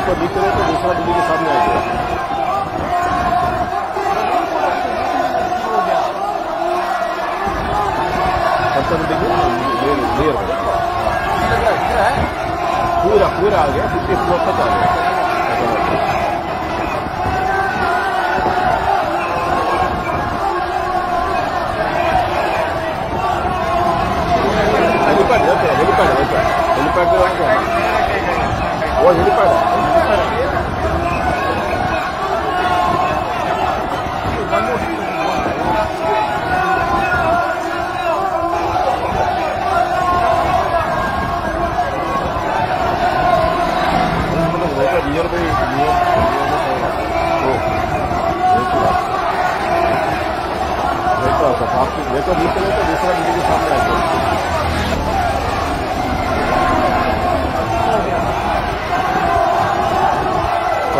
देखो दिख रहे तो दूसरा बिल्डिंग के सामने आ गया। सा बिल्डिंग पूरा पूरा आ गया फिफ्टी फ्लोर तक आ गया। Helipad okay helipad okay helipad वो हेलीपैड है। Gracias.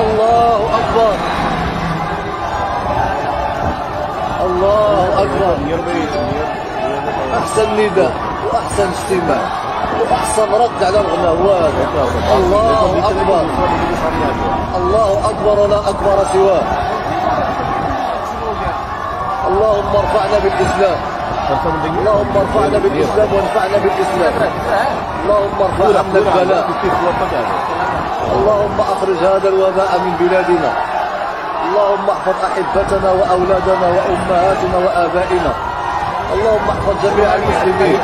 الله أكبر. الله أكبر. أحسن نداء وأحسن اجتماع وأحسن رد على الغنوات الله أكبر. الله أكبر ولا أكبر سواه. اللهم ارفعنا بالإسلام. اللهم ارفعنا بالإسلام وانفعنا بالإسلام. اللهم ارفعنا بالبلاء. البلاء اللهم أخرج هذا الوباء من بلادنا. اللهم احفظ أحبتنا وأولادنا وأمهاتنا وآبائنا. اللهم احفظ جميع المسلمين.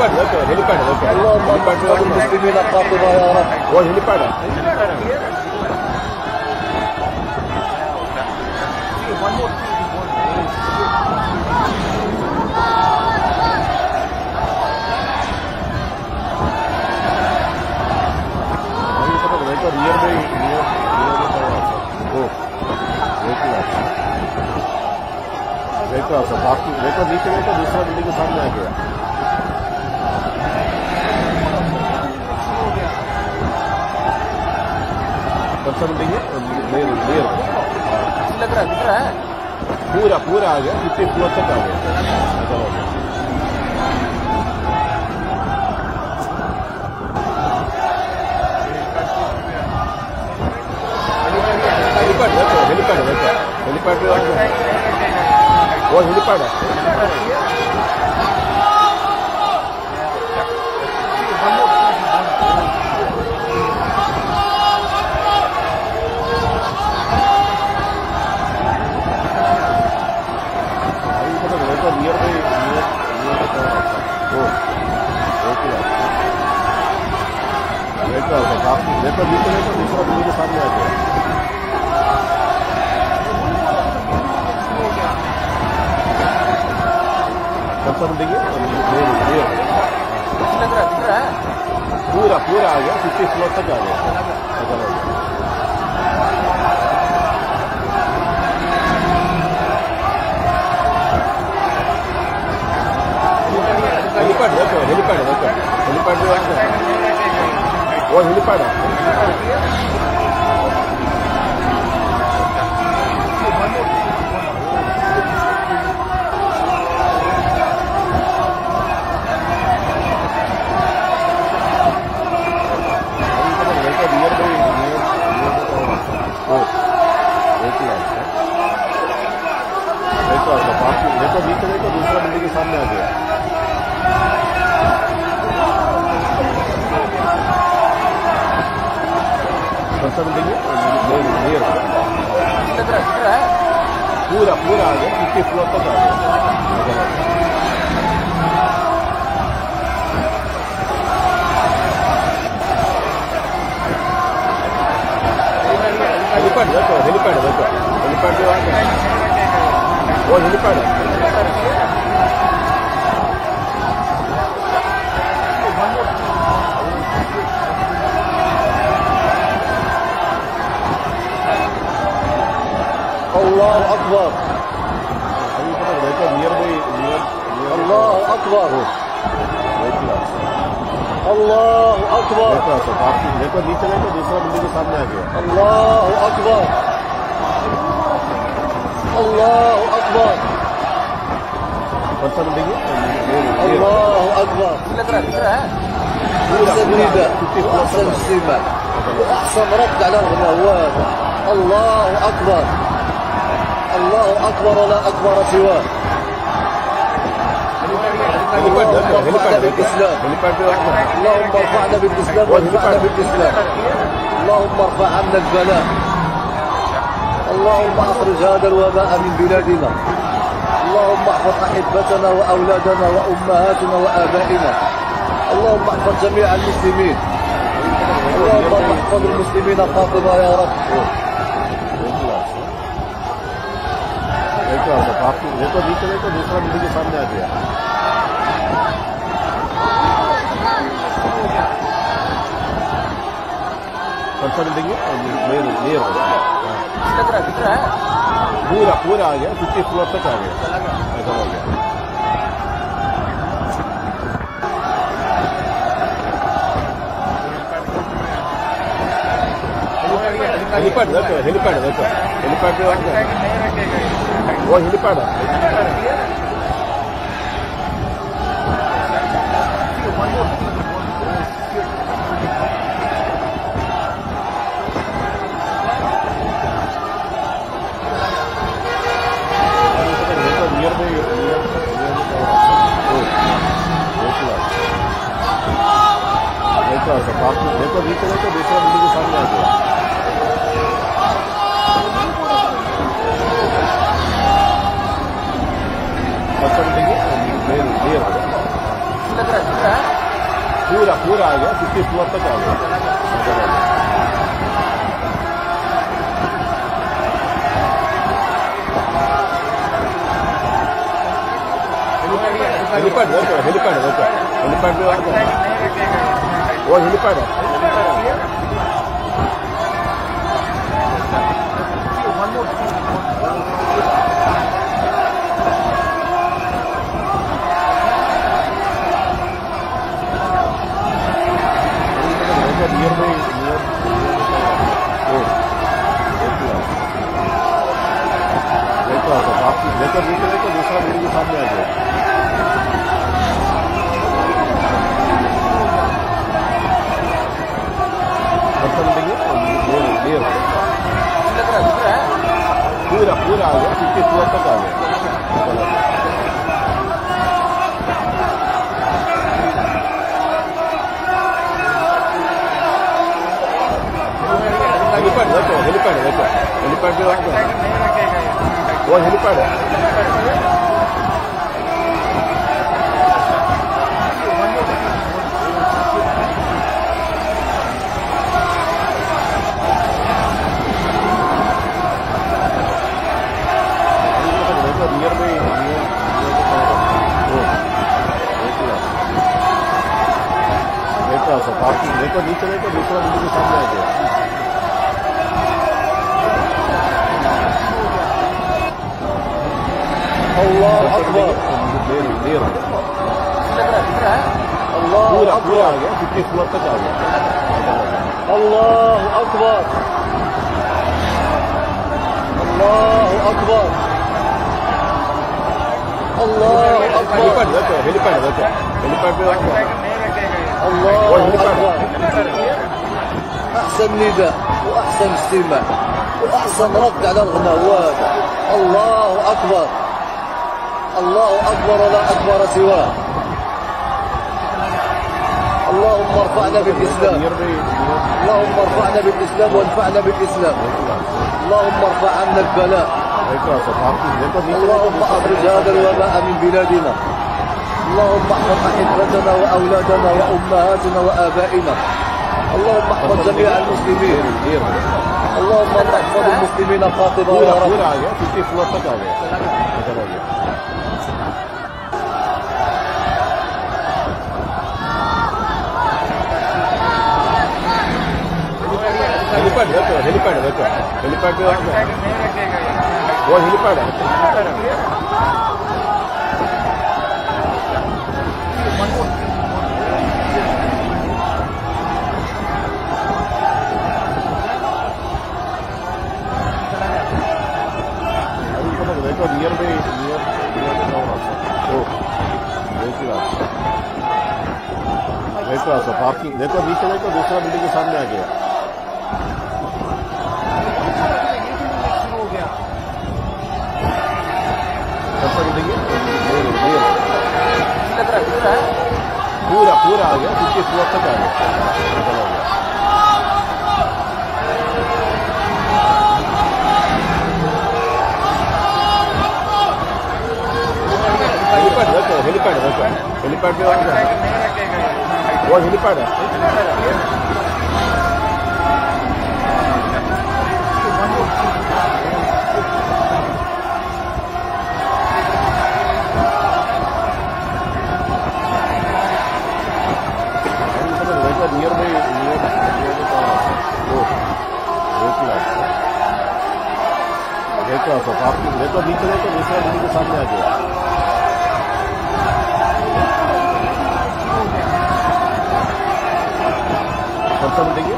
اللهم احفظ المسلمين. قاطبة يا رب. तो रियर में रियर बाकी नीचे गए तो दूसरा बिल्डिंग के सामने आ गया। कौन सा बिल्डिंग है? लग रहा है दिख रहा है। पूरा पूरा आ गया कितने फ्लोर तक आ गया। हेलीपैड वो हेलीपैड है लेकर लेकर दूसरा दूसरे के सामने आ गया कौन सा बिल्डिंग है नियर नियर पूरा पूरा आ गया फिफ्टी फ्लोर तक आ गया हेलीपैड देखो हेलीपैड देखो हेलीपैड पे ओके वो हेलीपैड है देखो दूसरा बिल्डिंग के सामने आ गया। कौन सा बिल्डिंग है पूरा पूरा आ गया फिफ्टी फ्लोर तक आ गया। هليكوبتر هليكوبتر هليكوبتر هليكوبتر الله أكبر देखो الله أكبر तो आपकी देखो नीचे देखो दूसरा बिल्डिंग के सामने आ गया الله أكبر الله أكبر कौन सा बिल्डिंग है الله أكبر أحسن نداء وأحسن استماع وأحسن رد على الغنوات الله أكبر الله أكبر ولا أكبر سواه اللهم ارفعنا بالإسلام اللهم ارفعنا بالإسلام وارفعنا بالإسلام اللهم ارفع عنا البلاء اللهم اخرج هذا الوباء من بلادنا اللهم احفظ احبتنا واولادنا وامهاتنا وابائنا اللهم احفظ جميع المسلمين اللهم احفظ المسلمين قاطبة يا رب देखो तो आपकी देखो नीचे देखो दूसरा बिल्डिंग के सामने आ गया कौन सा बिल्डिंग है नियर नियर पूरा पूरा आ गया फिफ्टी फ्लोर तक आ गया ऐसा हो गया हेलीपैड देखो हेलीपैड देखो हेलीपैड पे देखो वो हेलीपैड है दूसरा हरकत आपने देखो भी करे तो दूसरा बिल्ली के सामने आ गया पूरा पूरा आ गया फिफ्टी फ्लोर तक आ गया helipad helipad helipad helipad है देखो नियर बाई नियर देखो तो आपकी देखो नीचे देखो दूसरा बिल्डिंग के सामने आ गया है नियर नियर पूरा पूरा आ गया फिफ्टी फ्लोर तक आ गया ऐसा हो गया हेलीपैड देखो हेलीपैड देखो हेलीपैड पे देखो वो हेलीपैड है देखो तो आपकी देखो नीचे देखो दूसरा बिल्डिंग के सामने आ गया الله اكبر नियर الله पूरा पूरा आ اكبر गया फिफ्टी फ्लोर तक आ गया ऐसा हो गया الله اكبر الله اكبر الله हेलीपैड اكبر देखो हेलीपैड देखो हेलीपैड पे देखो الله أحسن نداء وأحسن استماع وأحسن رد على الغناء الله أكبر. الله أكبر لا أكبر سواه. اللهم ارفعنا بالإسلام. اللهم ارفعنا بالإسلام وانفعنا بالإسلام. اللهم ارفع عنا البلاء. اللهم اخرج هذا الوباء من بلادنا. اللهم احفظ احبتنا واولادنا وامهاتنا وابائنا اللهم احفظ جميع المسلمين नियर اللهم احفظ المسلمين قاطبة पूरा يا رب पूरा आ गया फिफ्टी फ्लोर तक आ गया ऐसा हो गया हेलीपैड देखो हेलीपैड देखो हेलीपैड वो हेलीपैड है देखो नीचे देखो दूसरा बिल्डिंग के सामने आ गया पूरा पूरा आ गया फिफ्टी फ्लोर तक आ गया खत्म हो गया हेलीपैड देखो हेलीपैड देखो हेलीपैड पे आ गया वो हेलीपैड है Near near near the road देखो तो आप देखो बीच में तो दूसरा नदी के सामने आ गया बर्तन देंगे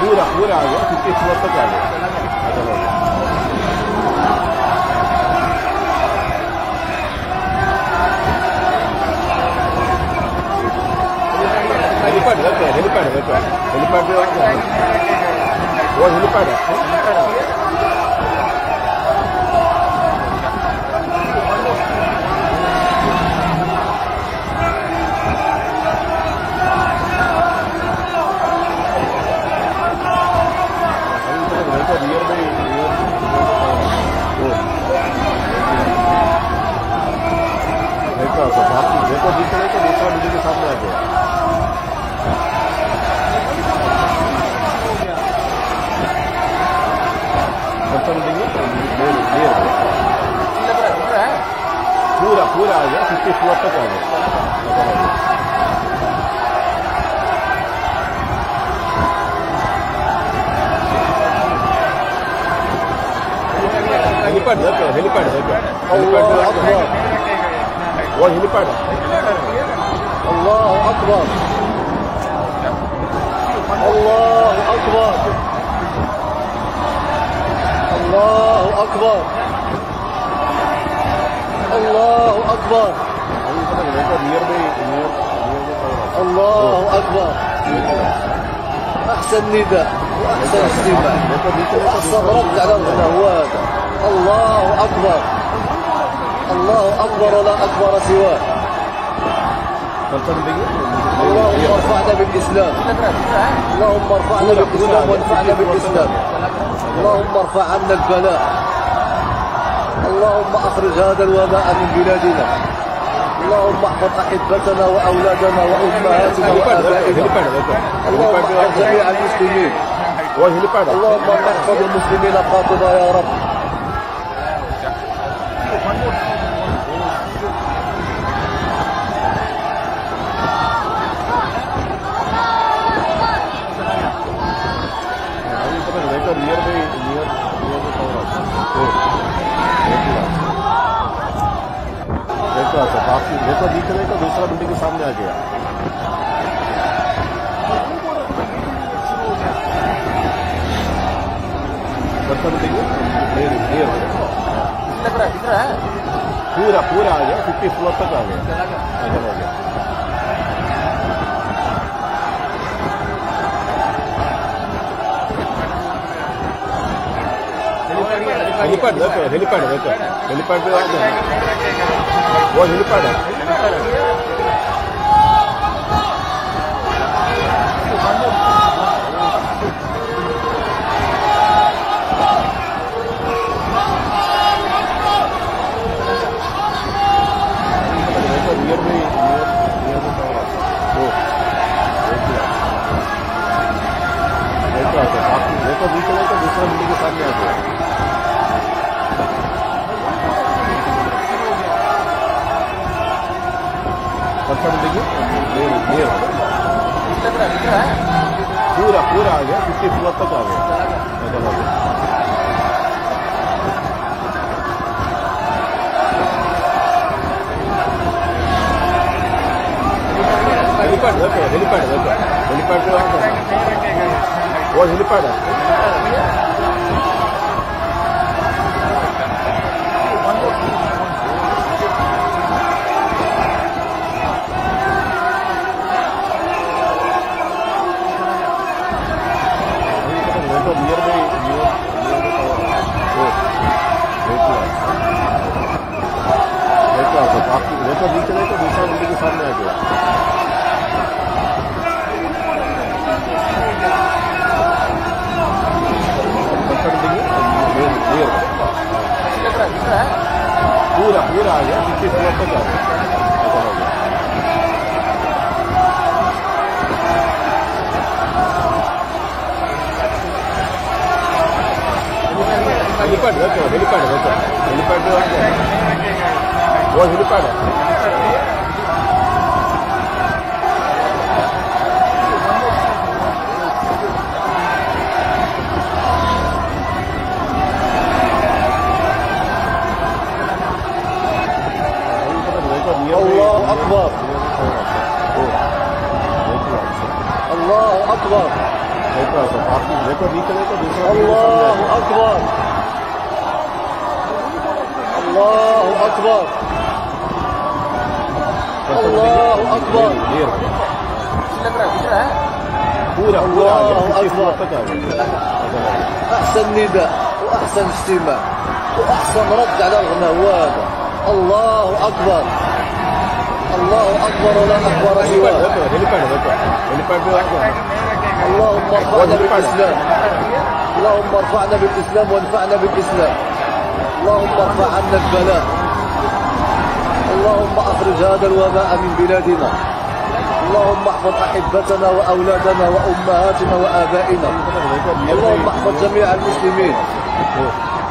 पूरा पूरा आ गया फिफ्टी फोर तक आ गया हेलीपैड रख है हेलीपैड रख है हेलीपैड रख है वो हेलीपैड है देखो बीच में दूसरा बिजली के सामने आ गया बढ़िया बढ़िया पूरा पूरा आ गया फिफ्टी फोर तक आ गया हेलीपैड है हेलीपैड है हेलीपैड वो हेलीपैड अल्लाह अकबर अल्लाह अकबर الله أكبر. الله أكبر. الله أكبر. أحسن نداء. وأحسن استماع. وأحسن رد على هو هذا الله أكبر. الله أكبر لا أكبر سواه. اللهم ارفعنا بالإسلام. اللهم ارفعنا بالإسلام وانفعنا بالإسلام. اللهم ارفع عنا البلاء. اللهم أخرج هذا الوباء من بلادنا. اللهم احفظ أحبتنا وأولادنا وأمهاتنا وأبائنا. اللهم احفظ جميع المسلمين. اللهم احفظ المسلمين قاطبه يا رب. तो दूसरा था काफ़ी जैसा बीच रहे का दूसरा बिल्डिंग के सामने आ गया। लग रहा है पूरा पूरा आ गया फिफ्टी फ्लोर तक आ गया। चला गया। हेलीपैड देखो हेलीपैड देखो हेलीपैड पे आ गया वो हेलीपैड है देखो नियर में नियर नियर में कौन आता है ओ देखिए आप देखो आप पार्किंग देखो नीचे देखो दूसरा बिल्डिंग के सामने आ गया para o Meu Deus, meu Pura, pura água, porque pula toda a água. Toda Ele perdeu, ele perdeu, ele perdeu. Ele perdeu a água. Hoje ele perdeu. देखो देखो आपकी देखो नीचे देखो दूसरा बिल्डिंग के सामने आ गया दूसरा बिल्डिंग नियर पूरा पूरा आ गया फिफ्टी फ्लोर तक आ गया ऐसा हो गया हेलीपैड देखो हेलीपैड देखो हेलीपैड Hoje ele الله أكبر. الله أكبر. الله أكبر. الله أكبر. الله أكبر. الله أكبر. أحسن نداء وأحسن اجتماع وأحسن رد على الغنوات الله أكبر. الله أكبر ولا أكبر سواه. اللهم ارفعنا بالإسلام. اللهم ارفعنا بالإسلام وانفعنا بالإسلام. اللهم ارفع عنا البلاء. اللهم أخرج هذا الوباء من بلادنا اللهم احفظ أحبتنا وأولادنا وأمهاتنا وآبائنا اللهم احفظ جميع المسلمين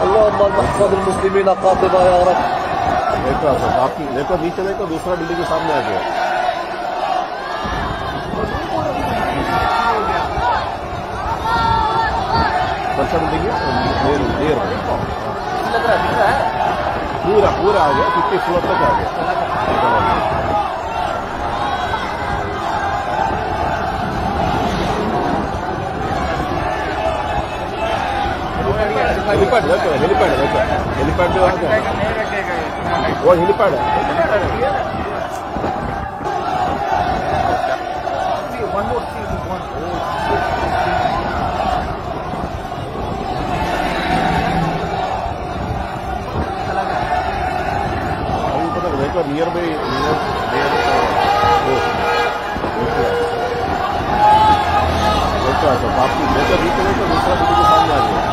اللهم احفظ المسلمين قاطبة يا رب देखो आपकी देखो नीचे देखो दूसरा बिल्डिंग के सामने आ गया दूसरा बिल्डिंग नियर नियर पूरा पूरा आ गया फिफ्टी फ्लोर तक आ गया ऐसा हो गया हेलीपैड देखो हेलीपैड देखो हेलीपैड जो है वो हेलीपैड है the nearby near, near uh, अच्छा, अच्छा तो काफ़ी बेहतर ही करें तो दूसरा वीडियो के सामने आ जाए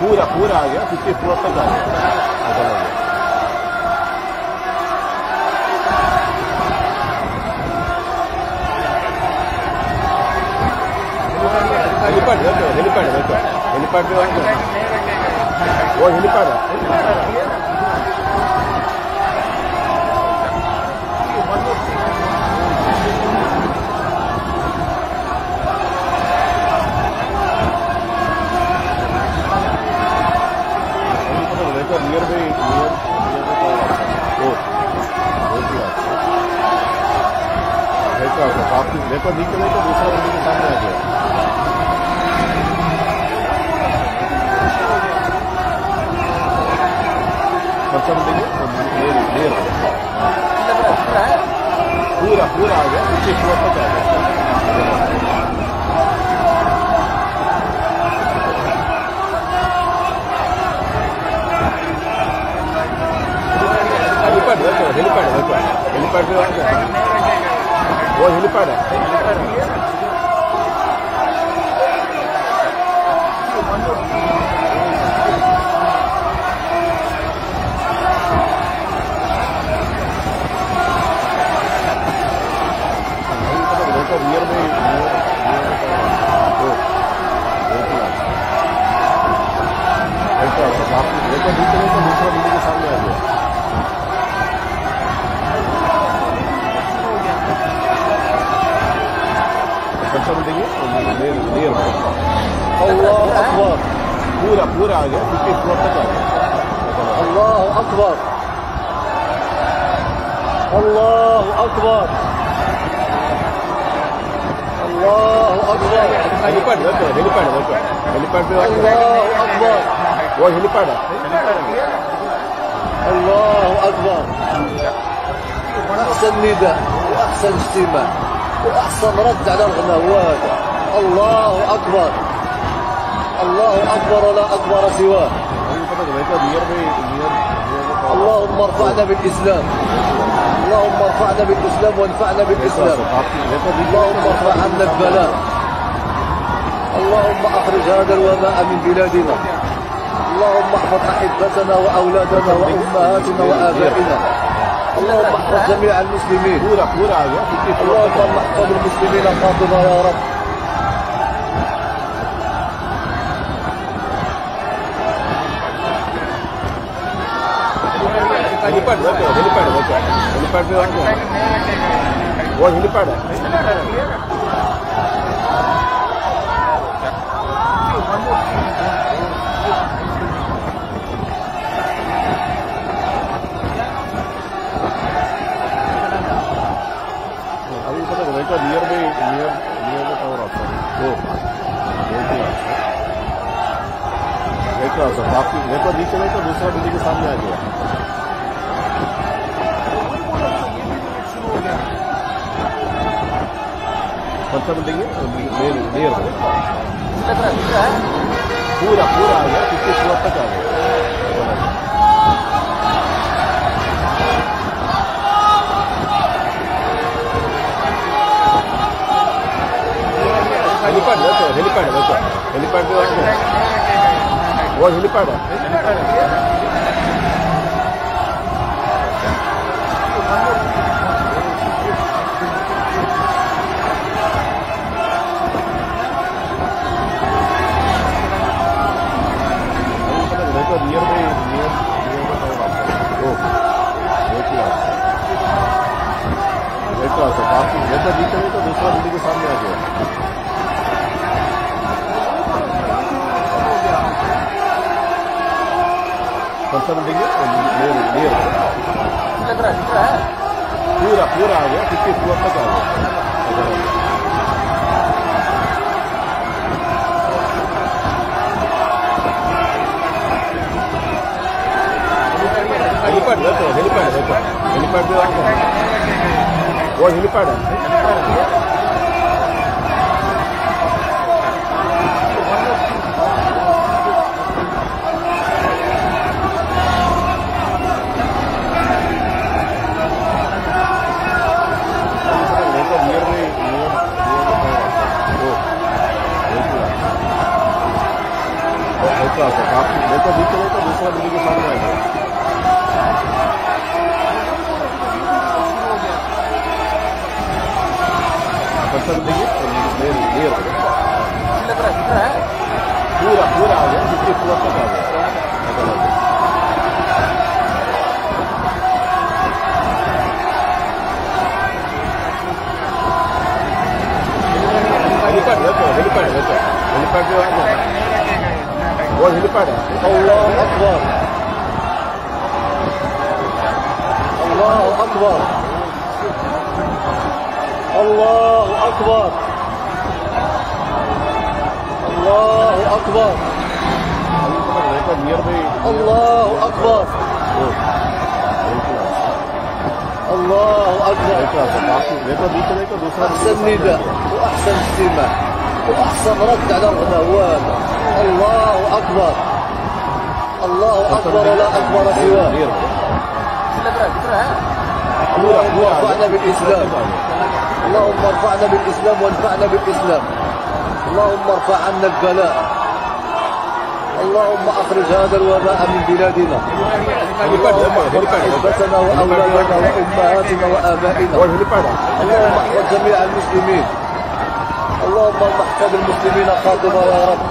पूरा पूरा आ गया फिफ्टी फोर तक आ गया। हेलीपैड देखो हेलीपैड देखो हेलीपैड जो है वो हेलीपैड है नियर देखो नीचे देखो दूसरा बिल्डिंग के सामने आ गया परचम देंगे पूरा पूरा आ गया पच्चीस फ्लोर तक आ गया हेलीपैड हेलीपैड हेलीपैड हेलीपैड वो हेलीपैड है। पे ऐसा आपको देखा बीच में तो दूसरा बिल्डिंग के सामने आ गया अच्छा बिल्डिंग है नियर अल्लाह अकबर पूरा पूरा आ गया क्योंकि फ्लोर तक आ गया अल्लाह अकबर अल्लाह अकबर अल्लाह अकबर हेलीपैड हेलीपैड हेलीपैड पे अल्लाह अकबर وجه الله أكبر. أحسن نداء وأحسن اجتماع وأحسن رد على الغنى هو هذا الله أكبر. الله أكبر ولا أكبر سواه. اللهم ارفعنا بالإسلام. اللهم ارفعنا بالإسلام وانفعنا بالإسلام. اللهم ارفع عنا البلاء. اللهم أخرج هذا الوباء من بلادنا. اللهم احفظ احبتنا واولادنا وامهاتنا وابائنا اللهم احفظ جميع المسلمين पूरा पूरा आ गया फिफ्टी फ्लोर اللهم احفظ المسلمين خاطبا يا رب हेलीपैड देखो हेलीपैड देखो हेलीपैड पे वो हेलीपैड है it's a nearby, near near the tower also. Oh. Vehicle also. नीचे तो दूसरा बिल्डिंग के सामने आ गया. है? मेन नियर पूरा पूरा आ गया. किसके पूरा तक आ गया. helipad ya tuh helipad ya tuh helipad tuh apa? Wah helipad ya? product. هذا البلاء. اللهم أخرج هذا الوباء من بلادنا. اللهم وأولادنا وأمهاتنا وآبائنا. اللهم احفظ جميع المسلمين. اللهم احفظ المسلمين خاطبه يا رب.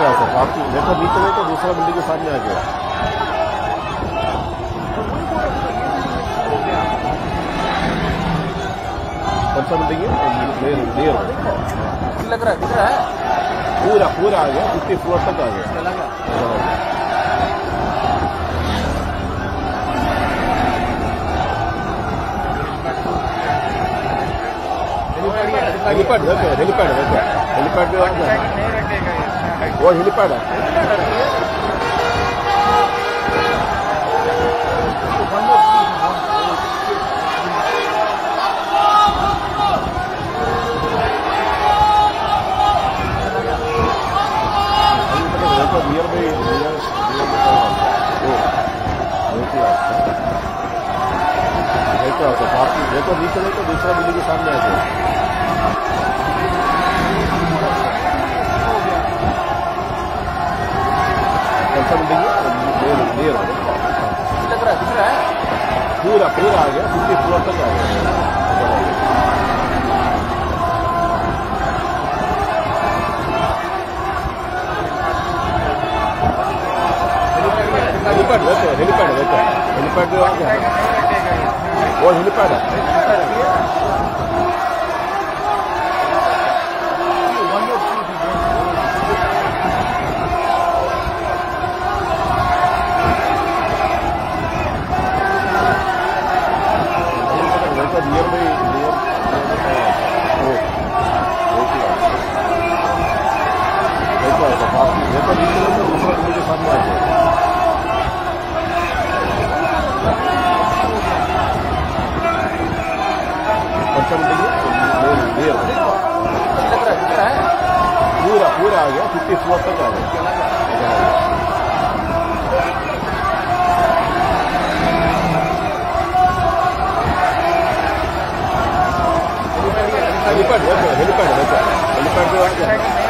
तो दूसरा बिल्डिंग के सामने आ गया। कौन सा बिल्डिंग है? क्लियर क्लियर लग रहा है दिख रहा है। पूरा पूरा आ गया फिफ्टी फ्लोर तक आ गया। चला गया हेलीपैड हेलीपैड हेलीपैड पे आ गया। वो हेलीपैड है देखो तो दूसरा बिल्डिंग के सामने आ गया कौन सा बिल्डिंग है क्लियर क्लियर लग रहा है दिख रहा है पूरा पूरा आ गया फिफ्टी फ्लोर तक आ गया हेलीपैड देखो हेलीपैड देखो हेलीपैड पे आ गया वो हेलीपैड है Helipad, helipad, helipad, helipad, helipad, helipad, helipad, Pura, pura helipad, helipad, helipad, helipad, Helipad, helipad, helipad, helipad tu ada.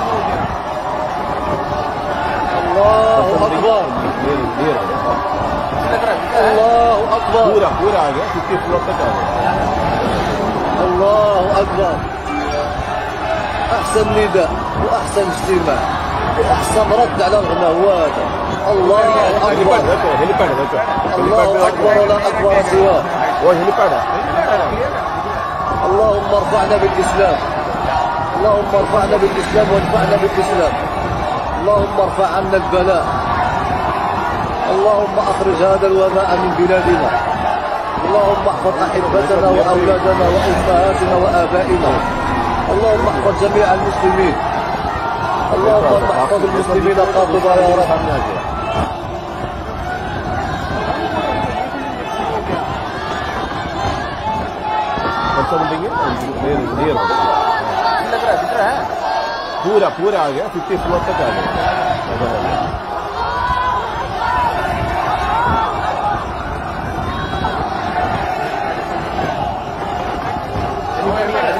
الله اكبر الله اكبر الله اكبر احسن نداء واحسن اجتماع واحسن رد على الغناء هو هذا الله اكبر الله اكبر ولا اكبر سواه اللهم ارفعنا بالاسلام اللهم ارفعنا بالاسلام وادفعنا بالاسلام اللهم ارفع عنا البلاء. اللهم أخرج هذا الوباء من بلادنا. اللهم احفظ أحبتنا وأولادنا وأمهاتنا وآبائنا. اللهم احفظ جميع المسلمين. اللهم احفظ المسلمين قاطبا يا رب. Something पूरा पूरा आ गया फिफ्टी फ्लोर तक आ गया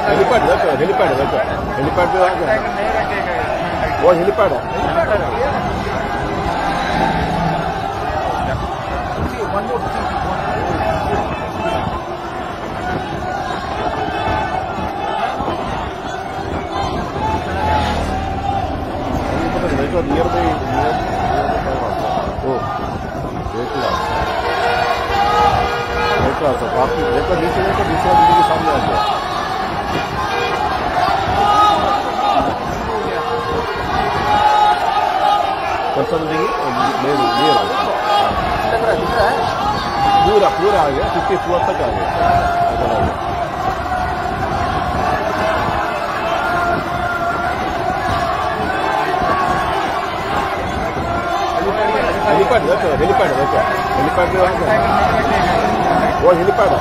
हेलीपैड देखो हेलीपैड देखो हेलीपैड पे आ गया वो हेलीपैड है is a nearby, nearby था काफ़ी नीचे दूसरा बिल्डिंग के सामने आ गया कसम देंगे रहा पूरा पूरा आ गया फिफ्टी फोर तक आ गया ಹೆಲಿಪ್ಯಾಡ್ ಬೇಕು ಹೆಲಿಪ್ಯಾಡ್ ಬೇಕು ಹೆಲಿಪ್ಯಾಡ್ ಓ ಹೆಲಿಪ್ಯಾಡ್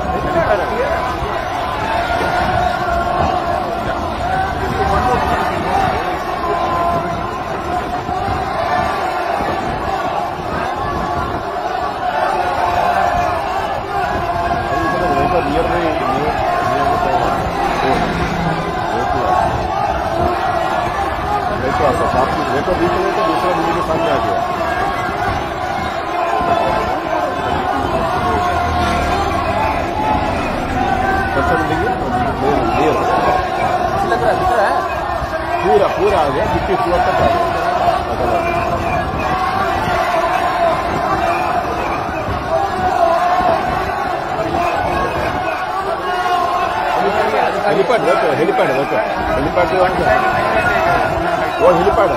देखो बीच में तो दूसरा बिल्डिंग के सामने आ गया pura, pura, ya di Helipad, helipad, helipad, helipad, helipad,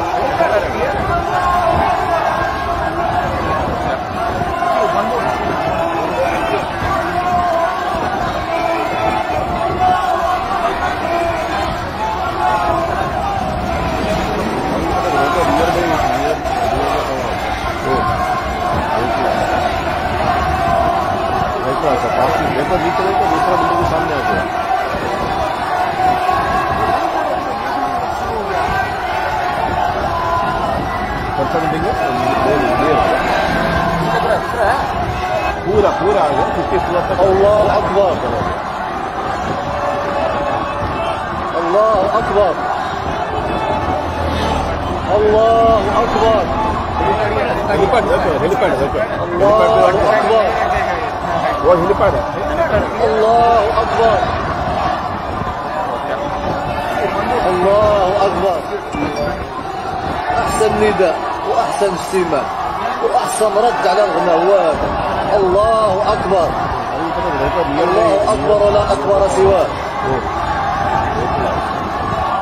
सामने आ पास में पेपर जीत रहे तो दूसरा बिल्डिंग के सामने आ गया पूरा पूरा आ गया क्योंकि पूरा तक अल्लाह अकबर अल्लाह अकबर अल्लाह अकबर हेलीपैड हेलीपैड हेलीपैड अल्लाह अकबर وجه الله أكبر. الله أكبر. أحسن نداء وأحسن استماع وأحسن رد على الغنوات الله أكبر. الله أكبر ولا أكبر سواه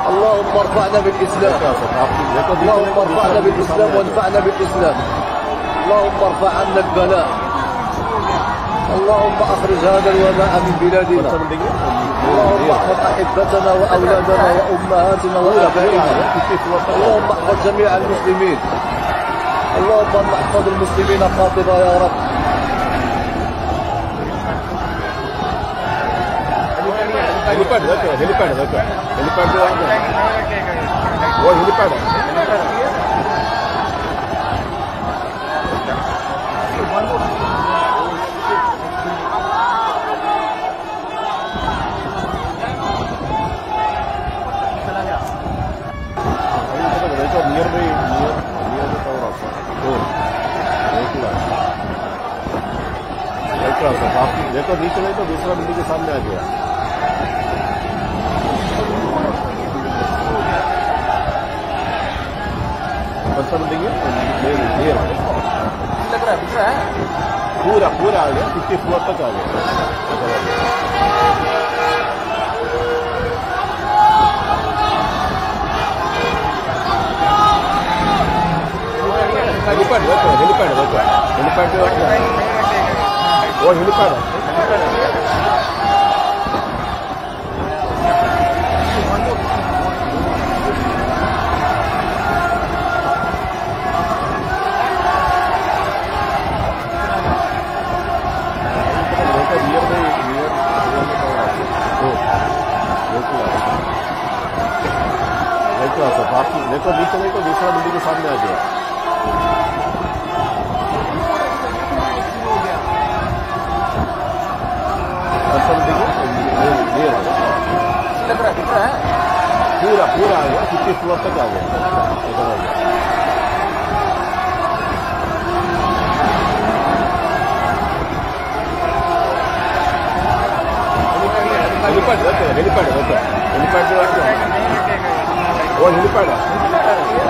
اللهم ارفعنا بالإسلام. اللهم ارفعنا بالإسلام وانفعنا بالإسلام. اللهم ارفع عنا البلاء. اللهم أخرج هذا الوباء من بلادنا اللهم احفظ أحبتنا وأولادنا وأمهاتنا وآبائنا اللهم احفظ جميع المسلمين اللهم احفظ المسلمين قاطبة يا رب हेलीपैड देखो हेलीपैड देखो हेलीपैड वो हेलीपैड है देखो देखो नीचे नहीं तो दूसरा बिल्डिंग के सामने आ गया। कौन सा बिल्डिंग है पूरा पूरा आ गया फिफ्टी फोर तक आ गया। Helipad. Helipad helipad. है देखो near by near near the tower देखो देखो बाकी देखो नीचे देखो दूसरा बिल्डिंग के सामने आ गया कौन सा बिल्डिंग है पूरा पूरा आ गया फिफ्टी फ्लोर तक आ गया इधर आ गया हेलीपैड देखो हेलीपैड देखो हेलीपैड वो हेलीपैड है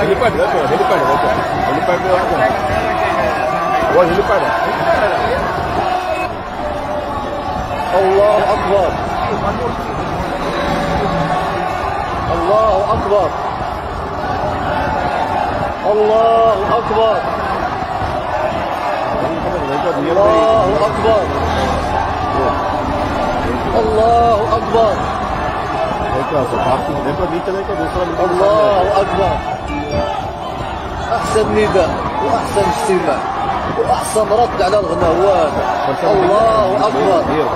हेलीपैड देखो हेलीपैड देखो हेलीपैड वो हेलीपैड है الله أكبر الله أكبر الله أكبر देखो नियर बाई الله أكبر الله أكبر देखो आपकी देखो नीचे देखो दूसरा बिल्डिंग के واحسن نداء وأحسن اجتماع وأحسن رد على الغنى هو هذا الله أكبر.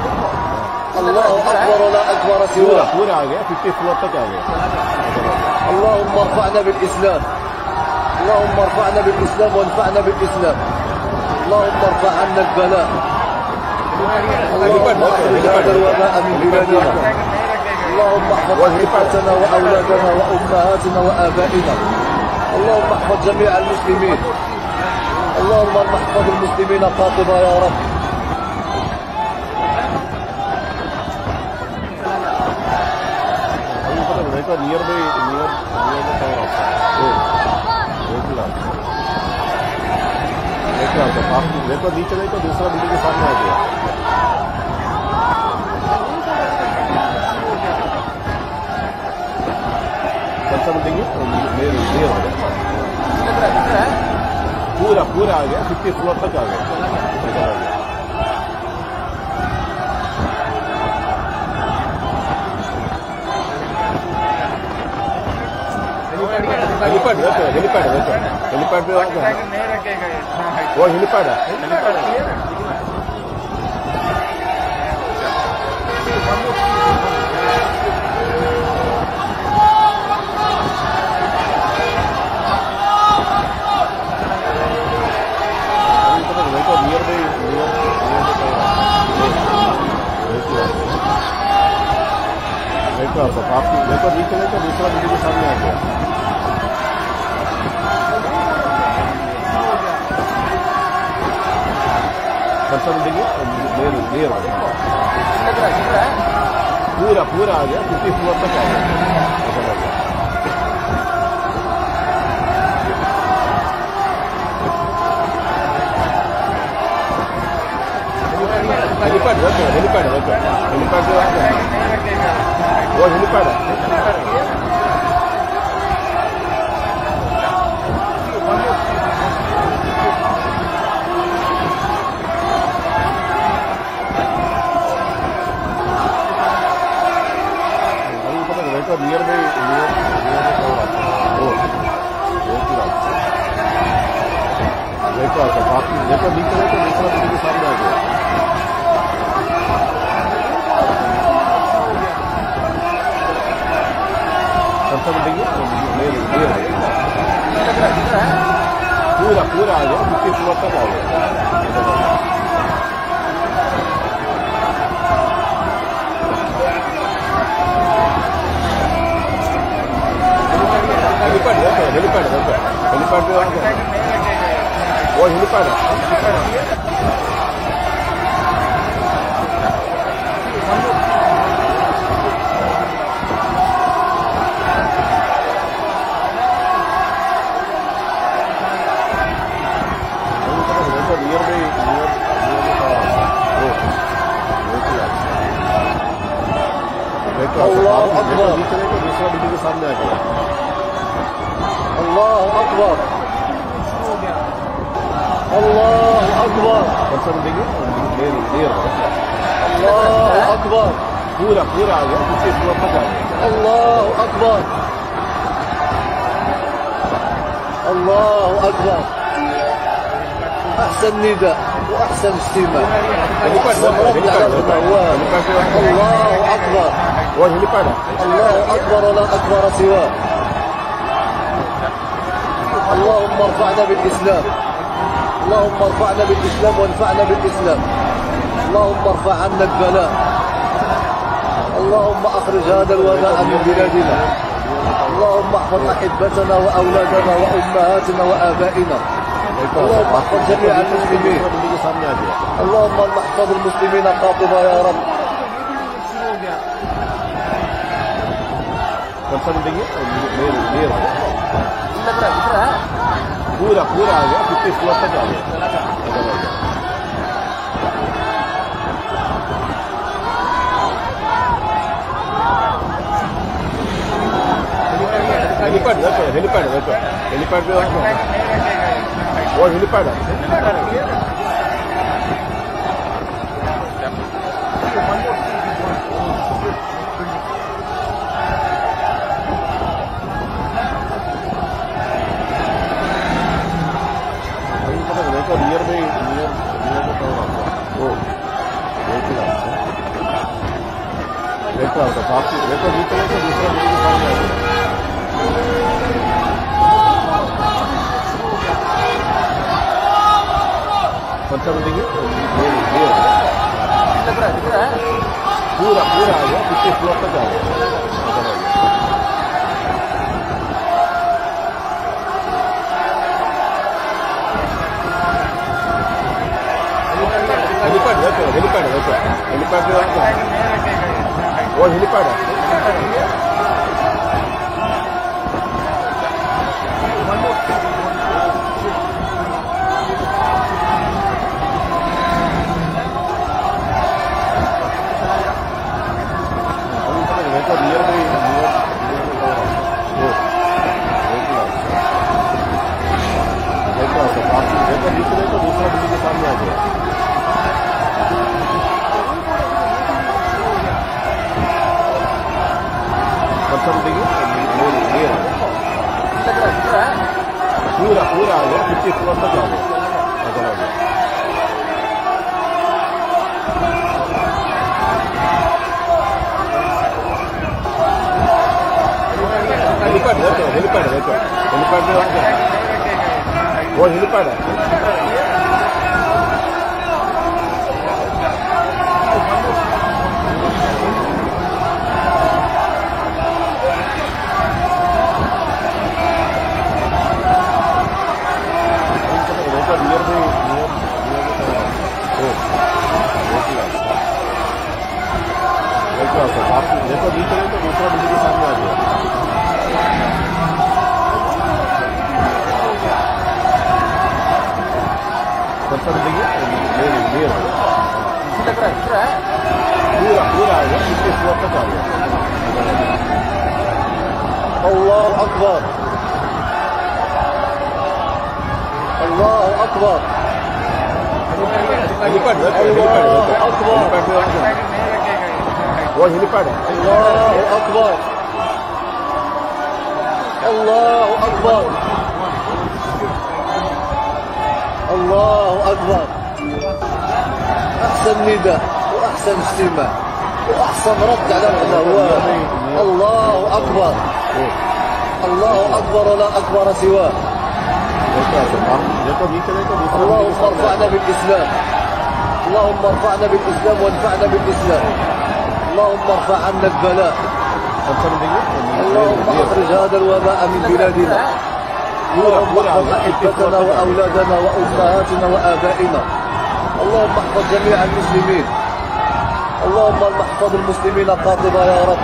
الله أكبر ولا أكبر سواه. اللهم ارفعنا بالإسلام. اللهم ارفعنا بالإسلام وانفعنا بالإسلام. اللهم ارفع عنا البلاء. اللهم اخرج هذا الوباء من بلادنا اللهم احفظ حفتنا وأولادنا وأمهاتنا وآبائنا. اللهم احفظ جميع المسلمين اللهم احفظ المسلمين قاطبة يا رب अभी पता नहीं देखो near by near near the tower आपका एक लाख देखो आपका आपकी देखो नीचे देखो दूसरा बिल्डिंग के सामने आ गया परचा देंगे क्लियर हो गया पूरा पूरा आ गया फिफ्टी फ्लोर तक आ गया। हेलीपैड हेलीपैड हेलीपैड पे वो हेलीपैड है। एक तो आपकी पेपर रीड करें तो दूसरा वीडियो के सामने आ गया। बर्तन देंगे देर लेयर आ गया पूरा पूरा आ गया क्योंकि हुआ तक आ गया। हेलीपैड देखो हेलीपैड देखो हेलीपैड पे आ गया वो हेलीपैड है अभी पता नहीं देखो near by near near the tower आपका वो एक लाख देखो आपका आपकी देखो नीचे देखो दूसरा बिल्डिंग के सामने आ गया Tá cantando bem meio, no meio. Pura, pura, é um perdeu, ele perdeu, ele perdeu, ele helipad ele perdeu. الله أكبر. الله أكبر. الله أكبر. الله أكبر. كورة كورة الله أكبر. الله أكبر. أحسن نداء وأحسن اجتماع الله أكبر. واجلك على الله أكبر لا أكبر سواه. اللهم ارفعنا بالإسلام. اللهم ارفعنا بالإسلام وانفعنا بالإسلام. اللهم ارفع عنا البلاء. اللهم أخرج هذا الوباء من بلادنا. اللهم احفظ أحبتنا وأولادنا وأمهاتنا وآبائنا. اللهم احفظ جميع المسلمين. اللهم احفظ المسلمين قاطبة يا رب. कौन सा बिल्डिंग है नियर नियर हो गया पूरा पूरा आ गया फिफ्टी फ्लोर तक आ गया इधर आ गया हेलीपैड देखो हेलीपैड देखो हेलीपैड पे आ गया वो हेलीपैड है देखो आपका बाकी देखो नीचे देखो दूसरा बिल्डिंग के सामने आ गया कौन सा बिल्डिंग है ये ये दिख रहा है दिख रहा है पूरा पूरा आ गया फिफ्टी फ्लोर तक आ गया अंदर आ गया हेलीपैड देखो हेलीपैड देखो हेलीपैड पे वहाँ पे- वो हेलीपैड है दूसरा बिल्डिंग के सामने आ गया कौन सा बिल्डिंग है ये ये दिख रहा है दिख रहा है पूरा पूरा आ गया फिफ्टी फ्लोर तक आ गया अंदर आ गया हेलीपैड देखो हेलीपैड देखो हेलीपैड पे वहाँ पे- वो हेलीपैड है देखो नियर बाई नियर नियर देखो आपका बाकी देखो नीचे देखो दूसरा बिल्डिंग के सामने आ गया कौन सा बिल्डिंग है ये ये दिख रहा है दिख रहा है पूरा पूरा आ गया फिफ्टी फ्लोर तक आ गया الله أكبر. الله أكبر. الله أكبر. الله أكبر. الله أكبر أحسن نداء وأحسن استماع وأحسن رد على الله الله أكبر. الله أكبر لا أكبر سواه. اللهم ارفعنا بالاسلام اللهم ارفعنا بالاسلام وانفعنا بالاسلام اللهم ارفع عنا البلاء اللهم اخرج هذا الوباء من بلادنا اللهم احفظ احبتنا واولادنا وامهاتنا وابائنا اللهم احفظ جميع المسلمين. اللهم احفظ المسلمين قاطبة يا رب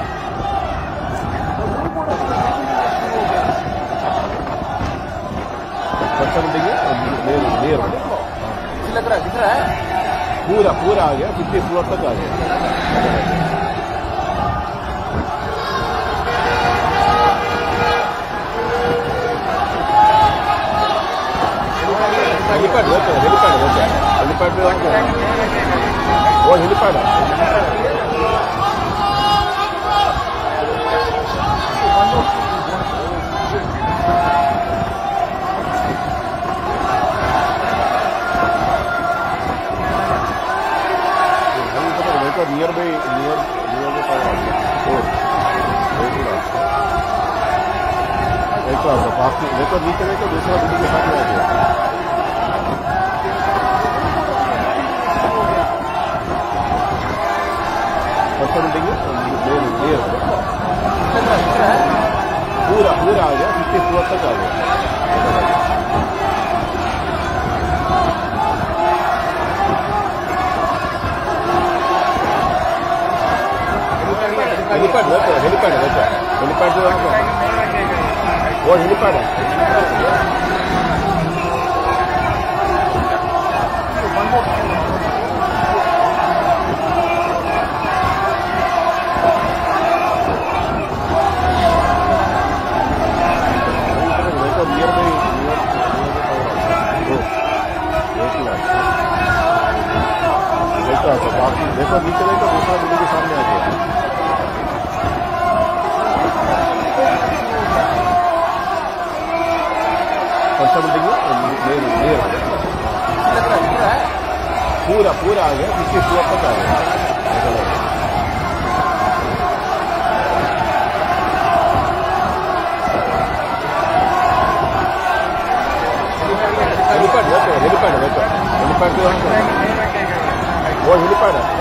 बिल्डिंग है ये- ये- ये- लग रहा है दिख रहा है पूरा पूरा आ गया फिफ्टी फ्लोर तक आ गया हेलीपैड देखो हेलीपैड देखो हेलीपैड पे वहाँ पे- वो हेलीपैड है very near near the tower. Four. Very good पूरा पूरा आ गया पूरा तक आ गया ಹೆಲಿಪ್ಯಾಡ್ ಬೇಕು ಹೆಲಿಪ್ಯಾಡ್ ಬೇಕು ಹೆಲಿಪ್ಯಾಡ್ ಓ ಹೆಲಿಪ್ಯಾಡ್ देखो नीचे देखो दूसरा बिल्डिंग के सामने आ गया कौन सा बिल्डिंग है ये ये पूरा पूरा आ गया फिफ्टी फ्लोर तक आ गया हेलीपैड देखो हेलीपैड देखो हेलीपैड जो है वो हेलीपैड है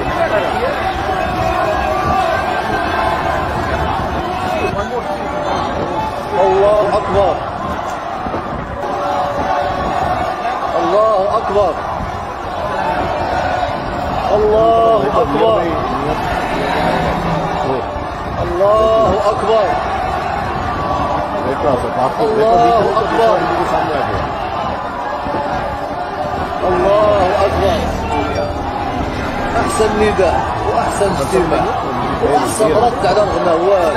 الله أكبر أكبر. الله أكبر. الله أكبر. الله أكبر. الله أكبر. أحسن نداء وأحسن اجتماع وأحسن رد على الغنوات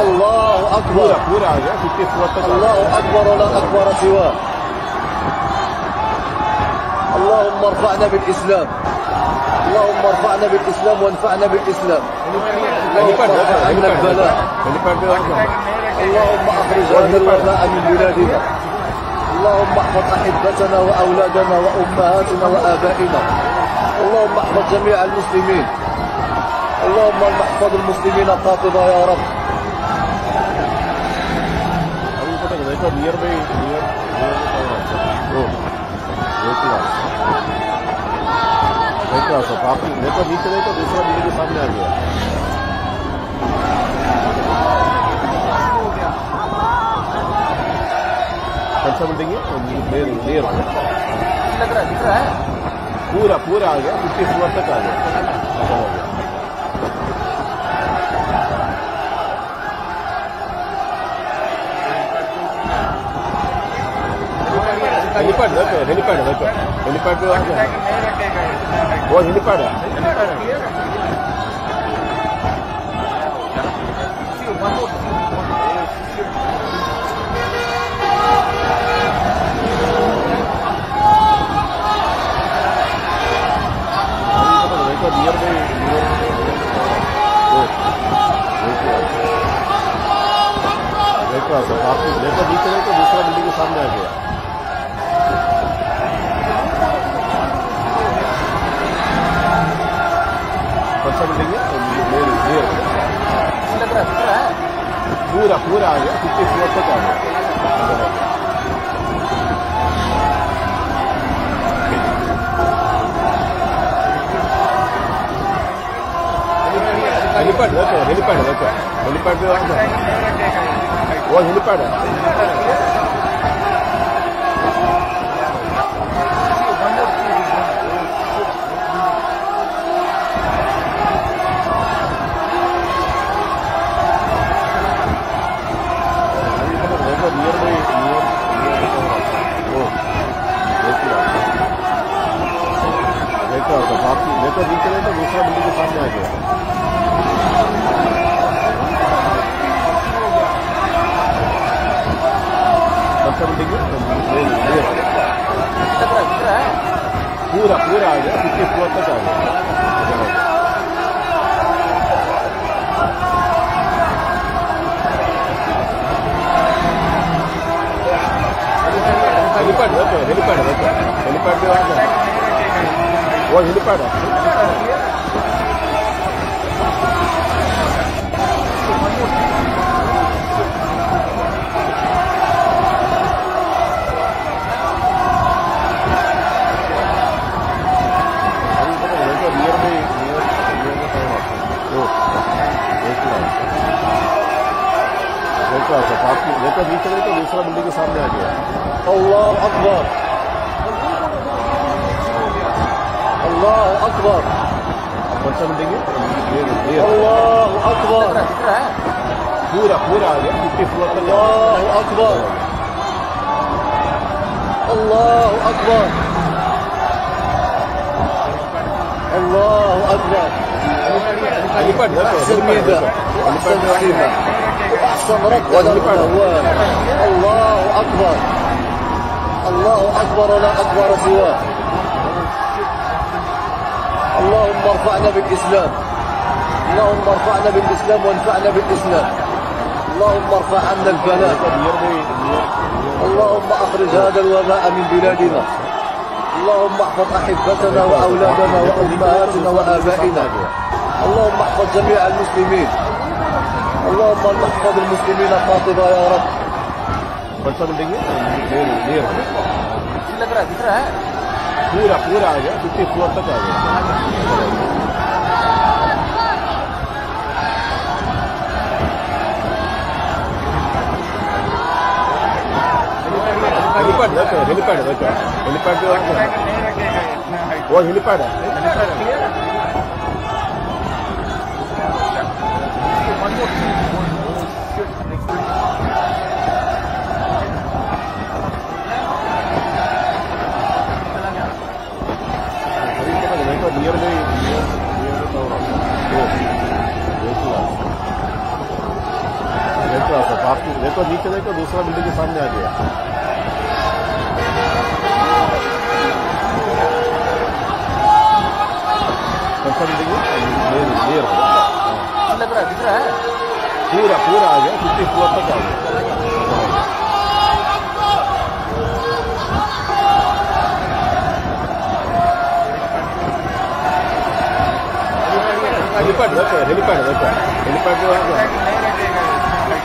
الله أكبر. الله أكبر ولا أكبر سواه. اللهم ارفعنا بالإسلام. اللهم ارفعنا بالإسلام وانفعنا بالإسلام. عنا اللهم أخرج أهل الوباء من بلادنا. اللهم احفظ أحبتنا وأولادنا وأمهاتنا وآبائنا. اللهم احفظ جميع المسلمين. اللهم احفظ المسلمين قاطبه يا رب. देखो देखो सब आप देखो नीचे देखो दूसरा बिल्डिंग के सामने आ गया कौन सा बिल्डिंग है नियर नियर पूरा पूरा आ गया फिफ्टी फ्लोर तक आ गया हेलीपैड देखो हेलीपैड देखो हेलीपैड जो है वो हेलीपैड है देखो नियर बाई देखो सब आप देखो नीचे देखो दूसरा बिल्डिंग के सामने आ गया कौन सा बिल्डिंग है ये पूरा पूरा आ गया फिफ्टी फ्लोर तक आ गया हेलीपैड देखो हेलीपैड देखो हेलीपैड जो है वो हेलीपैड है तो तो था बाकी लेकर लेटर रीड तो दूसरा बिल्डिंग के सामने आ गया। पूरा पूरा आ गया इक्कीस फ्लोर तक आ गया। Helipad helipad helipad. पे आ गया। Well, you para. better. आपकी बीच तो दूसरा बिल्डिंग के सामने आ गया अल्लाह अकबर الله أكبر. الله أكبر. كورة كورة الله أكبر. الله أكبر. الله أكبر. أحسن أحسن الله أكبر. الله أكبر لا أكبر سواه. اللهم ارفعنا بالإسلام. اللهم ارفعنا بالإسلام وانفعنا بالإسلام. اللهم ارفع عنا البلاء. اللهم أخرج هذا الوباء من بلادنا. اللهم احفظ أحبتنا وأولادنا وأمهاتنا وآبائنا. اللهم احفظ جميع المسلمين. اللهم احفظ المسلمين قاطبه يا رب. पूरा पूरा आ गया फिफ्टी फ्लोर तक आ गया हेलीपैड देखो हेलीपैड देखो हेलीपैड जो है वो हेलीपैड है आपको देखो नीचे देखो दूसरा बिल्डिंग के सामने आ गया। कौन सा बिल्डिंग है। लग रहा है दिख रहा है। पूरा पूरा आ गया फिफ्टी फ्लोर तक आ गया। हेलीपैड हेलीपैड देखो। हेलीपैड जो है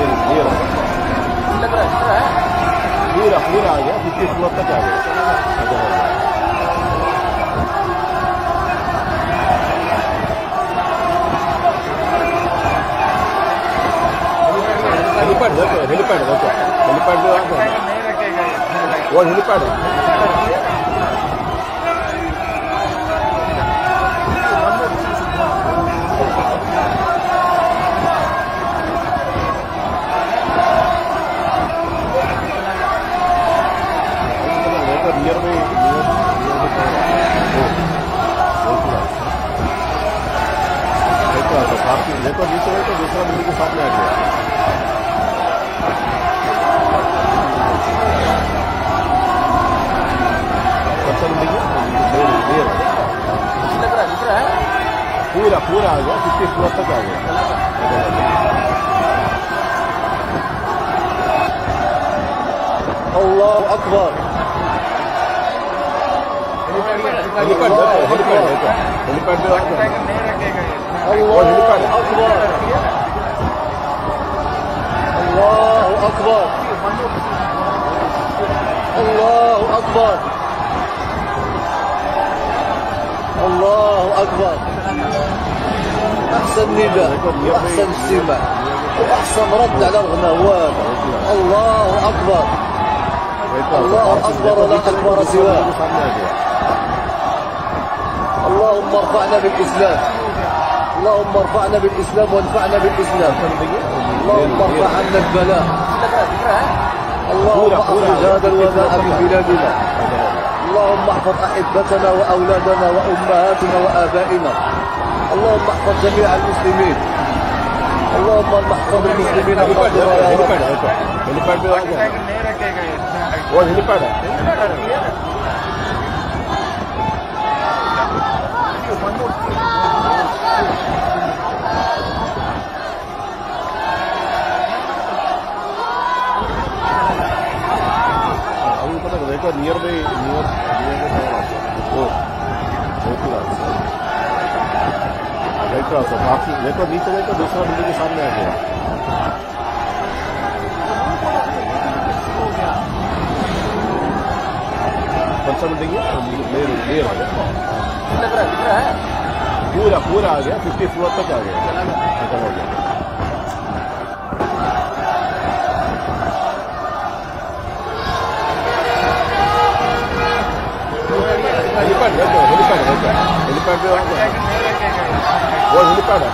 है नियर नियर लग रहा है दिख रहा है पूरा पूरा आ गया फिफ्टी फ्लोर तक आ गया हेलीपैड देखो हेलीपैड देखो हेलीपैड जो है वो हेलीपैड है साथ वजह पर जीत रहे तो दूसरा दिल्ली के साथ में आ गया। पूरा पूरा आ गया किसी फोर तक आ गया। अल्लाह अकबर। Helipad helipad helipad الله أكبر الله أكبر الله أكبر الله أكبر أحسن نداء وأحسن سمة وأحسن رد على الغنوات الله أكبر الله أكبر لا أكبر سواه اللهم ارفعنا بالإسلام اللهم ارفعنا بالإسلام وانفعنا بالإسلام. اللهم ارفع عنا البلاء. اللهم أحفظ هذا الوباء من بلادنا. اللهم احفظ أحبتنا وأولادنا وأمهاتنا وآبائنا. اللهم احفظ جميع المسلمين. اللهم احفظ المسلمين Thank you. because nearby near nearby tower देखो नीचे देखो दूसरा बिल्डिंग के सामने आ गया कौन सा बिल्डिंग है लेर पूरा पूरा आ गया। फिफ्टी फ्लोर तक आ गया। अच्छा, गया। हेलीपैड है हेलीपैड है हेलीपैड पे वो हेलीपैड है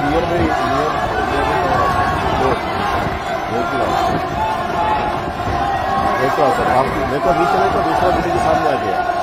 नियर में नियर देखो देखो बीच में तो दूसरा बिल्डिंग के सामने आ गया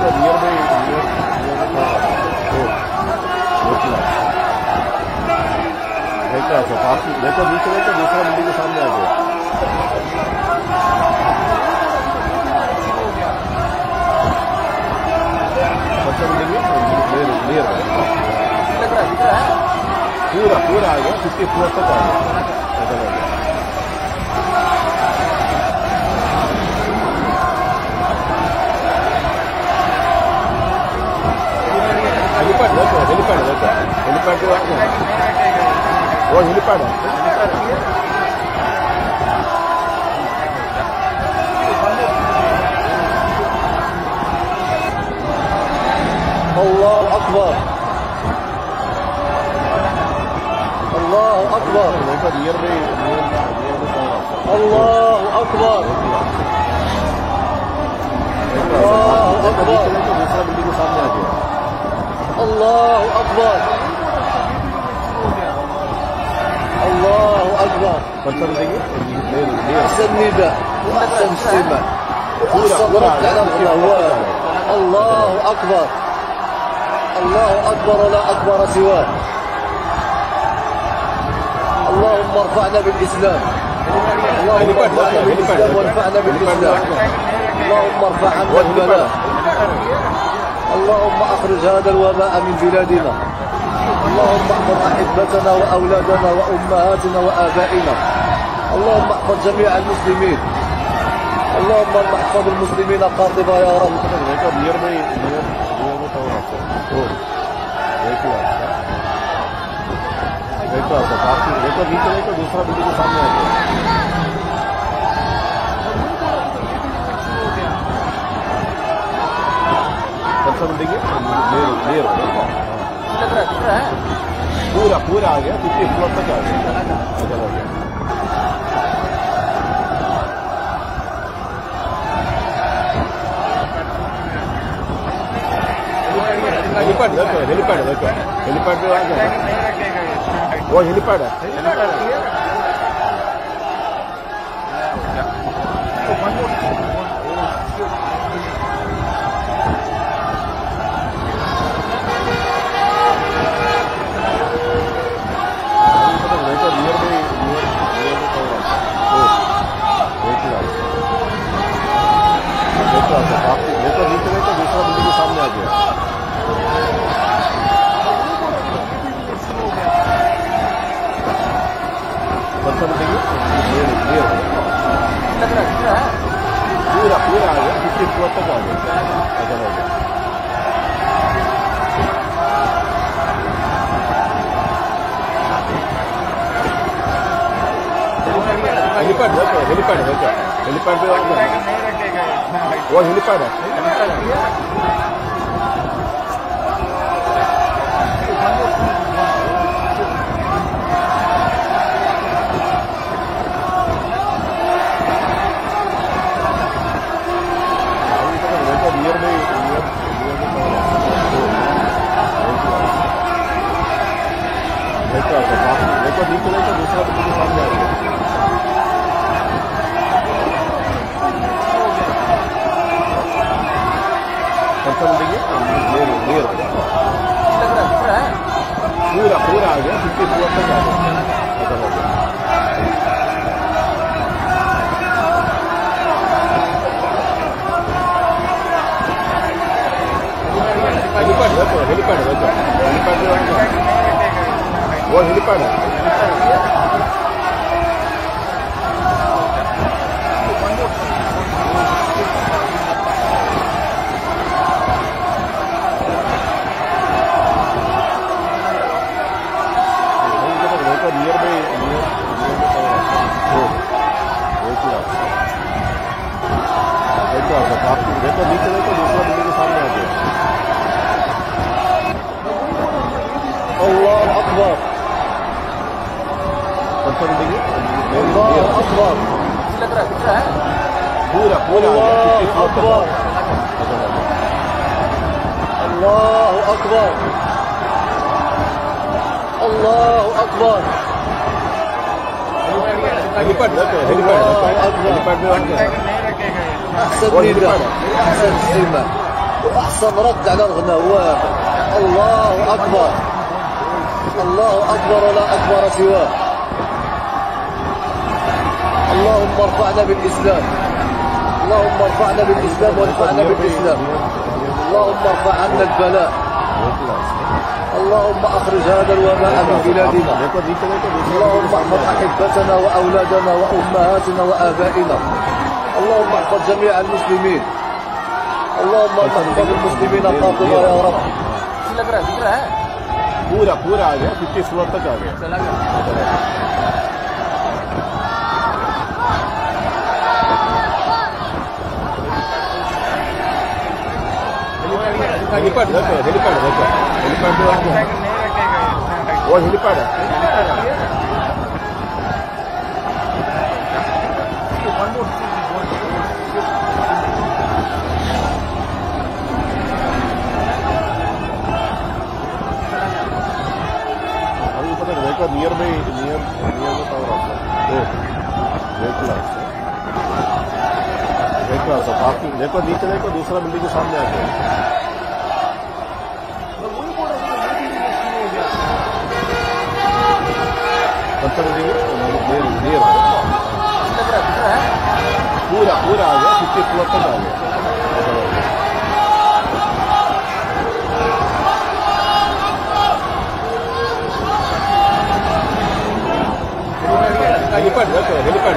the nearby देखो बीच तो दूसरा मंडी के सामने आ गया पत्थर मंडी पूरा पूरा आ गया फिफ्टी फोर तक आ गया హెలిప్యాడ్ హెలిప్యాడ్ హెలిప్యాడ్ ఓ హెలిప్యాడ్ الله أكبر الله أكبر الله أكبر الله أكبر الله أكبر. الله أكبر. أحسن نداء وأحسن استماع وأحسن رد الله. أكبر. الله أكبر لا أكبر سواه. اللهم ارفعنا بالإسلام. اللهم ارفعنا بالإسلام. بالإسلام. اللهم ارفع عنا البلاء اللهم اخرج هذا الوباء من بلادنا اللهم احفظ احبتنا واولادنا وامهاتنا وابائنا اللهم احفظ جميع المسلمين اللهم احفظ المسلمين قاطبة يا رب देखो नियर में नियर नियर में कहाँ है? वो देखो देखो आप देखो नीचे नहीं तो दूसरा बिल्डिंग के सामने आ गया सब पूरा पूरा आ गया फिफ्टी फ्लोर तक आ गया हेलीपैड हेलीपैड हेलीपैड हेलीपैड वो हेलीपैड है गया फिफ्टी फ्लोर तक आ गया ऐसा हो गया हेलीपैड देखो हेलीपैड देखो हेलीपैड पे आ गया वो हेलीपैड है 들어갈 거야. 몇번 리플레이션 못 하고 그렇게 하는 거 ఎంత ఉంటుంది మీరు మీరు పూర పూర ఆగే ఫిఫ్టీ ఫోర్ కాదు helipad helipad helipad helipad Вот или Allah Akbar. الله أكبر पूरा पूरा الله أكبر الله أكبر الله أكبر हेलीपैड देखो हेलीपैड हेलीपैड أحسن نداء أحسن استماع وأحسن رد على الغنوات الله أكبر الله أكبر لا أكبر سواه اللهم ارفعنا بالإسلام اللهم ارفعنا بالإسلام وارفعنا بالإسلام اللهم ارفع عنا البلاء اللهم أخرج هذا الوباء من بلادنا देखो नीचे देखो اللهم احفظ احبتنا واولادنا وامهاتنا وابائنا اللهم احفظ جميع المسلمين اللهم احفظ المسلمين قاطبه يا رب पूरा पूरा आ गया फिफ्टी फ्लोर तक आ गया helipad helipad helipad helipad वो हेलीपैड है नियर बाई नियर नियर में टावर आपका देख ला देखो तो पार्किंग देखो, नीचे देखो, दूसरा बिल्डिंग के सामने आ गया। पूरा पूरा आ गया फिफ्टी फ्लोर तक आ गया। हेलीपैड देखो helipad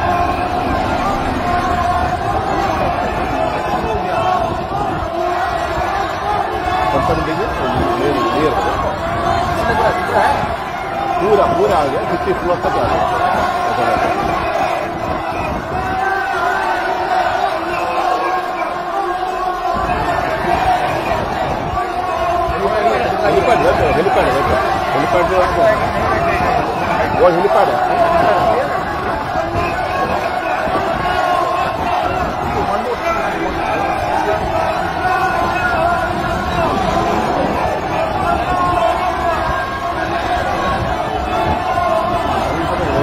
brasileira. Pura, pura, né? ele perdeu, ele perdeu. Helipad ele perdeu.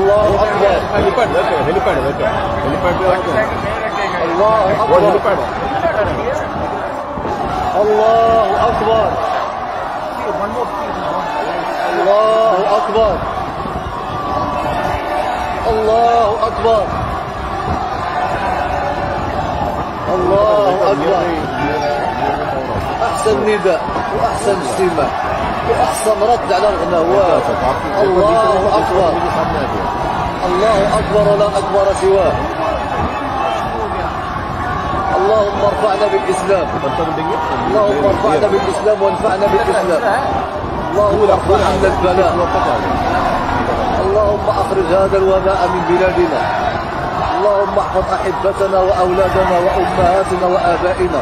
الله اكبر हेलीपैड देखो हेलीपैड देखो हेलीपैड الله वो اكبر हेलीपैड है الله اكبر الله اكبر الله اكبر الله اكبر احسن نداء واحسن استماع واحسن رد على الغنوات الله أكبر. الله أكبر ولا أكبر سواه. اللهم ارفعنا بالإسلام. اللهم ارفعنا بالإسلام وانفعنا بالإسلام. اللهم ارفع عنا البلاء اللهم أخرج هذا الوباء من بلادنا. اللهم احفظ أحبتنا وأولادنا وأمهاتنا وآبائنا.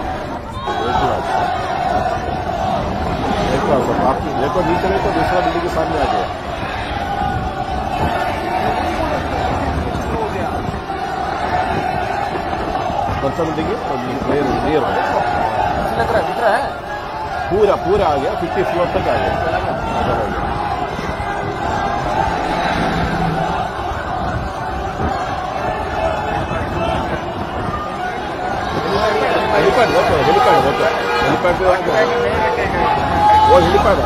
नियर तो आपकी देखो नीचे नहीं तो दूसरा बिल्डिंग के सामने आ गया कौन सा बिल्डिंग है रहा है। दिख रहा है। पूरा पूरा आ गया फिफ्टी फ्लोर तक आ गया। हेलीपैड हेलीपैड हेलीपैड गया वो हेलीपैड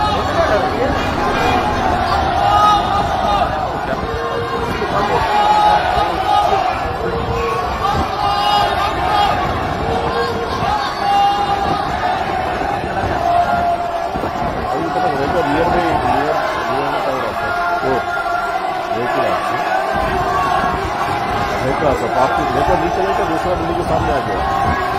देखा सब आपकी देखा नीचे लेकर दूसरा बिल्ली के सामने आ गया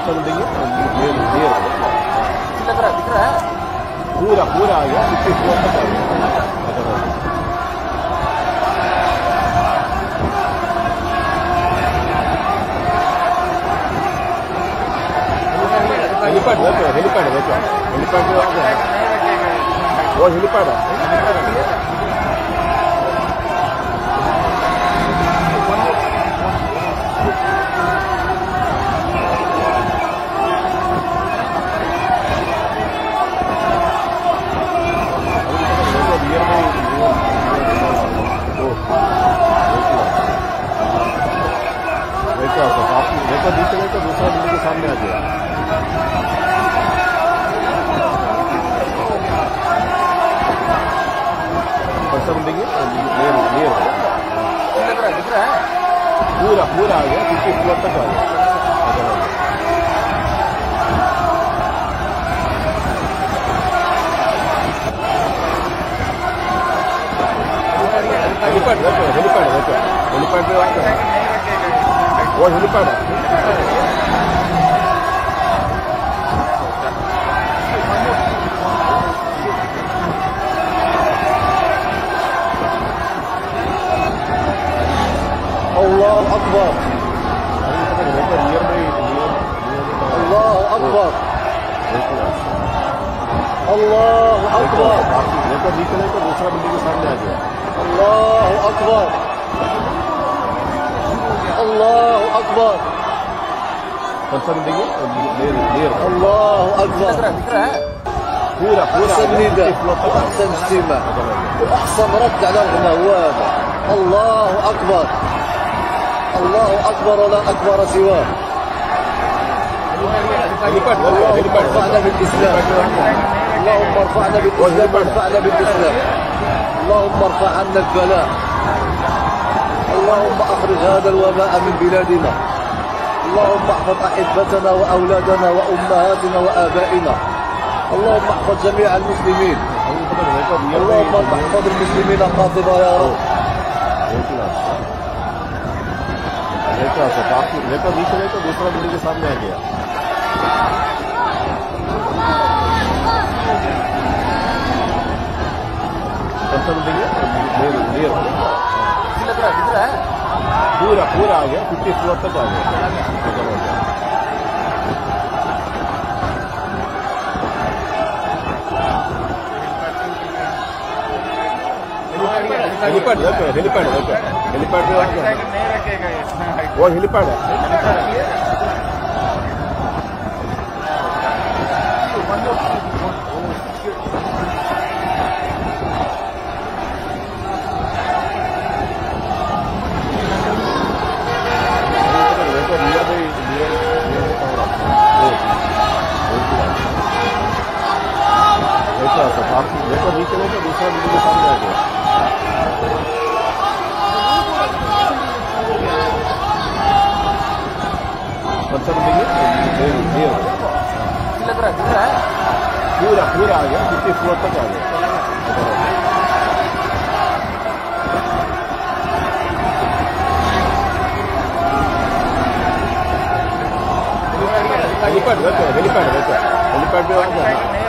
अच्छा तो देखिए। पूरा पूरा आ गया। इसके फोर तक आ गया। हेलीपैड हेलीपैड हेलीपैड वो हेलीपैड है। देखो नीचे नहीं तो दूसरा बिल्डिंग के सामने आ गया कौन सा बिल्डिंग है नियर नियर दिख रहा है दिख रहा है पूरा पूरा आ गया फिफ्टी फ्लोर तक आ गया हेलीपैड देखो हेलीपैड देखो हेलीपैड पे आ गया वो हेलीपैड है الله اكبر देखो नियर में नियर नियर الله اكبر الله اكبر देखो नीचे नहीं तो दूसरा बिल्डिंग के सामने आ गया الله اكبر الله اكبر كنتم ديجو دير دير الله أكبر. فكره فكره أحسن نداء. واحسن اجتماع. واحسن رد على الغنى الله أكبر. الله أكبر لا أكبر سواه. اللهم ارفعنا بالإسلام. اللهم ارفعنا بالإسلام ارفعنا بالإسلام. اللهم ارفع عنا البلاء. اللهم أخرج هذا الوباء من بلادنا. اللهم احفظ احبتنا واولادنا وامهاتنا وابائنا اللهم احفظ جميع المسلمين اللهم احفظ المسلمين قاطبة يا رب देखो तो आपकी देखो नीचे नहीं तो दूसरा बिल्डिंग के सामने आ गया कौन सा बिल्डिंग है नियर नियर दिख रहा है दिख रहा है पूरा पूरा आ गया फिफ्टी फ्लोर तक आ गया। हेलीपैड हेलीपैड हेलीपैड वो हेलीपैड है। देखो नीचे देखो दूसरा बिल्डिंग के सामने आ गया कौन सा बिल्डिंग है ये ये हो गया लग रहा है दिख रहा है पूरा पूरा आ गया फिफ्टी फ्लोर तक आ गया हेलीपैड देखो हेलीपैड देखो हेलीपैड भी वहाँ जाना वो हेलीपैड है देखो near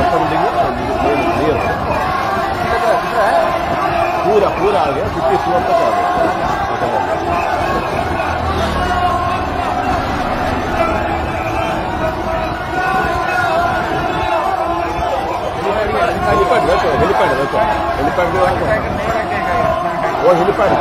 estamos ligando mesmo. Pura, pura água, é porque sua pra Ele perdeu, ele perdeu, ele perdeu agora. Hoje ele perdeu.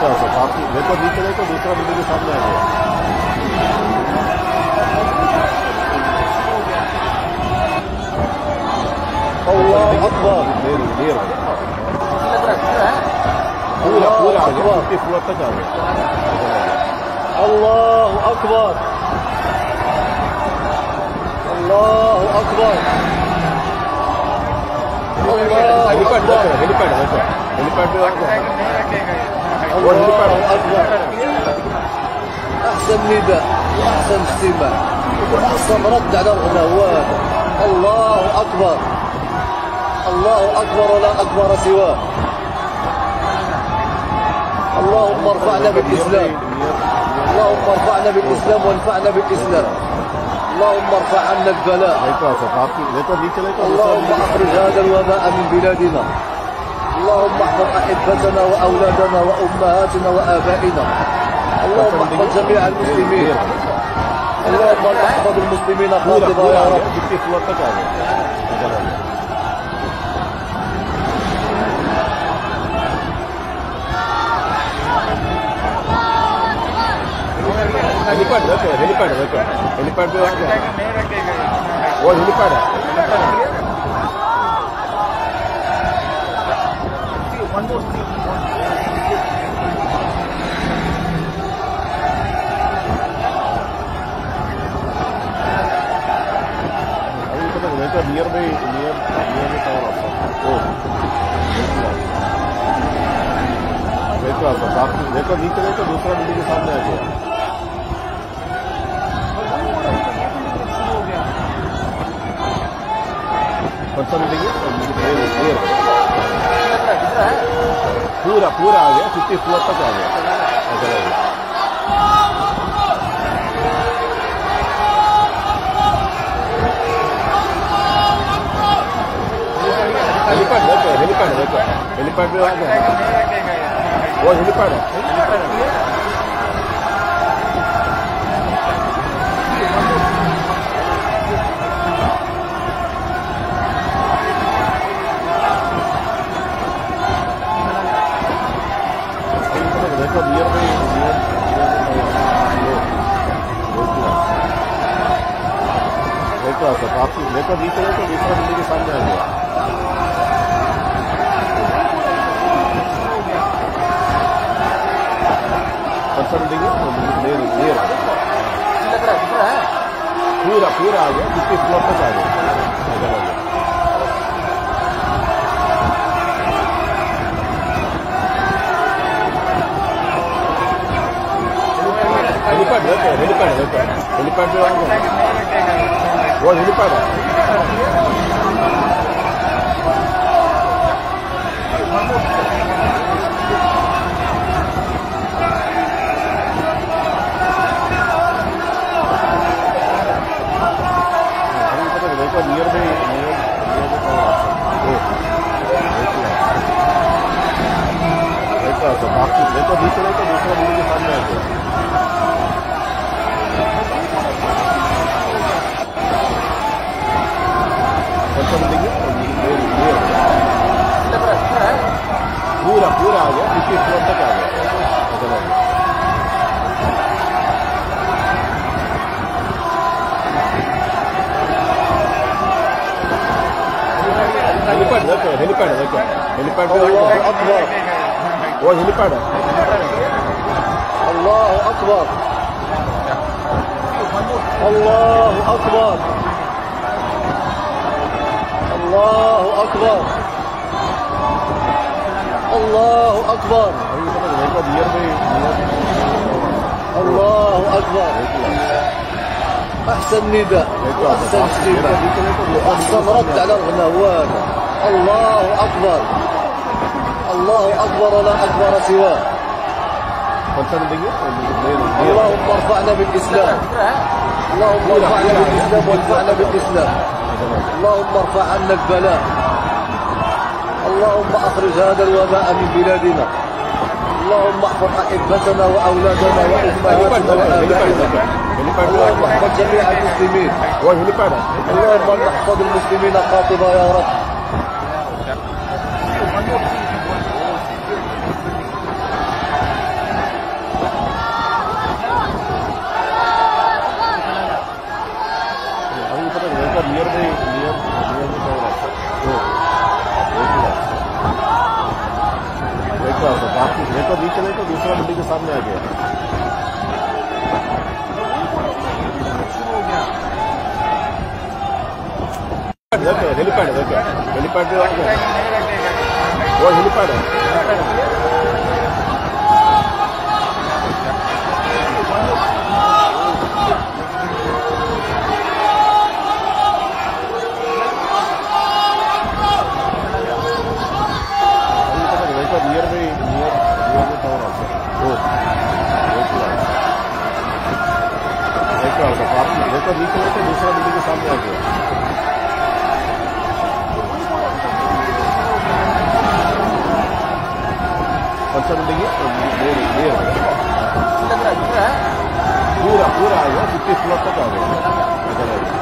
क्या है सर आप देखो रहे तो दूसरा बिल्डिंग के सामने आ गया अल्लाह अकबर पूरा पूरा आ गया उसकी पूरा तक आ अल्लाह अकबर अल्लाह अकबर हेलीपैड हेलीपैड हेलीपैड हेलीपैड اكبر أحسن نداء واحسن اجتماع. وأحسن رد على الغنوات الله أكبر. الله أكبر ولا أكبر سواه. اللهم ارفعنا بالإسلام. اللهم ارفعنا بالإسلام وانفعنا بالإسلام. اللهم ارفع عنا البلاء. اللهم اخرج هذا الوباء من بلادنا. اللهم احفظ احبتنا واولادنا وامهاتنا وابائنا اللهم احفظ جميع المسلمين اللهم احفظ المسلمين पूरा خاطبا पूरा يا आ رب गया फिफ्टी फ्लोर तक आ गया हेलीपैड देखो हेलीपैड देखो हेलीपैड भी वहाँ जाना वो हेलीपैड है one more thing. Later, nearby, near, nearby tower also. Oh, देखो आप साथ में देखो नीचे देखो दूसरा बिल्डिंग के सामने आ गया कौन सा मिलेंगे है नियर लग रहा है दिख रहा है पूरा पूरा आ गया फिफ्टी फ्लोर तक आ गया ऐसा आ गया हेलीपैड देखो हेलीपैड देखो हेलीपैड भी वहाँ जाना वो हेलीपैड है of nearby आपकी लेकर तो दूसरा के सामने आ गया ले रहा है पूरा पूरा आ गया जिसके फ्लोर तक आ गया helipad lepo, helipad lepo, helipad lepo, helipad lepo, helipad Thank you. something only very clear. पूरा पूरा आ गया किसी फ्लोर तक आ गया हेलीपैड देखो हेलीपैड देखो हेलीपैड अकबर वो हेलीपैड है अल्लाह अकबर अल्लाह अकबर الله أكبر. الله أكبر. الله أكبر. أحسن نداء. أحسن سيبة أحسن رد على الغنوان. الله أكبر. الله أكبر لا أكبر سواه. اللهم ارفعنا بالإسلام. اللهم ارفعنا بالإسلام وارفعنا بالإسلام. اللهم ارفع عنا البلاء. اللهم أخرج هذا الوباء من بلادنا. اللهم احفظ احبتنا وأولادنا وأمهاتنا وآبائنا. اللهم احفظ جميع المسلمين. اللهم احفظ المسلمين خاطبه يا رب. तो देखो तो बाकी देखो नीचे नहीं तो दूसरा बिल्डिंग के सामने आ गया देखो हेलीपैड देखो हेलीपैड पे आ गया वो हेलीपैड है पे आ सकता आप देखो निकले तो दूसरा बिल्डिंग के सामने आ गया अच्छा बिल्डिंग है पूरा पूरा आएगा फिफ्टी फ्लोर तक आ गया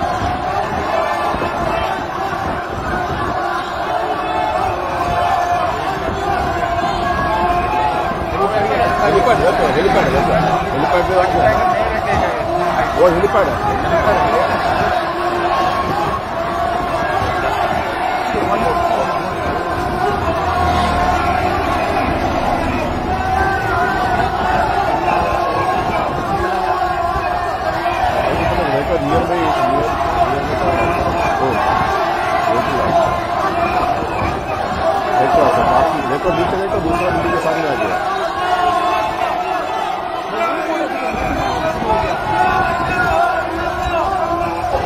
हेलीपैड हेलीपैड हेलीपैड हेलीपैड वो हेलीपैड है देखो बीच में तो दूसरा बिल्डिंग के सामने आ गया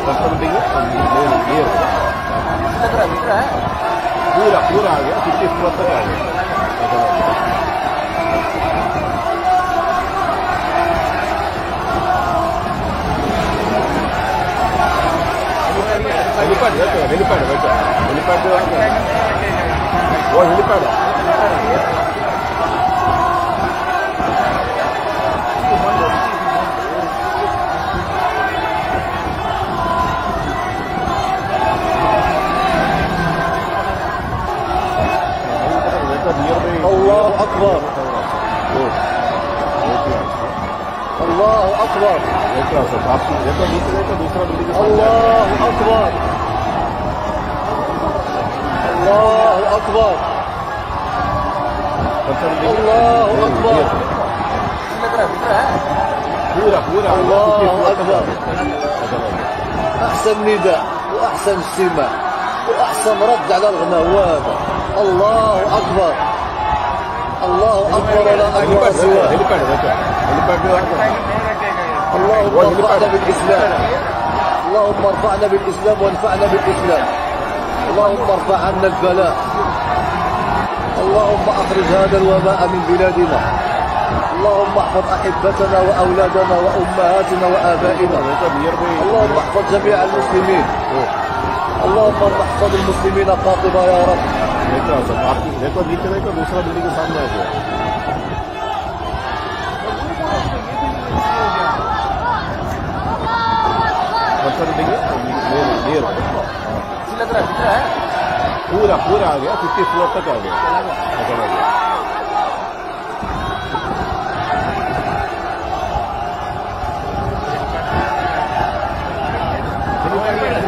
कौन सा बिल्डिंग है नियर नियर लग रहा है दिख रहा है पूरा पूरा आ गया फिफ्टी फ्लोर तक आ गया अच्छा लग गया हेलीपैड देखो हेलीपैड الله أكبر. الله أكبر. الله أكبر. الله أكبر. الله أكبر. الله أكبر. أحسن نداء وأحسن سمة وأحسن رد على الغناوات الله أكبر. الله أكبر ولا أكبر. سواه اللهم ارفعنا بالإسلام. اللهم ارفعنا بالإسلام وانفعنا بالإسلام. اللهم ارفع عنا البلاء. اللهم أخرج هذا الوباء من بلادنا. اللهم احفظ أحبتنا وأولادنا وأمهاتنا وآبائنا. اللهم احفظ جميع المسلمين. اللهم احفظ المسلمين قاطبه يا رب. देखो तो सब आपकी देखो दिख देखो दूसरा बिल्डिंग के सामने आ गया पूरा पूरा आ गया फिफ्टी फ्लोर तक आ गया। चला गया अच्छा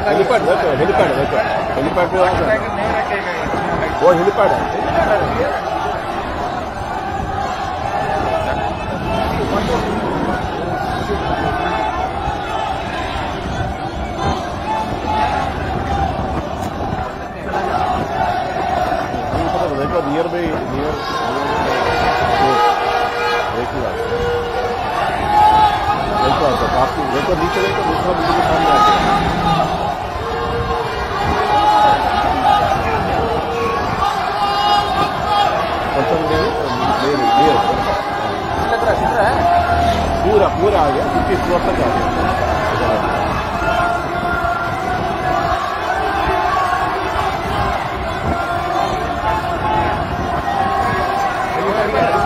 हेलीपैड हेलीपैड। हेलीपैड हेलीपैड वो हेलीपैड है नियर बाई नियर देखो देखो आपको देखो नीचे देखो दूसरा के सामने आ गया रहा है पूरा पूरा आ गया क्योंकि फ्लोर तक आ गया।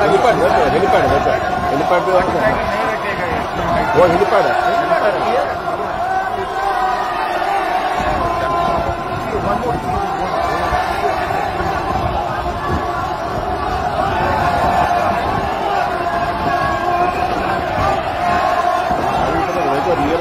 हेलीपैड है हेलीपैड है हेलीपैड भी रखते हैं। वो हेलीपैड है। One more.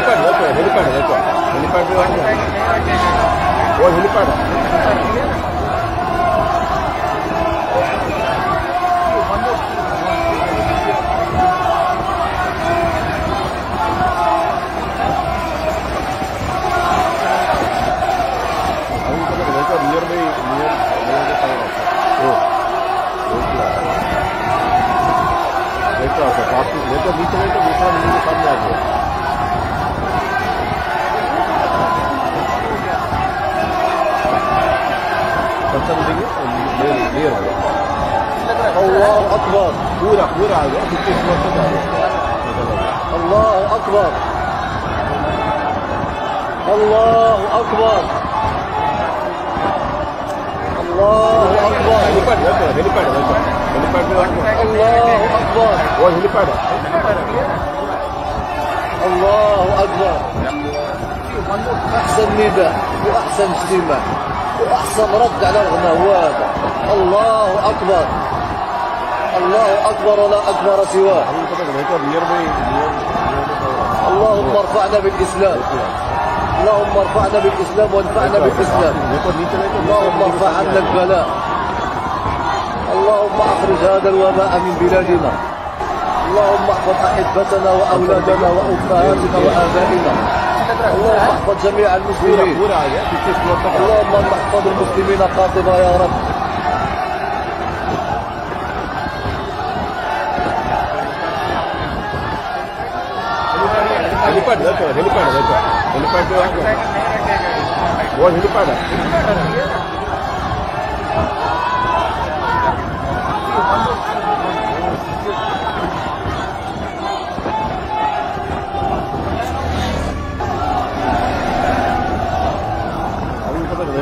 हेलीपैड देखो हेलीपैड देखो हेलीपैड भी वहाँ वो हेलीपैड नियर बाई नियर देखो बीच में तो दूसरा मेरे सामने आ गया الله اكبر كوره كوره على الوقت كتير الله اكبر الله اكبر الله اكبر الله اكبر الله اكبر احسن نداء واحسن اجتماع الصم رد على الغنى هو هذا. الله أكبر. الله أكبر ولا أكبر سواه. اللهم ارفعنا بالإسلام. اللهم ارفعنا بالإسلام وانفعنا بالإسلام. اللهم ارفع عنا البلاء. اللهم أخرج هذا الوباء من بلادنا. اللهم احفظ أحبتنا وأولادنا وأمهاتنا وآبائنا. اللهم احفظ جميع पूरा المسلمين पूरा आ गया फिफ्टी फ्लोर तक आ गया اللهم احفظ المسلمين قاطبة يا رب हेलीपैड देखो हेलीपैड देखो हेलीपैड पे वहाँ से वो हेलीपैड है अभी पता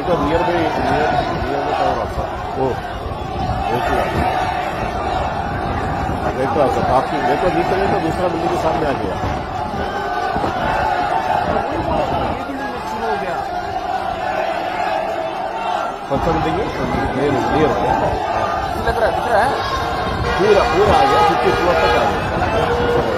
देखो नियर बाई नियर नियर में कहाँ रखा ओ देखो काफ़ी देखो नीचे देखो दूसरा बिल्डिंग के सामने आ गया कौन सा बिल्डिंग है नियर दिख रहा है पूरा पूरा आ गया फिफ्टी फ्लोर तक आ गया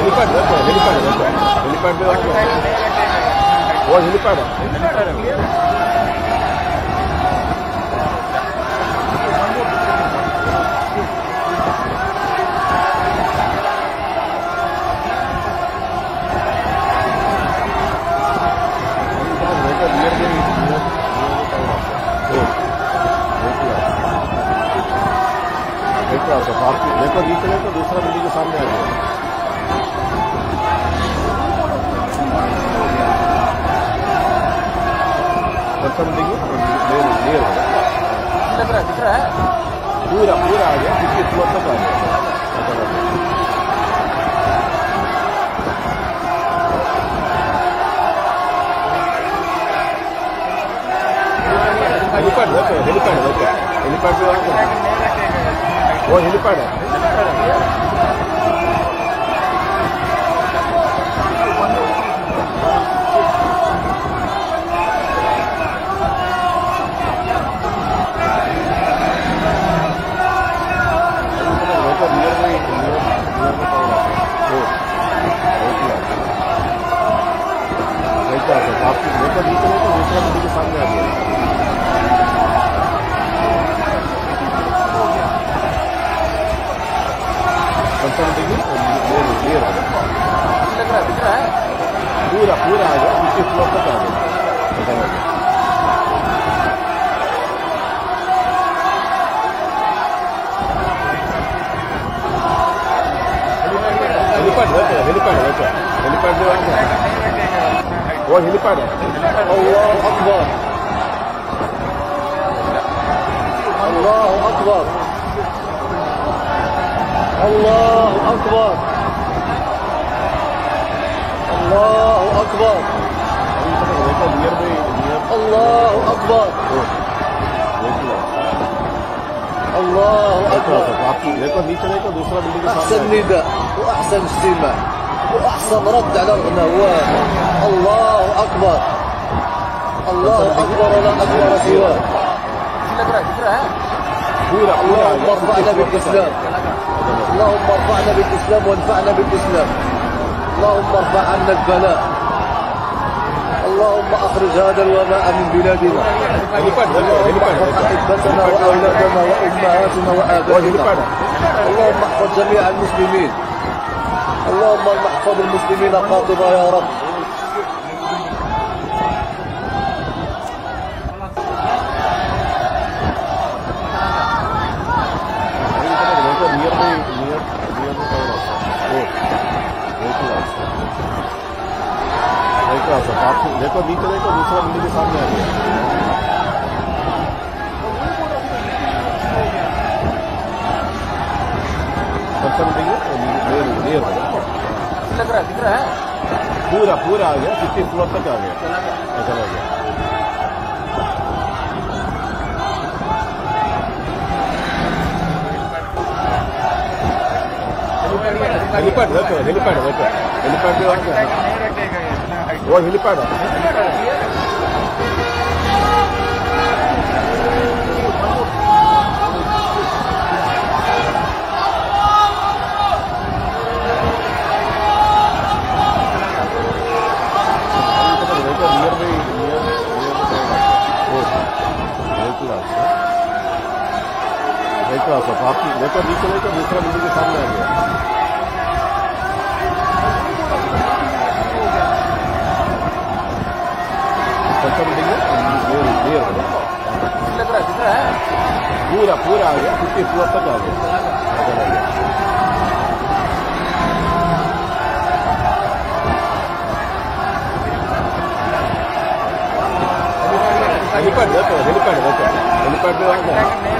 हेलीपैड है हेलीपैड है हेलीपैड पे रखो वो हेलीपैड है देखो बीच में तो दूसरा बिल्डिंग के सामने आ गया कौन सा बिल्डिंग है नियर नियर लग रहा है दिख रहा है पूरा पूरा आ गया फिफ्टी फ्लोर तक आ गया ऐसा लग रहा है। हेलीपैड देखो हेलीपैड देखो हेलीपैड पे वहाँ पे- वो हेलीपैड है एक लीक हुए तो दूसरा नदी के सामने आ क्लियर हो गया तो पूरा पूरा आ गया उसके फ्लोर तक आ गया। ऐसा हो गया हेलीपैड देखो हेलीपैड देखो हेलीपैड जो है वो हेलीपैड है الله أكبر الله أكبر الله أكبر الله أكبر देखो नियर में नियर الله أكبر الله أكبر आपकी देखो नीचे नहीं तो दूसरा बिल्डिंग के أحسن सामने وأحسن استماع. وأحسن رد على الغنوات الله أكبر. الله أكبر ولا أكبر سواه. اللهم ارفعنا بالإسلام. اللهم ارفعنا بالإسلام وانفعنا بالإسلام. اللهم ارفع عنا البلاء. اللهم أخرج هذا الوباء من بلادنا. اللهم احبتنا واولادنا وامهاتنا وابائنا اللهم احفظ جميع المسلمين. اللهم احفظ المسلمين قاطبة يا رب देखो नियर में नियर नियर में कौन आता है वो देखो देखो आता आपकी देखो नीचे देखो दूसरा बिल्डिंग के सामने आ गया कंसर्न देखिए क्लियर क्लियर हो गया लग रहा है दिख रहा है पूरा पूरा आ गया फिफ्टी फ्लोर तक आ गया ऐसा हो गया हेलीपैड देखो हेलीपैड देखो हेलीपैड पे वहाँ पे वो हेलीपैड है का असर आपकी लेकर नीचे लेकर दूसरा मुझे के सामने आ गया पूरा पूरा आ गया फिफ्टी फोर तक आ गया हेलीपैड हेलीपैड हेलीपैड में आ गया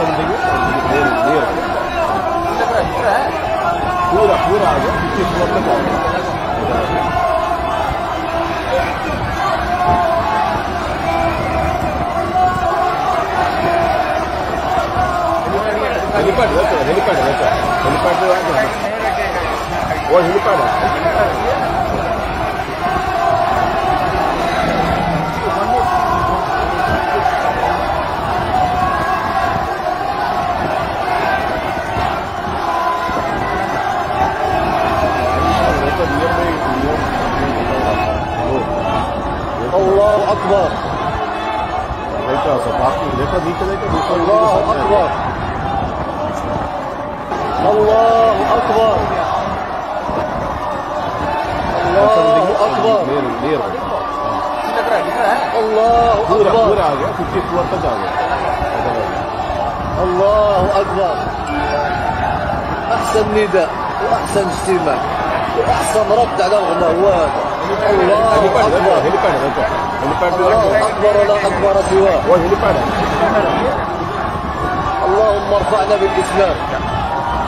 कंसर्न देखिए क्लियर क्लियर हो गया लग रहा है दिख रहा है पूरा पूरा आ गया फिफ्टी फ्लोर तक आ गया ऐसा हो गया हेलीपैड देखो हेलीपैड देखो हेलीपैड पे वहाँ पे वो हेलीपैड है الله أكبر. الله أكبر. الله أكبر. الله أكبر. الله اكبر الله اكبر الله اكبر أحسن نداء وأحسن اجتماع وأحسن رد على الغناء هو هذا اللهم ارفعنا بالاسلام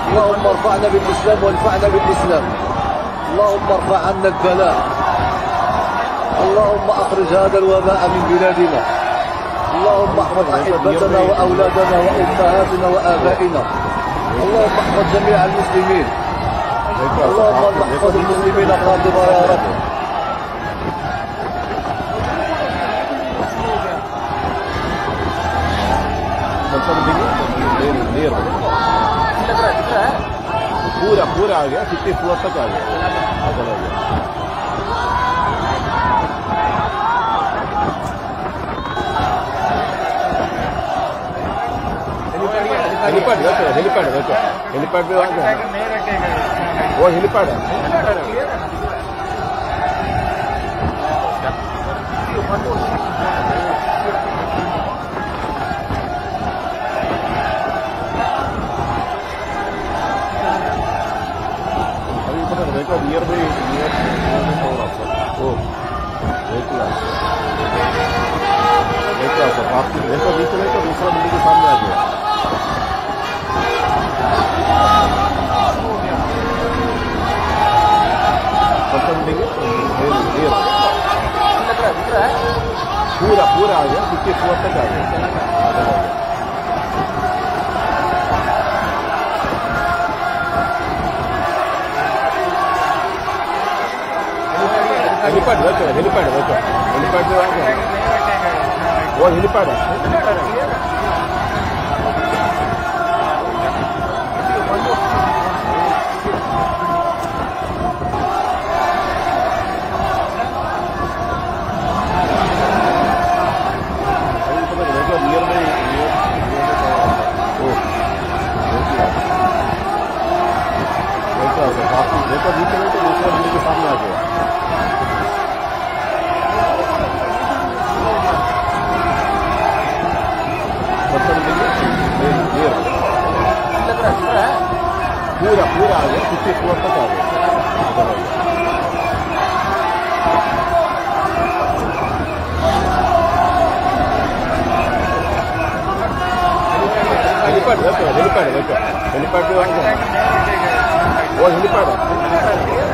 اللهم ارفعنا بالاسلام وانفعنا بالاسلام اللهم ارفع عنا البلاء اللهم اخرج هذا الوباء من بلادنا اللهم احفظ احبتنا واولادنا وامهاتنا وابائنا اللهم احفظ جميع المسلمين اللهم احفظ المسلمين قادمه يا رب sono benissimo nero, nero. Pura, pura águia. Aqui tem pula essa águia. ele lá. ele okay ele okay ele oh ele helipad sir near by near oh vehicle vehicle sir बीच में तो दूसरा building के सामने आ गया पूरा पूरा आ गया पिछले सुबह तक आ गया हेलीपैड देखो हेलीपैड देखो हेलीपैड पे आ गया वो हेलीपैड है अभी पता नहीं देखो नियर बाई ओ देखो देखो आप देखो नीचे देखो दूसरा बिल्डिंग के सामने आ गया पूरा पूरा आ गया फिफ्टी फ्लोर तक आ गया ऐसा लग गया हेलीपैड देखो हेलीपैड देखो हेलीपैड पे आ गया वो हेलीपैड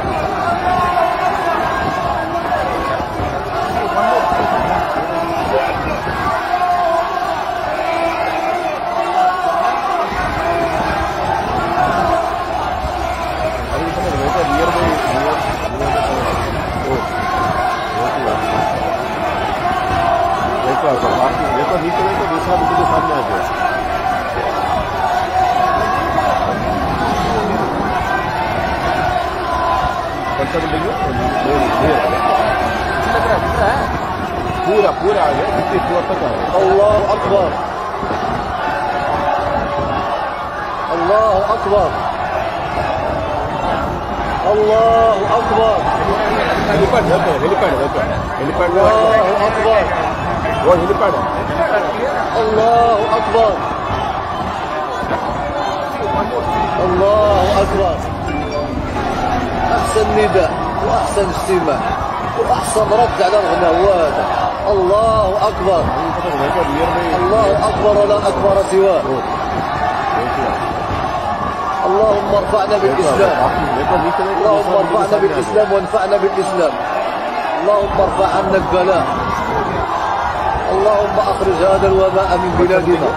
चुका है आपको जैसा नहीं चलेगा वैसा मुझे सामने आ जाएगा पूरा पूरा आ गया इक्कीस सौ तक आ गया अल्लाह अकबर अल्लाह अकबर अल्लाह अकबर हेलीपैड हेलीपैड हेलीपैड हेलीपैड अल्लाह अकबर هو يلعب الله أكبر. الله أكبر. أحسن نداء وأحسن استماع وأحسن رد على الغنى هذا الله أكبر. الله أكبر ولا أكبر سواه. اللهم ارفعنا بالإسلام. اللهم ارفعنا بالإسلام وانفعنا بالإسلام. اللهم ارفع عنا البلاء. اللهم أخرج هذا الوباء من بلادنا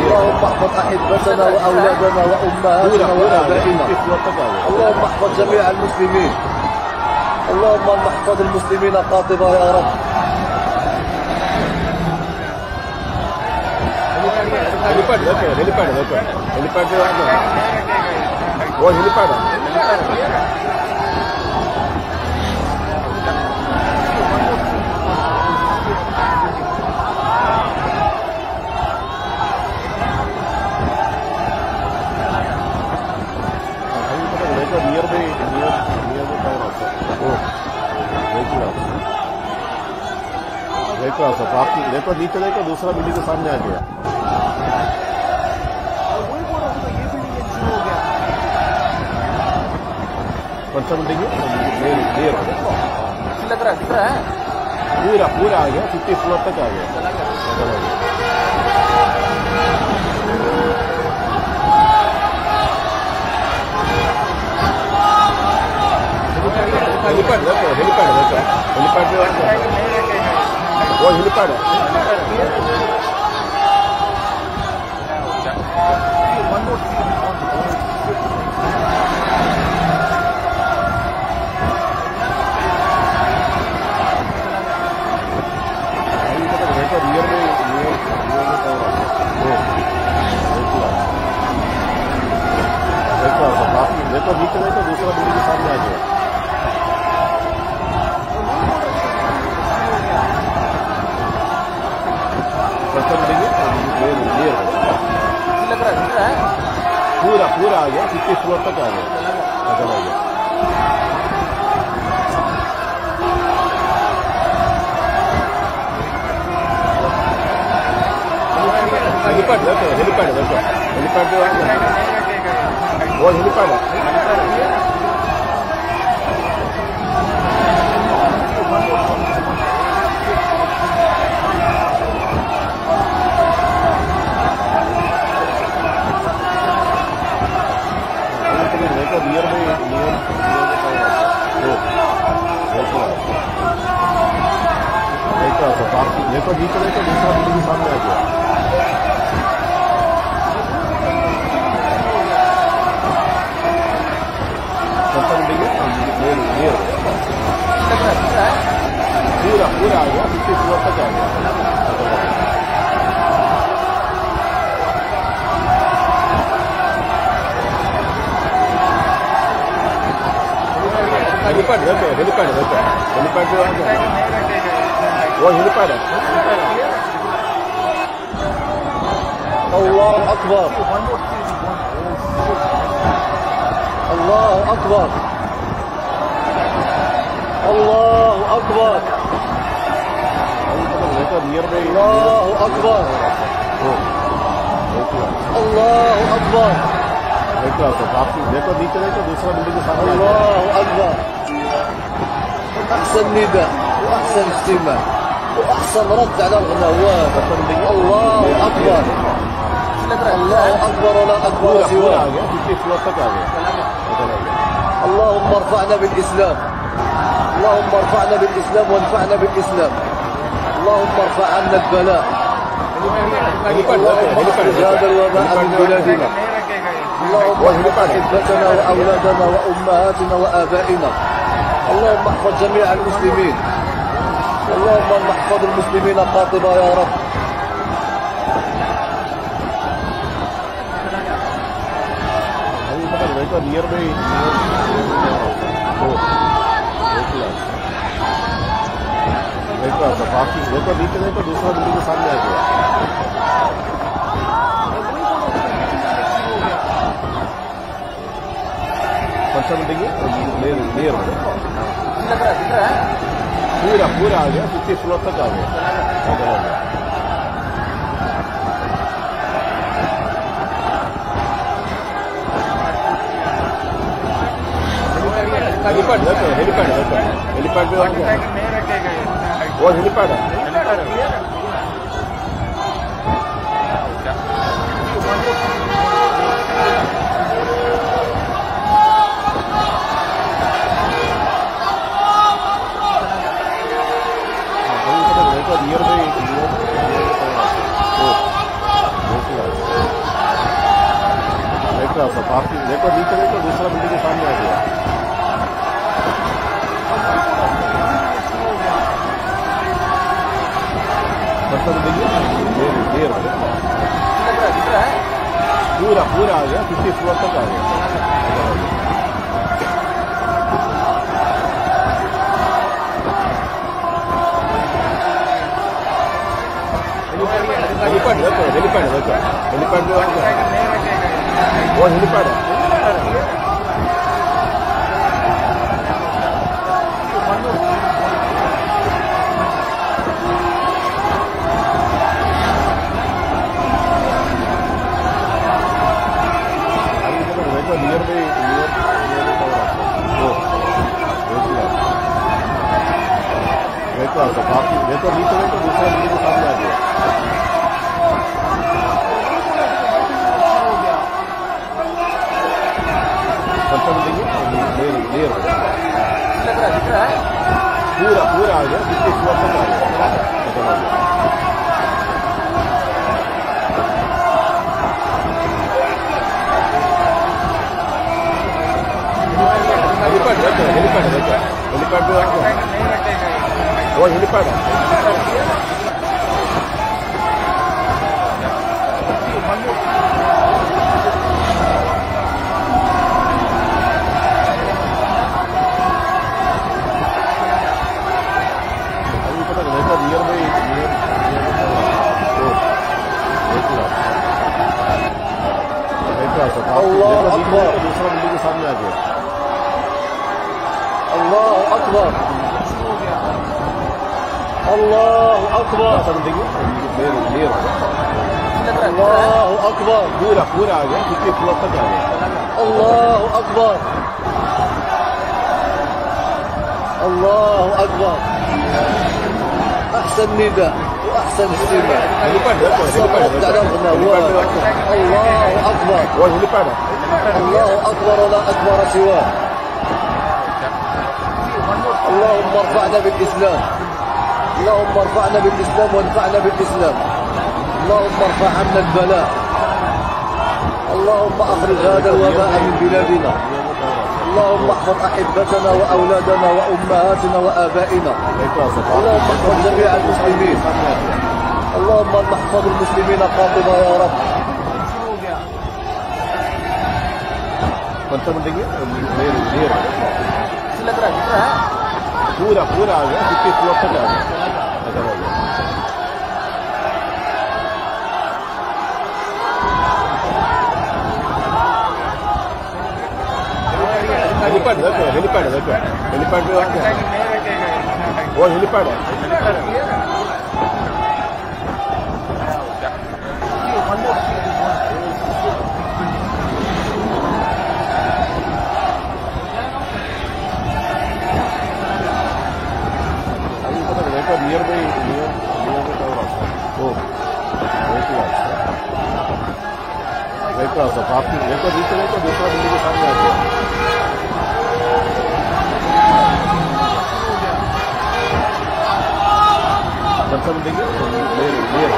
اللهم احفظ أحبتنا وأولادنا وأمهاتنا وآبائنا اللهم احفظ جميع المسلمين اللهم احفظ المسلمين قاطبة يا رب हेलीपैड देखो हेलीपैड देखो हेलीपैड पे आ गया वो हेलीपैड 그 미역 आपकी नीचे लेकर दूसरा बिल्डिंग के सामने आ गया कौन सा बिल्डिंग लग रहा है। दिख रहा है। पूरा पूरा आ गया फिफ्टी फ्लोर तक आ गया। Helipad okay helipad okay helipad oh helipad one more Bravo. ارفعنا بالإسلام. اللهم ارفع عنا البلاء. اللهم هذا الوباء من بلادنا. اللهم احفظ أحبتنا وأولادنا وأمهاتنا وآبائنا. اللهم احفظ جميع المسلمين. اللهم احفظ المسلمين قاطبه يا رب. Oh. देखो दफाफी देखो नीचे तो दूसरा बिल्डिंग के सामने आ गया। कौन बिल्डिंग तो है। पूरा पूरा आ गया फिफ्टी फ्लोर तक आ गया। हेलीपैड हेलीपैड हेलीपैड भी आ गया वो हेलीपैड है देखो रियर में रियर देखो तो बाकी देखो नीचे देखो दूसरा बिल्डिंग के सामने आ गया मतलब देखिए क्लियर क्लियर हो गया लग रहा है दिख रहा है पूरा पूरा आ गया फिफ्टी फ्लोर तक आ गया हेलीपैड देखो हेलीपैड देखो हेलीपैड पे आ गया वो हेलीपैड है नियर में नियर नियर में वो वेतो आता बाकी वेतो नहीं चले तो दूसरा लीड के सामने आ गया कंपन देंगे लेयर लेयर पूरा पूरा आ गया जिसके पूरा तक आ गया ಹೆಲಿಪ್ಯಾಡ್ ಬೇಕು ಹೆಲಿಪ್ಯಾಡ್ ಬೇಕು helipad O helipad الله أكبر أكبر. الله أكبر. الله أكبر. الله أكبر. الله أكبر. أحسن نداء وأحسن سمة أحسن الله أكبر. الله أكبر ولا أكبر سواه. اللهم ارفعنا بالإسلام. اللهم ارفعنا بالإسلام وانفعنا بالإسلام. اللهم ارفع عنا البلاء. اللهم أخرج هذا الوباء من بلادنا. اللهم احفظ أحبتنا وأولادنا وأمهاتنا وآبائنا. اللهم احفظ جميع المسلمين. اللهم احفظ المسلمين قاطبه يا رب. كنت من دقيقه pura, pura ya e pegou a pegada. Ele perdeu, ele perdeu, ele perdeu. Near by near near by tower also. Oh, vehicle also. Vehicle also. आपकी vehicle reach करें तो दूसरा building के सामने आ जाए. कौन सा है? Near near.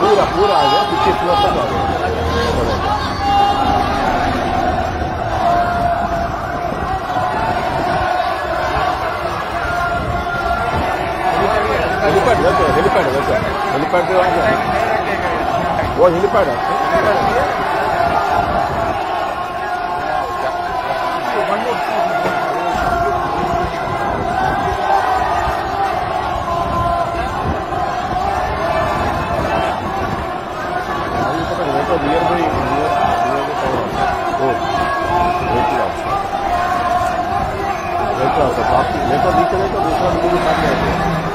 पूरा पूरा आ गया. पीछे पूरा तक आ गया. क्या हो रहा था वो वैसे आता वैसा आता आपकी वैसा नीचे में तो दूसरा बिल्डिंग के सामने आ गया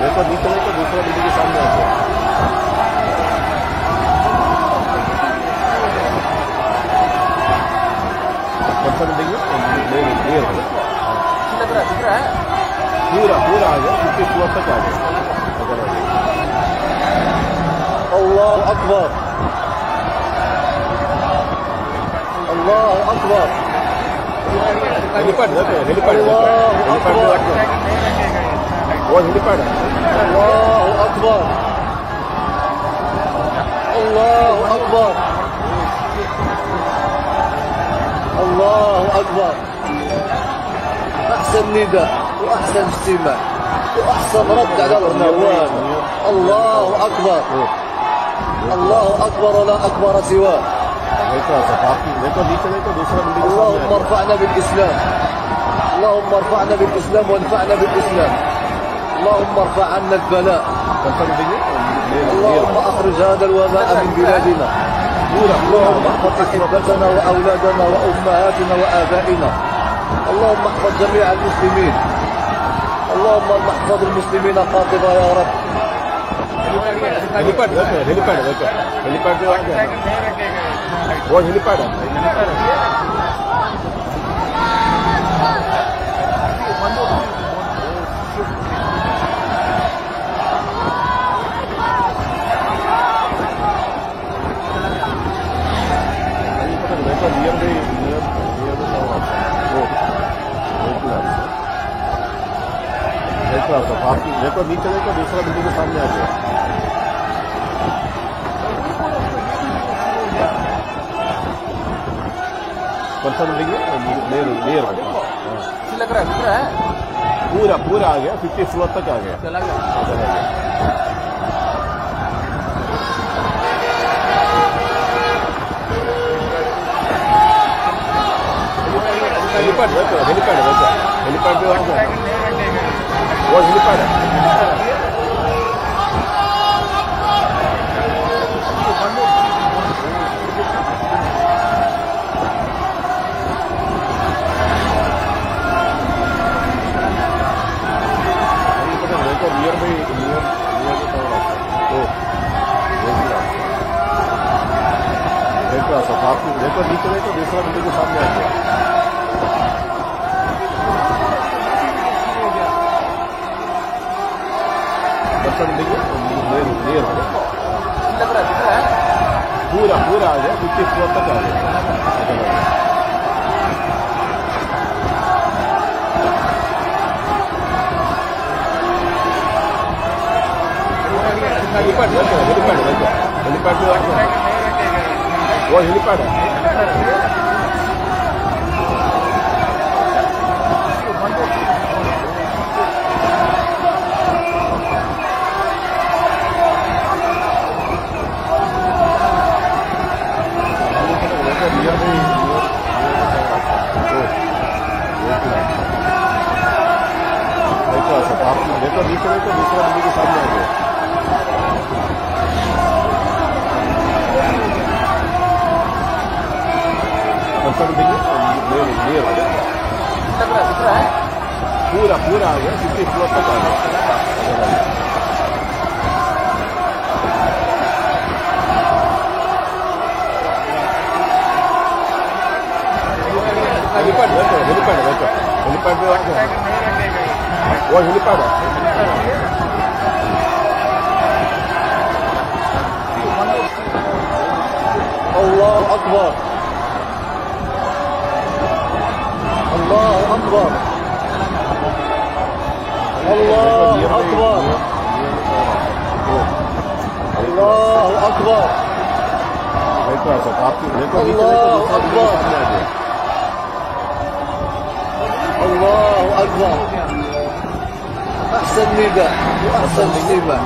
मेरे को दिख रहा है तो दूसरा बिल्डिंग के सामने आ गया। देखिए क्लियर हो गया। पूरा पूरा आ गया फिफ्टी फोर तक आ गया। अल्लाह अकबर। अल्लाह अकबर। Helipad helipad. हेलीपैड वो हेलीपैड है। الله أكبر. الله أكبر. الله أكبر. أحسن نداء وأحسن استماع وأحسن رد على البرنامج الله أكبر. الله أكبر لا أكبر سواه. اللهم ارفعنا بالإسلام. اللهم ارفعنا بالإسلام وانفعنا بالإسلام. اللهم ارفع عنا البلاء कौन सा बिल्डिंग है اللهم أخرج هذا الوباء من بلادنا पूरा اللهم احفظ أحبتنا وأولادنا وأمهاتنا وآبائنا اللهم احفظ جميع المسلمين اللهم احفظ المسلمين قاطبة يا رب हेलीपैड देखो हेलीपैड देखो हेलीपैड जो आ गया वो हेलीपैड है That's near the near near the tower. Road. देखो नीचे देखो दूसरा बिल्डिंग के सामने आ गया कौन सा बिल्डिंग है नेर नेर लग रहा है पूरा पूरा आ गया फिफ्टी फ्लोर तक आ गया चला गया हेलीपैड देखो हेलीपैड देखो हेलीपैड जो आ गया वो हेलीपैड है देखो नियर भी नियर नियर भी देखो सब आपकी देखो नीचे देखो दूसरा बिल्डिंग के सामने आ गया कौन सा बिल्डिंग है नियर नियर किसी लग रहा है दिख रहा है पूरा पूरा आ गया फिफ्टी फ्लोर तक आ गया हेलीपैड देखो हेलीपैड देखो हेलीपैड जो आ गया वो हेलीपैड है का असर आप नेता दिख रहे तो दूसरा आदमी के सामने आ पूरा पूरा आ गया सिक्सटी फ्लोर तक आ गया हेलीपैड हेलीपैड हेलीपैड हेलीपैड पे आ Hoje ele parece. الله أكبر. الله أكبر. الله أكبر. الله أكبر. الله أكبر. الله أكبر. وأحسن نباح وأحسن سماع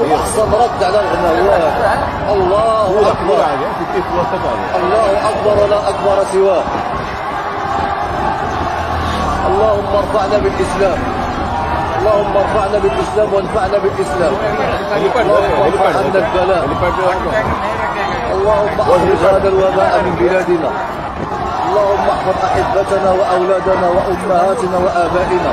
وأحسن رد على الغنى الله. أكبر. الله أكبر لا أكبر سواه. اللهم ارفعنا بالإسلام. اللهم ارفعنا بالإسلام وانفعنا بالإسلام. اللهم ارفع البلاء. اللهم اخرج هذا الوباء من بلادنا. اللهم احفظ أحبتنا وأولادنا وأمهاتنا وآبائنا.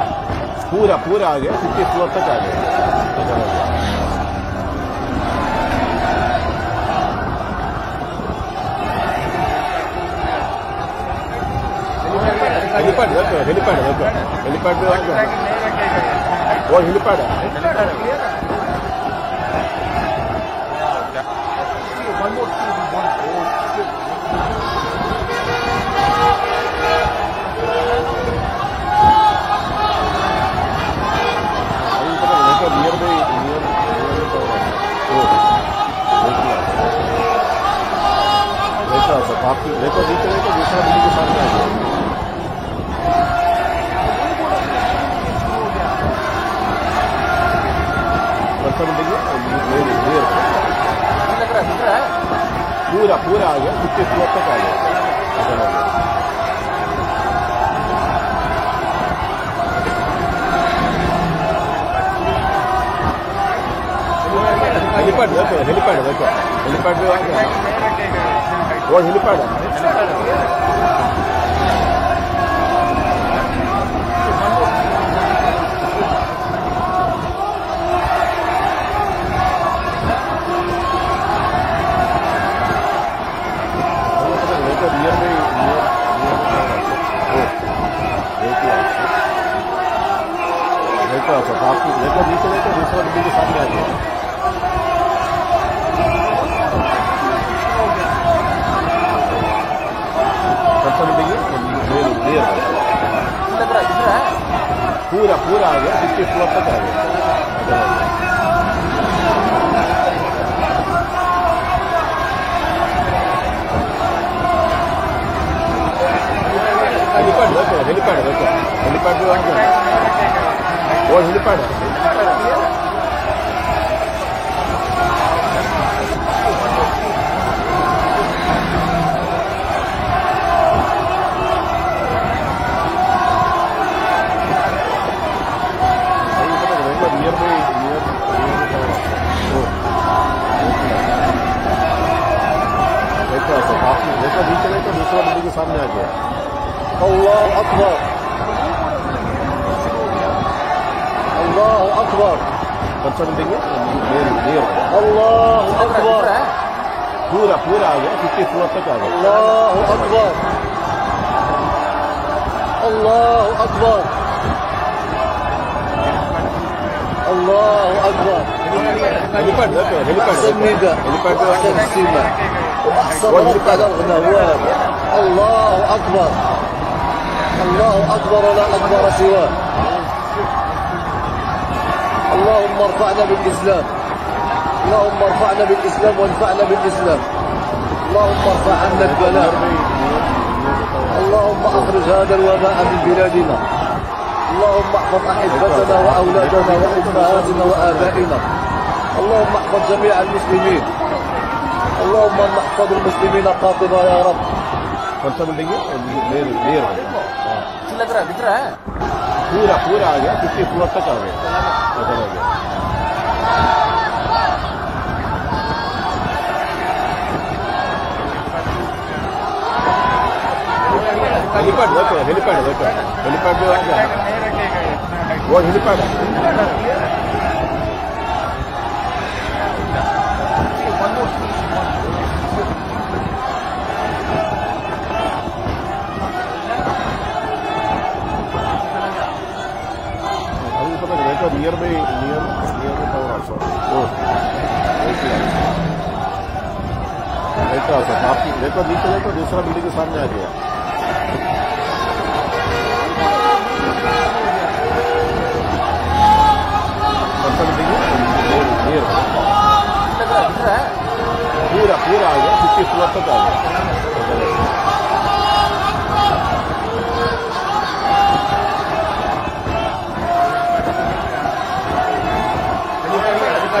पूरा पूरा आ गया फिफ्टी फ्लोर तक आ गया। हेलीपैड हेलीपैड हेलीपैड पे वो हेलीपैड है। आपकी देखो बीच में तो दूसरा बिल्ली के सामने आ जाएगा पूरा पूरा आ गया उसके फ्लोर तक आ गया। अच्छा, अच्छा। हेलीपैड, देखो हेलीपैड देखो। हेलीपैड भी आ गया। वो हेलीपैड है लेकर आप बीच दूसरा बिल्डिंग के सामने आ गया क्लियर पूरा पूरा आ गया इसके फ्लोर तक आ गया। हेलीपैड हेलीपैड हेलीपैड हेलीपैड वो हेलीपैड है। क्या है आपने धोखा भी चले तो दूसरा बंदे के सामने आ गया अल्लाह अकबर अल्लाह अकबर कंसर्न देंगे अल्लाह अकबर पूरा पूरा आ गया किसके सूरत तक आ गया अल्लाह अकबर अल्लाह अकबर الله اكبر هليكوبتر هليكوبتر هليكوبتر وأحسن ركعه النواب الله أكبر. الله أكبر لا أكبر سواه. اللهم ارفعنا بالإسلام. اللهم ارفعنا بالإسلام وانفعنا بالإسلام. اللهم ارفع عنا البلاء. اللهم أخرج هذا الوباء من بلادنا. اللهم احفظ أحبتنا وأولادنا وأمهاتنا وآبائنا. اللهم احفظ جميع المسلمين. اللهم احفظ المسلمين قاطبة يا رب कौन सा बिल्डिंग है नियर नियर लग रहा है दिख रहा है पूरा पूरा आ गया फिफ्टी फ्लोर तक आ गया ऐसा लग गया हेलीपैड देखो हेलीपैड देखो हेलीपैड पे आ गया वो हेलीपैड है नियर में नियर नियर में पावर आसा लेटर आसा आपकी लेटर नीचे लेटर दूसरा बिल्डिंग के सामने आ गया। पूरा पूरा आ गया फिफ्टी फ्लोर तक आ गया।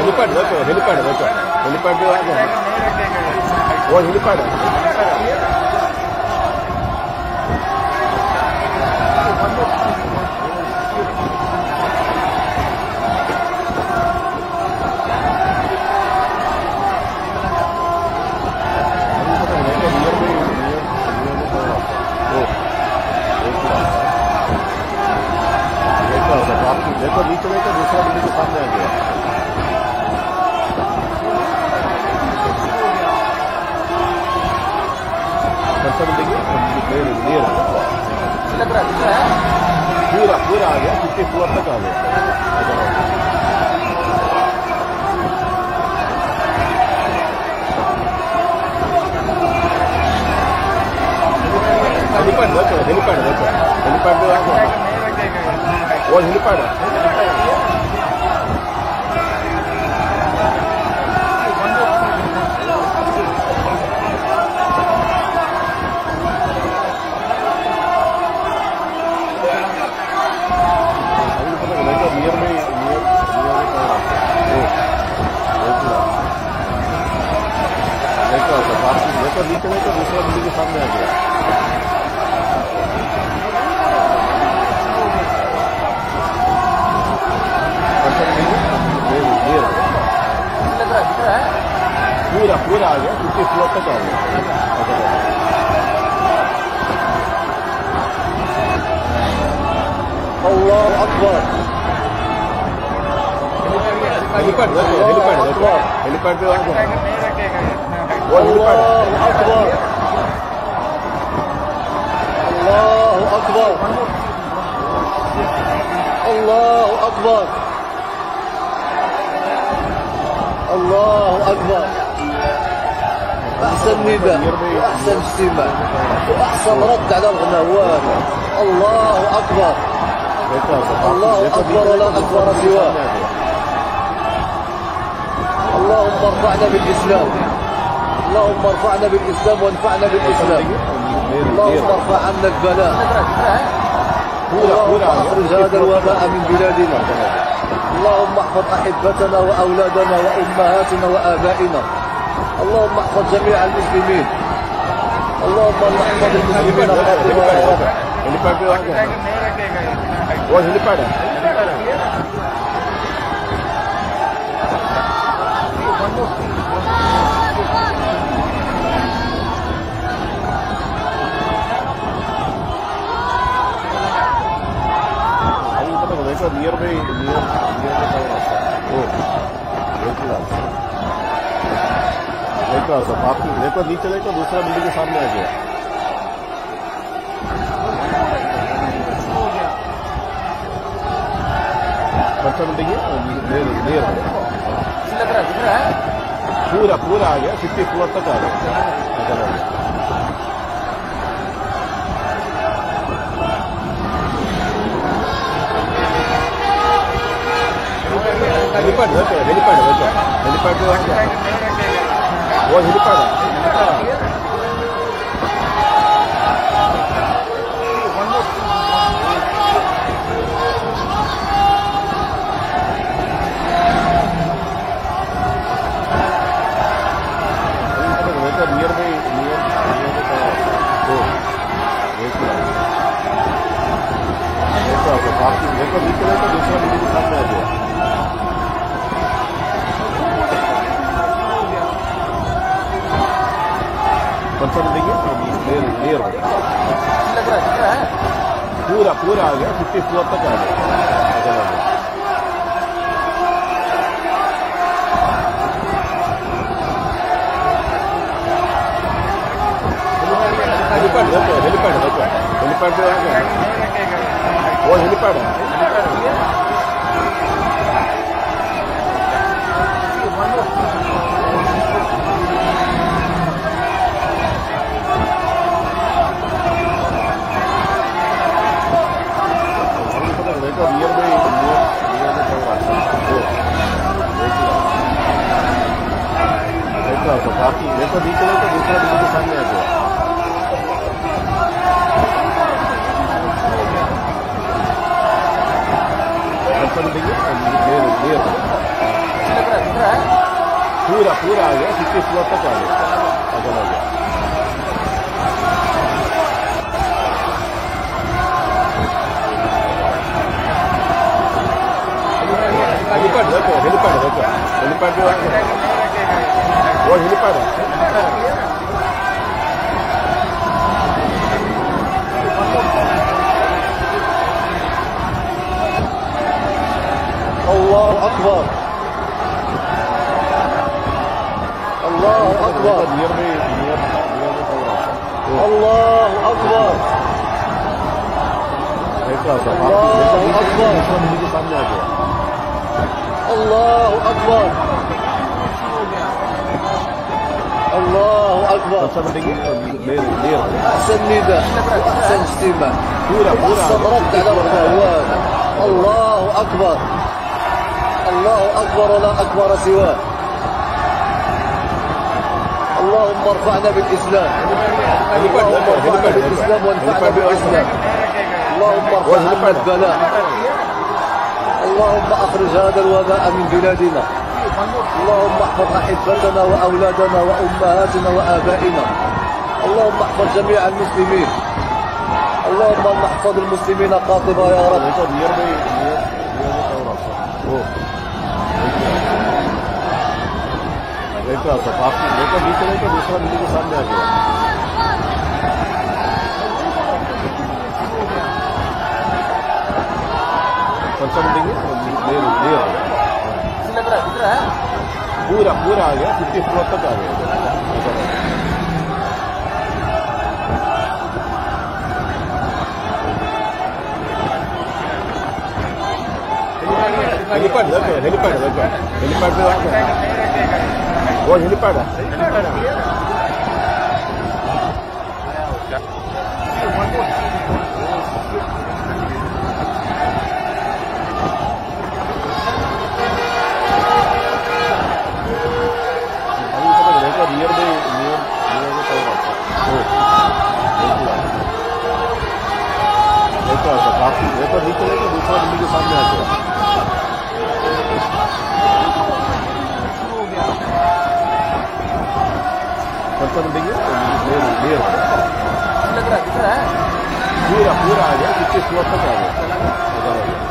ऐसा लग रहा है। हेलीपैड देखो हेलीपैड देखो हेलीपैड पे आ गया वो हेलीपैड है अभी पता नहीं देखो नियर में नियर नियर में टावर आल्सो ओ देखो तो काफी देखो नीचे देखो दूसरा बिल्डिंग के सामने आ गया também muito bem na mineira. Ele é Pura, pura área que ficou atacada. Ele perdeu, ele perdeu, ele perdeu. Hoje ele perdeu. देखो तो पार्किंग देखो नीचे देखो दूसरा बिल्डिंग के सामने आ गया अच्छा, नियर नियर लग रहा है दिख रहा है पूरा पूरा आ गया फिफ्टी फ्लोर तक आ गया الله أكبر हेलीपैड देखो हेलीपैड देखो हेलीपैड पे आ गया वो हेलीपैड है الله أكبر الله أكبر الله أكبر الله أكبر أحسن نداء وأحسن استماع وأحسن رد على الغنوات الله أكبر الله أكبر ولا أكبر سواه اللهم ارفعنا بالإسلام اللهم ارفعنا بالإسلام وانفعنا بالإسلام. اللهم ارفع عنا البلاء. اللهم أخرج هذا الوباء من بلادنا. اللهم احفظ أحبتنا وأولادنا وأمهاتنا وآبائنا. اللهم احفظ جميع المسلمين. اللهم احفظ المسلمين. اللهم احفظ المسلمين sir near by near, nearby town also. Oh, sir class. लेकर नीचे लेकर uh, दूसरा बिल्डिंग के सामने आ गया बिल्डिंग मिल रही है लग रहा है पूरा पूरा आ गया फिफ्टी फ्लोर तक आ गया अच्छा, हेलीपैड है हेलीपैड है हेलीपैड वो हेलीपैड है आपकी मेरे को लीक करेगा दूसरा कौन सा बिल्डिंग है नियर नियर लग रहा है दिख रहा है पूरा पूरा आ गया फिफ्टी फ्लोर तक आ गया अंदर आ गया हेलीपैड देखो हेलीपैड देखो हेलीपैड पे आ गया वो हेलीपैड है अभी पता नहीं देखो नियर में नियर नियर में कहाँ रास्ता है? ओ देखो देखो तो पार्किंग देखो नीचे देखो दूसरा बिल्डिंग के सामने आ गया कौन सा बिल्डिंग है नियर नियर लग रहा है दिख रहा है पूरा पूरा आ गया फिफ्टी फ्लोर तक आ गया अंदर आ गया हेलीपैड देखो हेलीपैड देखो हेलीपैड पे आ गया वो हेलीपैड है الله اكبر الله اكبر नियर में नियर नियर में कहाँ रास्ता है? ओ الله اكبر देखो देखो ऐसा الله أكبر. الله أكبر. الله أكبر. أحسن نداء وأحسن اجتماع رد على الله أكبر. الله أكبر ولا أكبر سواه. اللهم ارفعنا بالإسلام. اللهم ارفعنا بالإسلام وانفعنا بالإسلام اللهم ارفعنا البلاء اللهم أخرج هذا الوباء من بلادنا اللهم احفظ أحبتنا وأولادنا وأمهاتنا وآبائنا اللهم احفظ جميع المسلمين اللهم احفظ المسلمين قاطبة يا رب देखो नियर बाई नियर नियर में कौन रास्ता वो देखो ऐसा पास में देखो बीच में तो दूसरा नदी के सामने आ गया अच्छा बैठेंगे ले ले आ गया लग रहा है दिख रहा है पूरा पूरा आ गया फिफ्टी फ्लोर तक आ गया हेलीपैड देखो हेलीपैड देखो हेलीपैड पे आ गया वो हेलीपैड है अभी Nearly cover आता है आता काफ़ी नीचे लेके दूसरा के सामने आ गया लग रहा है पूरा पूरा आ गया इक्कीस फ्लोर आ गया।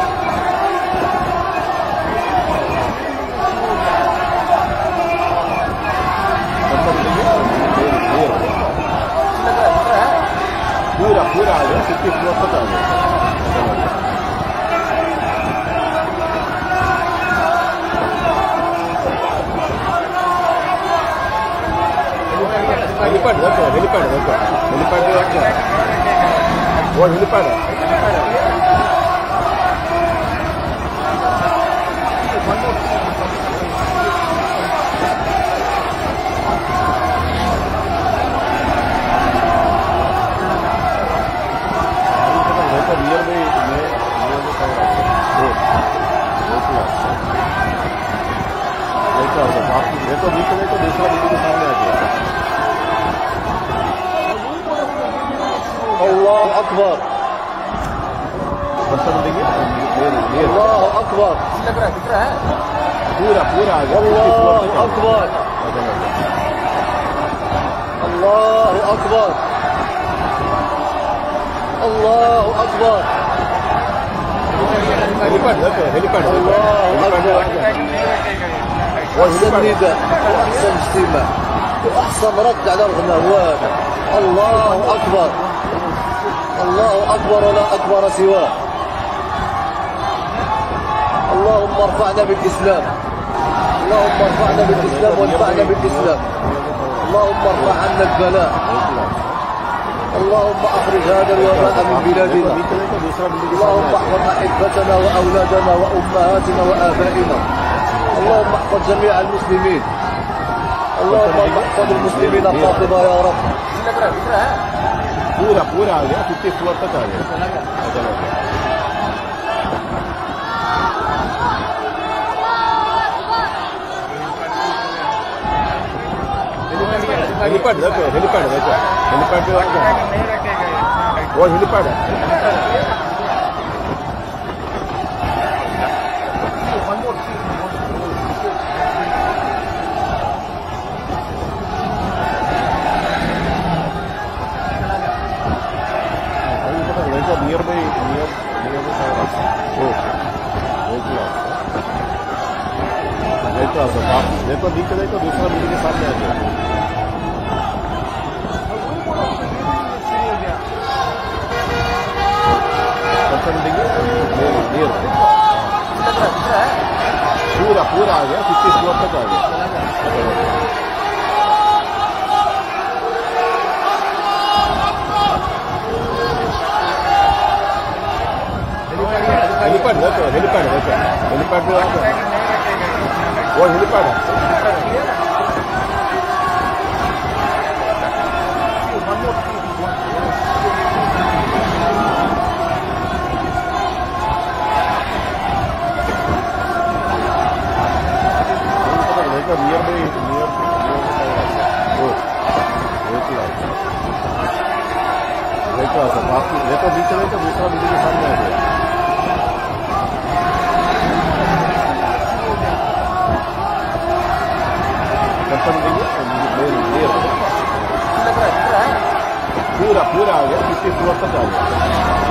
Curado, esse aqui foi o helipad okay helipad okay helipad ಯಾಕೆ ಓ ಹೆಲಿಪ್ಯಾಡ್ ಹೆಲಿಪ್ಯಾಡ್ देखा होगा आपकी देखो बीच में तो दूसरा बीच के सामने आ गया अल्लाह अकबर अल्लाह अकबर लग रहा है दिख रहा है पूरा पूरा आ गया अल्लाह अकबर अल्लाह अकबर अल्लाह अकबर هليباد وهذا النداء واحسن اجتماع واحسن رد على الغنوات الله اكبر الله اكبر ولا اكبر سواه اللهم ارفعنا بالاسلام اللهم ارفعنا بالاسلام وانفعنا بالاسلام اللهم ارفع عنا البلاء اللهم اخرج هذا الوباء من بلادنا. اللهم أحفظ أحبتنا وأولادنا وأمهاتنا وآبائنا. اللهم أحفظ جميع المسلمين. اللهم أحفظ المسلمين فاطمه يا رب. हेलीपैड देखो हेलीपैड देखो हेलीपैड पे वहाँ वो हेलीपैड है nearby, near, देखो देखो दिख देखो दूसरा बिल्डिंग के साथ जाए कौन बिल्डिंग है नियर कितना कितना है पूरा पूरा आ गया फिफ्टी फ्लोर तक आ गया हेलीपैड देखो हेलीपैड देखो हेलीपैड पे आ गया the near the, near road. रेतला रेतला था बाकी रेता बीच में तो रेतला बीच के सामने आ गया दर्शन देंगे पूरा पूरा आ गया इसके पूरा तक आ गया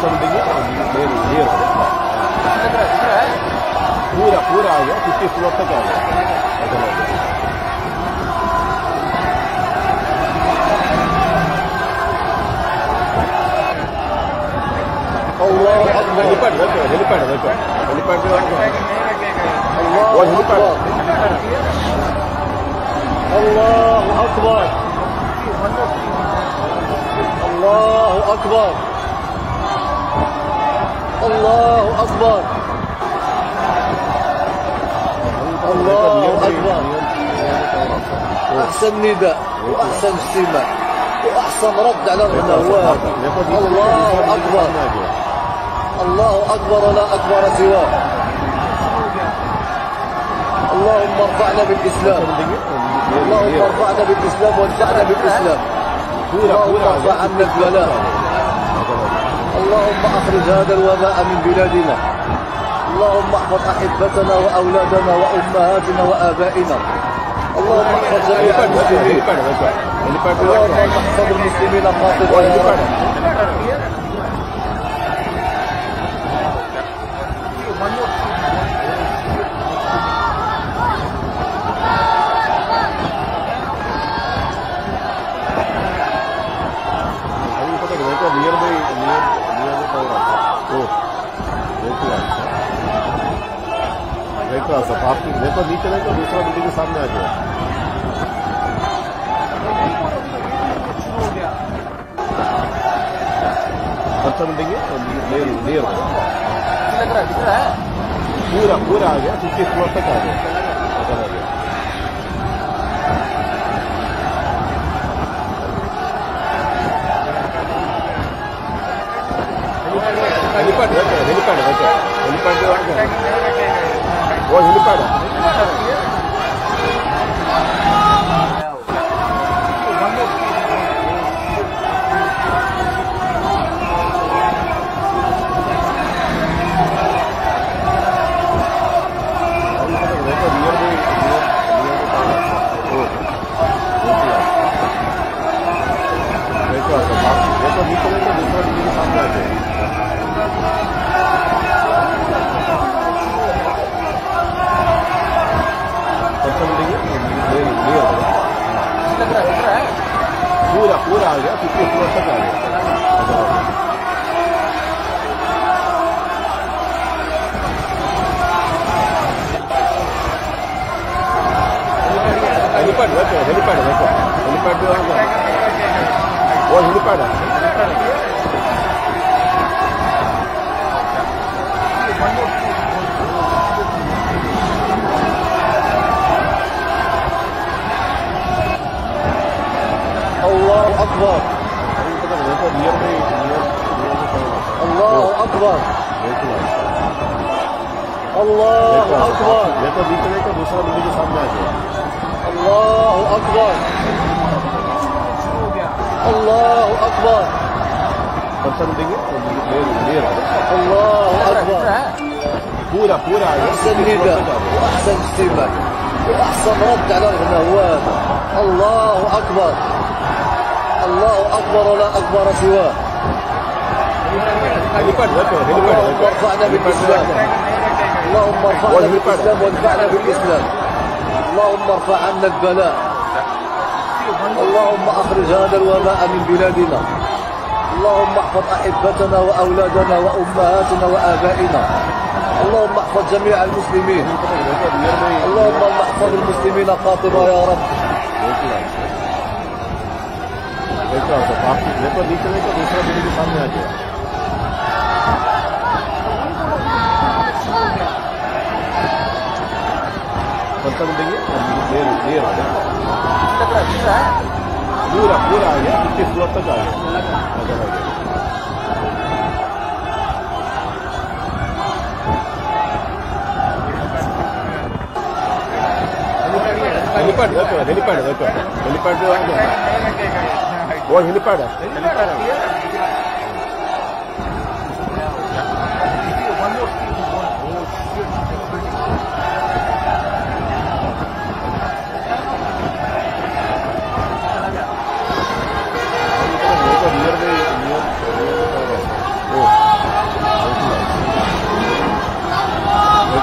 também é um meio dinheiro. Pura, pura, ya, kita sudah tegal. Allah Akbar. Helipad, helipad, helipad, helipad. Helipad tu apa? Allah helipad. Allah Akbar. Allah Akbar. الله أكبر. الله أكبر. أحسن نداء وأحسن استماع وأحسن رد على الغنوات. الله أكبر. الله أكبر لا أكبر سواه. اللهم ارفعنا بالإسلام. اللهم ارفعنا بالإسلام وانفعنا بالإسلام. اللهم ارفع عنا البلاء. اللهم أخرج هذا الوباء من بلادنا. اللهم احفظ أحبتنا وأولادنا وأمهاتنا وآبائنا. اللهم احفظ جميع المسلمين. اللهم احفظ المسلمين خاصة तो तो दूसरा सब। आपके मैं तो नहीं चले तो दूसरा बिल्डिंग के सामने आ गया। अच्छा बिल्डिंग लेयर लेयर लग रहा है पूरा पूरा आ गया फिफ्टी फ्लोर तक आ गया। अगर आ गया। Helipad helipad helipad helipad. 我给你拜了。pura, pura, ya tu tu tu esta calle. Helipad, helipad, helipad, helipad, helipad, helipad, helipad, helipad, helipad, helipad, أكبر नियर में नियर الله أكبر الله أكبر मैं तो बीच में तो दूसरा बिल्ली के सामने आ गया الله أكبر الله أكبر दर्शन देंगे नियर الله أكبر पूरा पूरा आ गया أحسن نداء وأحسن استماع وأحسن رد على الغنوات الله أكبر الله أكبر ولا أكبر سواه. اللهم ارفعنا بالإسلام. اللهم ارفعنا بالإسلام وانفعنا بالإسلام. اللهم ارفع عنا البلاء. اللهم أخرج هذا الوباء من بلادنا. اللهم احفظ أحبتنا وأولادنا وأمهاتنا وآبائنا. اللهم احفظ جميع المسلمين. اللهم احفظ المسلمين خاطبة يا رب. देखा होगा हो पेपर लीक चले तो दूसरा किसी के सामने आ जाएगा तब तक देखिए देर देर आ गया पूरा पूरा आ गया इक्कीस सूरत तक आ गया आ गया helipad helipad helipad Hoje ele parece. Ele, ele parece.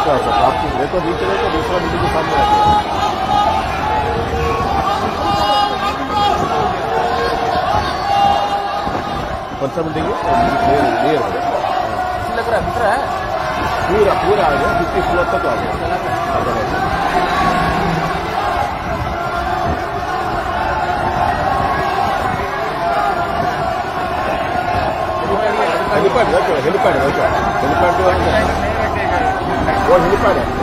Gracias. दर्शन देंगे। नियर नियर लग रहा है दिख रहा है पूरा पूरा आ गया फिफ्टी फ्लोर तक आ गया। हेलीपैड हेलीपैड हेलीपैड जो है वो हेलीपैड है।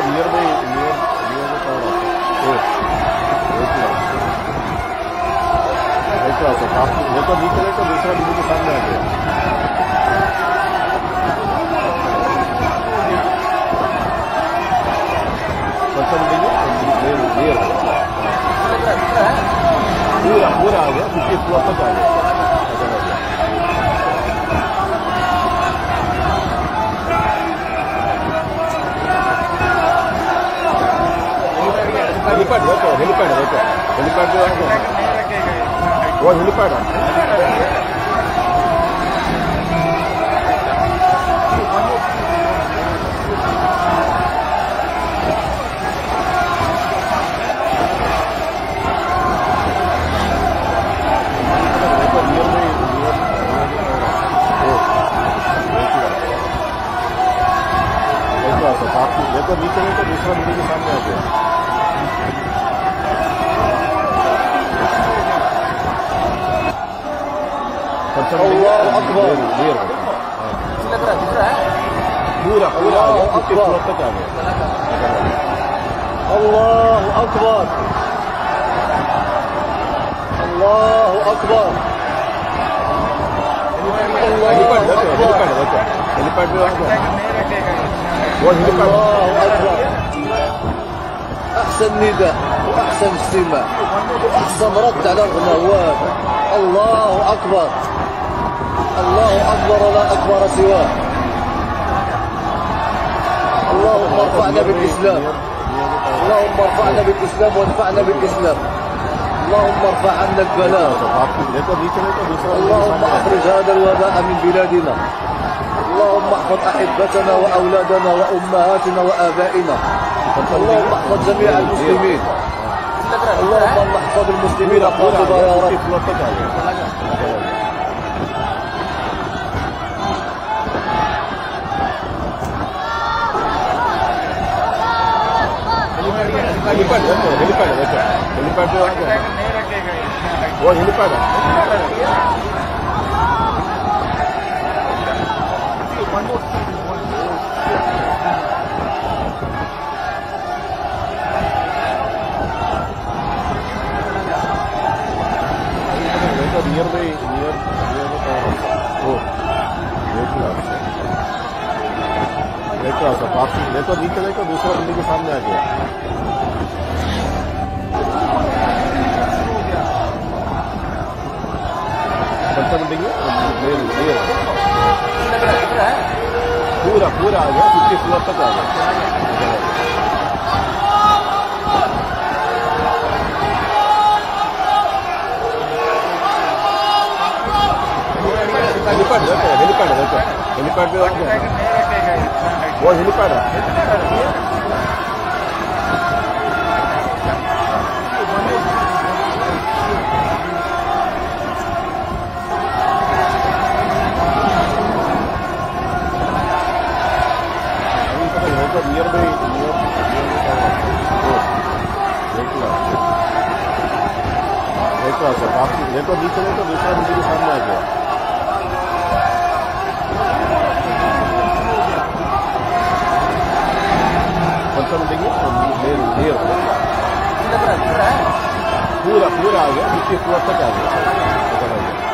और नियर बाई नियर नियर का और आपको वेट वेट आता है आपको वेट भी करें तो दूसरा बिजली के सामने आ गया 往你的块。الله أكبر أحسن نداء وأحسن استماع. وأحسن رد على الغنوات الله أكبر. الله أكبر لا أكبر سواه. اللهم ارفعنا بالإسلام. اللهم ارفعنا بالإسلام وانفعنا بالإسلام. اللهم ارفع عنا البلاء اللهم أخرج هذا الوباء من بلادنا. احفظ احبتنا واولادنا وامهاتنا وابائنا गया। اللهم احفظ جميع المسلمين लग रहा है दिख रहा है اللهم احفظ المسلمين पूरा पूरा आ قاطبة गया يا फिफ्टी رب फ्लोर तक आ गया हेलीपैड देखो हेलीपैड देखो helipad yeah, near by near near the car. Oh, देख लो देख रहा सब देखो नीचे देखो दूसरा बंदे के सामने आ गया। कौन सा बंदे हाँ, पूरा पूरा आ गया उसके पूरा तक आ गया। हेलीपैड देखो हेलीपैड देखो हेलीपैड पे आ गया वो हेलीपैड है देखो नियर बाई नियर देख लो देखो ऐसा पार्किंग देखो नीचे देखो दूसरा बिल्डिंग के सामने आ गया कौन सा बिल्डिंग है क्लियर क्लियर दिख रहा है दिख रहा है पूरा पूरा आ गया फिफ्टी फ्लोर तक आ गया इधर आ गया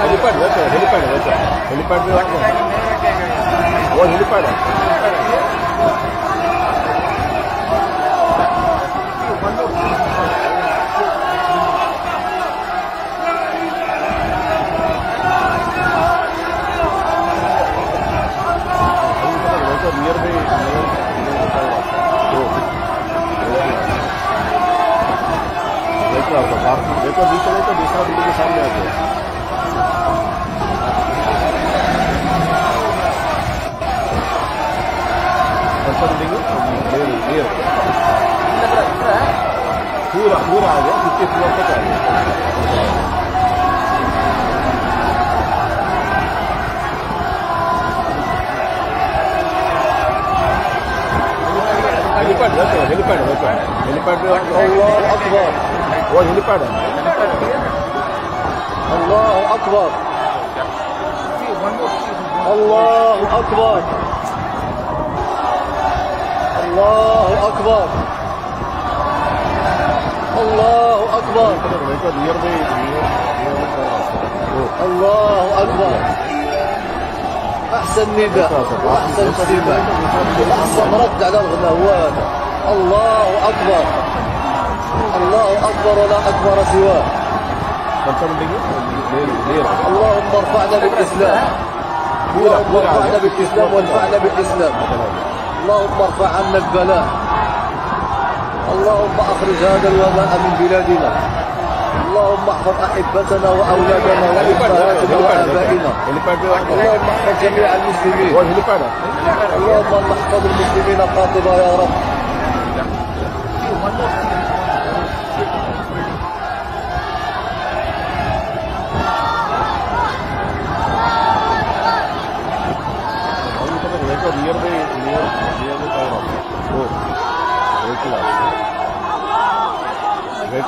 हेलीपैड देखो हेलीपैड देखो हेलीपैड पे आ गया वो हेलीपैड है नियर बाई देखा आपका पार्क बीच में तो दूसरा बिल्डिंग के सामने आ गया पूरा पूरा आ गया इसके पूरा तक आ गया हेलीपैड देखो हेलीपैड देखो हेलीपैड अल्लाह अकबर वो हेलीपैड है अल्लाह अकबर अल्लाह अकबर अल्लाह अकबर अल्लाह अकबर अल्लाह अकबर أحسن نداء واحسن قديمان واحسن رد على الغلاوات. الله أكبر. الله أكبر ولا أكبر سواه. اللهم ارفعنا بالإسلام. اللهم ارفعنا بالإسلام وانفعنا بالإسلام. اللهم ارفع عنا البلاء. اللهم أخرج هذا الوباء من بلادنا. اللهم احفظ أحبتنا وأولادنا وامهاتنا وآبائنا. اللهم احفظ جميع المسلمين. اللهم احفظ المسلمين قاطبه يا رب.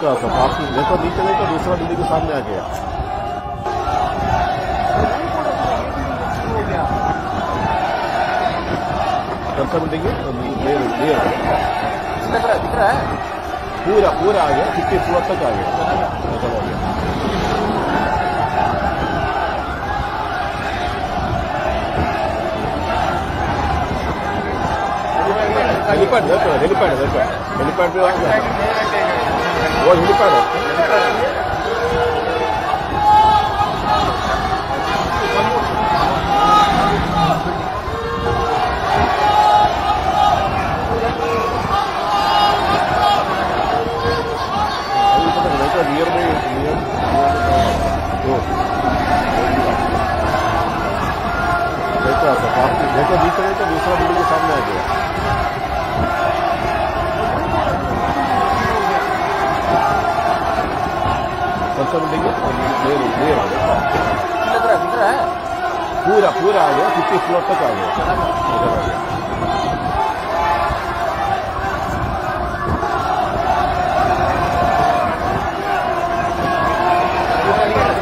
रहा था वापसी जैसा नीचे गई तो दूसरा बिल्ली के सामने आ गया दर्शन देंगे दिख है पूरा पूरा आ गया फिफ्टी फोर तक आ गया हेलीपैड हेलीपैड हेलीपैड हेलीपैड भी आ गया वो हेलीपैड है देखो नियर बाई नियर वो देखो ऐसा पार्किंग देखो नीचे देखो दूसरा बिल्डिंग के सामने आ गया कौन सा बिल्डिंग है क्लियर क्लियर दिख रहा है दिख रहा है पूरा पूरा आ गया फिफ्टी फ्लोर तक आ गया इधर आ गया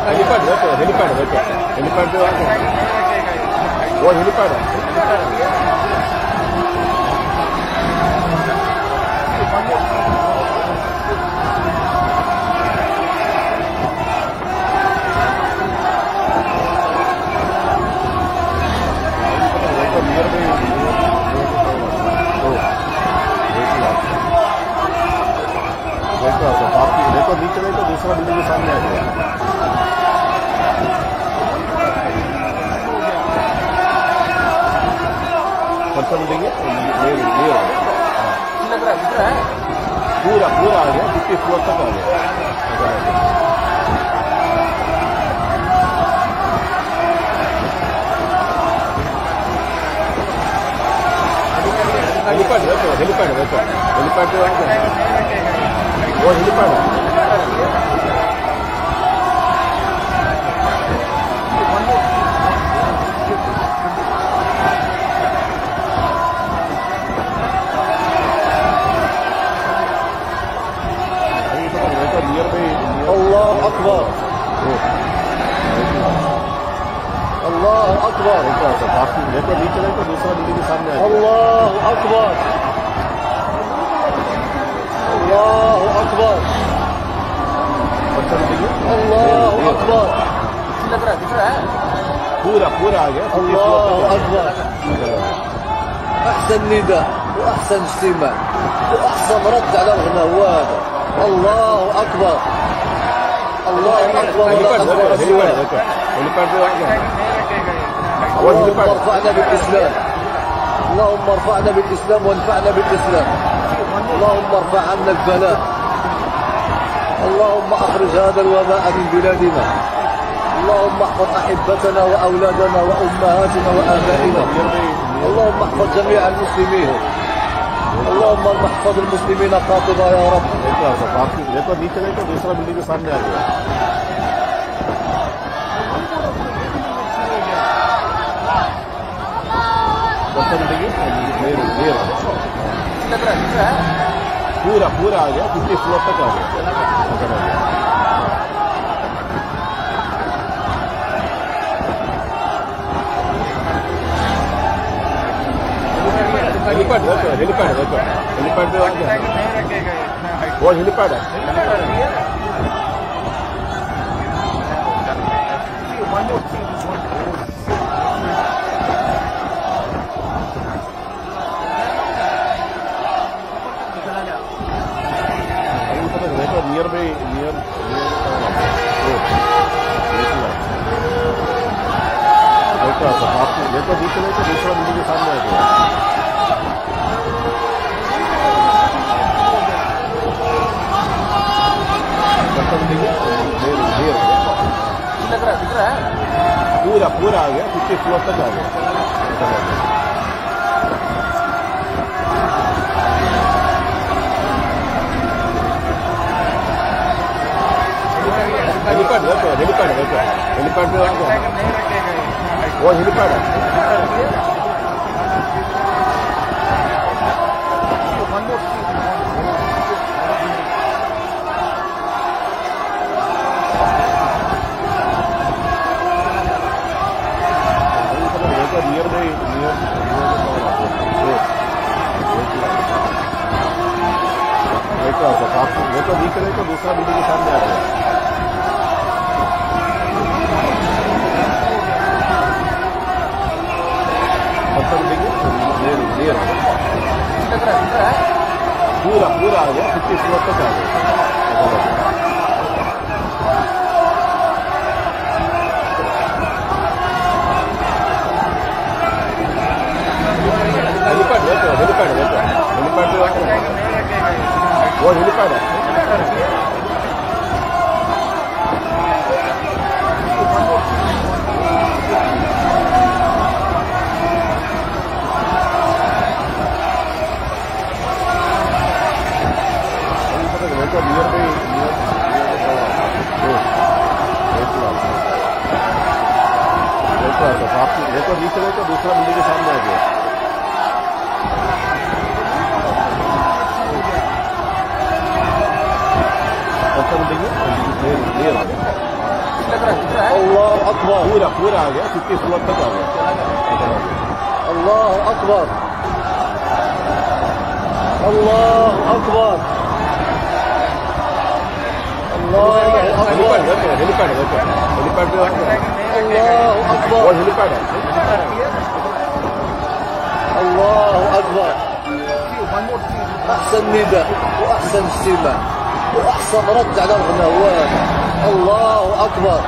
हेलीपैड देखो हेलीपैड देखो हेलीपैड पे आगे वो हेलीपैड है नीचे देखो दूसरा बिल्डिंग के सामने आ गया कौन सा बिल्डिंग है ये ये हो गया लग रहा है दिख रहा है पूरा पूरा आ गया फिफ्टी फ्लोर तक आ गया इधर आ गया हेलीपैड देखो हेलीपैड देखो हेलीपैड पे आगे वो हेलीपैड है الله أكبر. الله أكبر. الله أكبر. الله أكبر. الله أكبر. كورة كورة الله أكبر. أحسن نداء وأحسن اجتماع وأحسن رد على الغنى هو هذا الله أكبر. اللهم ارفعنا بالاسلام اللهم ارفعنا بالاسلام وانفعنا بالاسلام اللهم ارفع عنا البلاء اللهم اخرج هذا الوباء من بلادنا اللهم احفظ احبتنا واولادنا وامهاتنا وابائنا اللهم احفظ جميع المسلمين اللهم احفظ المسلمين خاطبا يا رب पूरा आ गया फिफ्टी फ्लोर तक आ गया इधर आ गया हेलीपैड देखो हेलीपैड देखो हेलीपैड पे आगे वो हेलीपैड है अभी नियर बाई नियर देखा तो आपने देखा बीच में तो दूसरा बिल्डिंग के सामने आ गया पूरा पूरा आ गया फिफ्टी फ्लोर तक आ गया। हेलीपैड देखो हेलीपैड देखो हेलीपैड पे वो हेलीपैड है नियर द नियर एक तो दिख रहे तो दूसरा बिल्डिंग के सामने आ रहा है Passando bem né? inteiro, inteiro. Pura, pura água, porque isso não é pecado. Hoje ele perdeu. देखो क्लास है आप एक और नीचे तो दूसरा बिल्डिंग के सामने आ गया कौन सा बिल्डिंग है ये ये हो गया लग रहा है दिख रहा है الله أكبر पूरा पूरा आ गया फिफ्टी फ्लोर तक आ गया الله أكبر الله أكبر الله اكبر الله اكبر احسن نداء واحسن اجتماع واحسن رد على الغناوات الله اكبر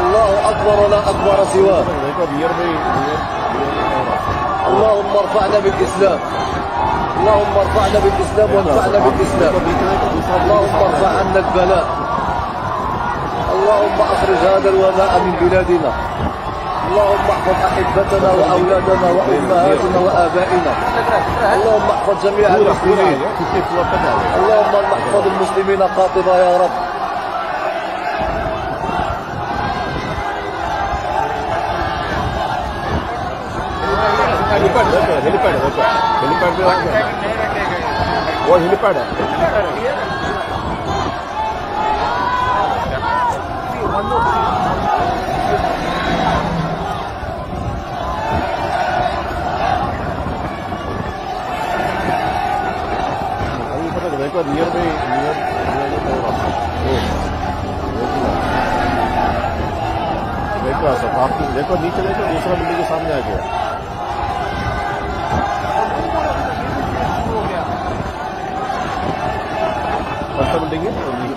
الله اكبر ولا اكبر سواه اللهم ارفعنا بالاسلام اللهم ارفعنا بالاسلام وانفعنا بالاسلام اللهم ارفع عنا البلاء اللهم اخرج هذا الوباء من بلادنا اللهم احفظ احبتنا واولادنا وامهاتنا وابائنا लग रहा है दिख रहा है اللهم احفظ جميع पूरा पूरा आ المسلمين गया फिफ्टी फ्लोर तक आ गया اللهم احفظ المسلمين قاطبة يا رب हेलीपैड देखो हेलीपैड देखो हेलीपैड पे आ गया वो हेलीपैड है नियर में नियर देखो सब आप देखो नीचे देखो दूसरा बिल्डिंग के सामने आ गया कौन सा बिल्डिंग है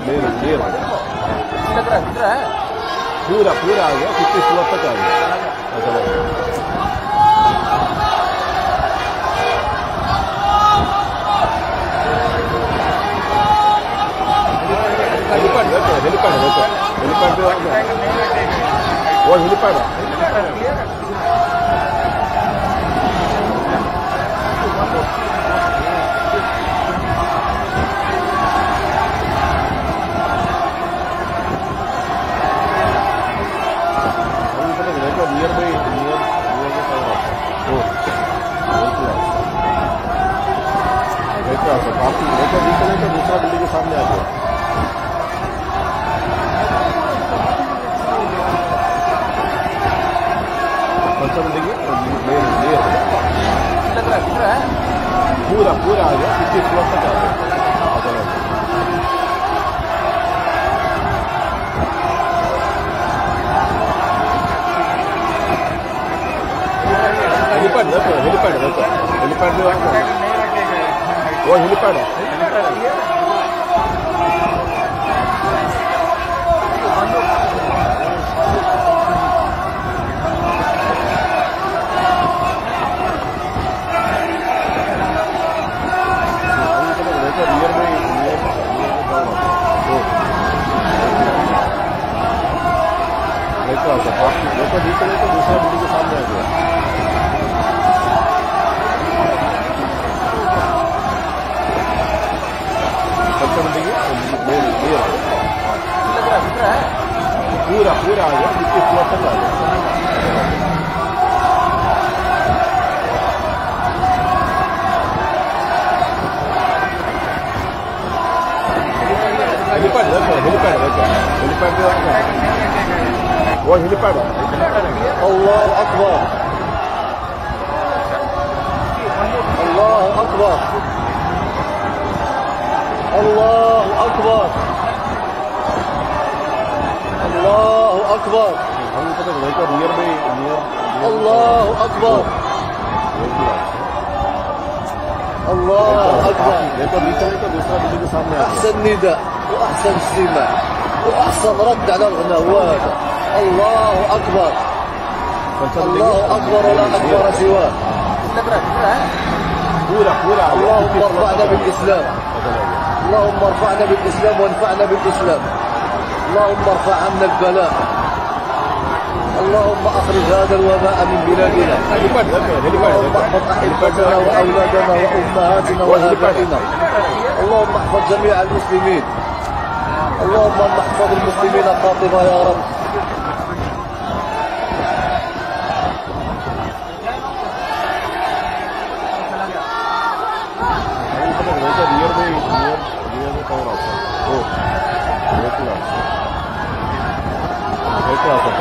लेयर लेयर लग रहा है दिख रहा है पूरा पूरा आ गया फिफ्टी फ्लोर तक आ गया ऐसा लग रहा है। हेलीपैड देखो हेलीपैड देखो हेलीपैड था सब आप लेकर निकले तो दूसरा बिल्डिंग के सामने आ अच्छा, तो गया। पूरा पूरा आ गया इक्कीस फ्लोर तक आ गया। हेलीपैड हेलीपैड हेलीपैड हेलीपैड में Hoje ele parece. Ele parece. Thank you. है पूरा पूरा आ गया इसके पूरा तक आ गया हेलीपैड हेलीपैड हेलीपैड वो हेलीपैड अल्लाह अकबर अल्लाह अकबर अल्लाह अकबर الله أكبر. الله أكبر. الله أكبر. أحسن نداء وأحسن استماع وأحسن رد على الغناء هو هذا الله أكبر. الله أكبر ولا أكبر سواه. اللهم ارفعنا بالإسلام. اللهم ارفعنا بالإسلام وانفعنا بالإسلام. اللهم ارفع عنا البلاء. اللهم أخرج هذا الوباء من بلادنا. اللهم احفظ أحبتنا وأولادنا وأمهاتنا وآبائنا. اللهم احفظ جميع المسلمين. اللهم احفظ المسلمين قاطبه يا رب.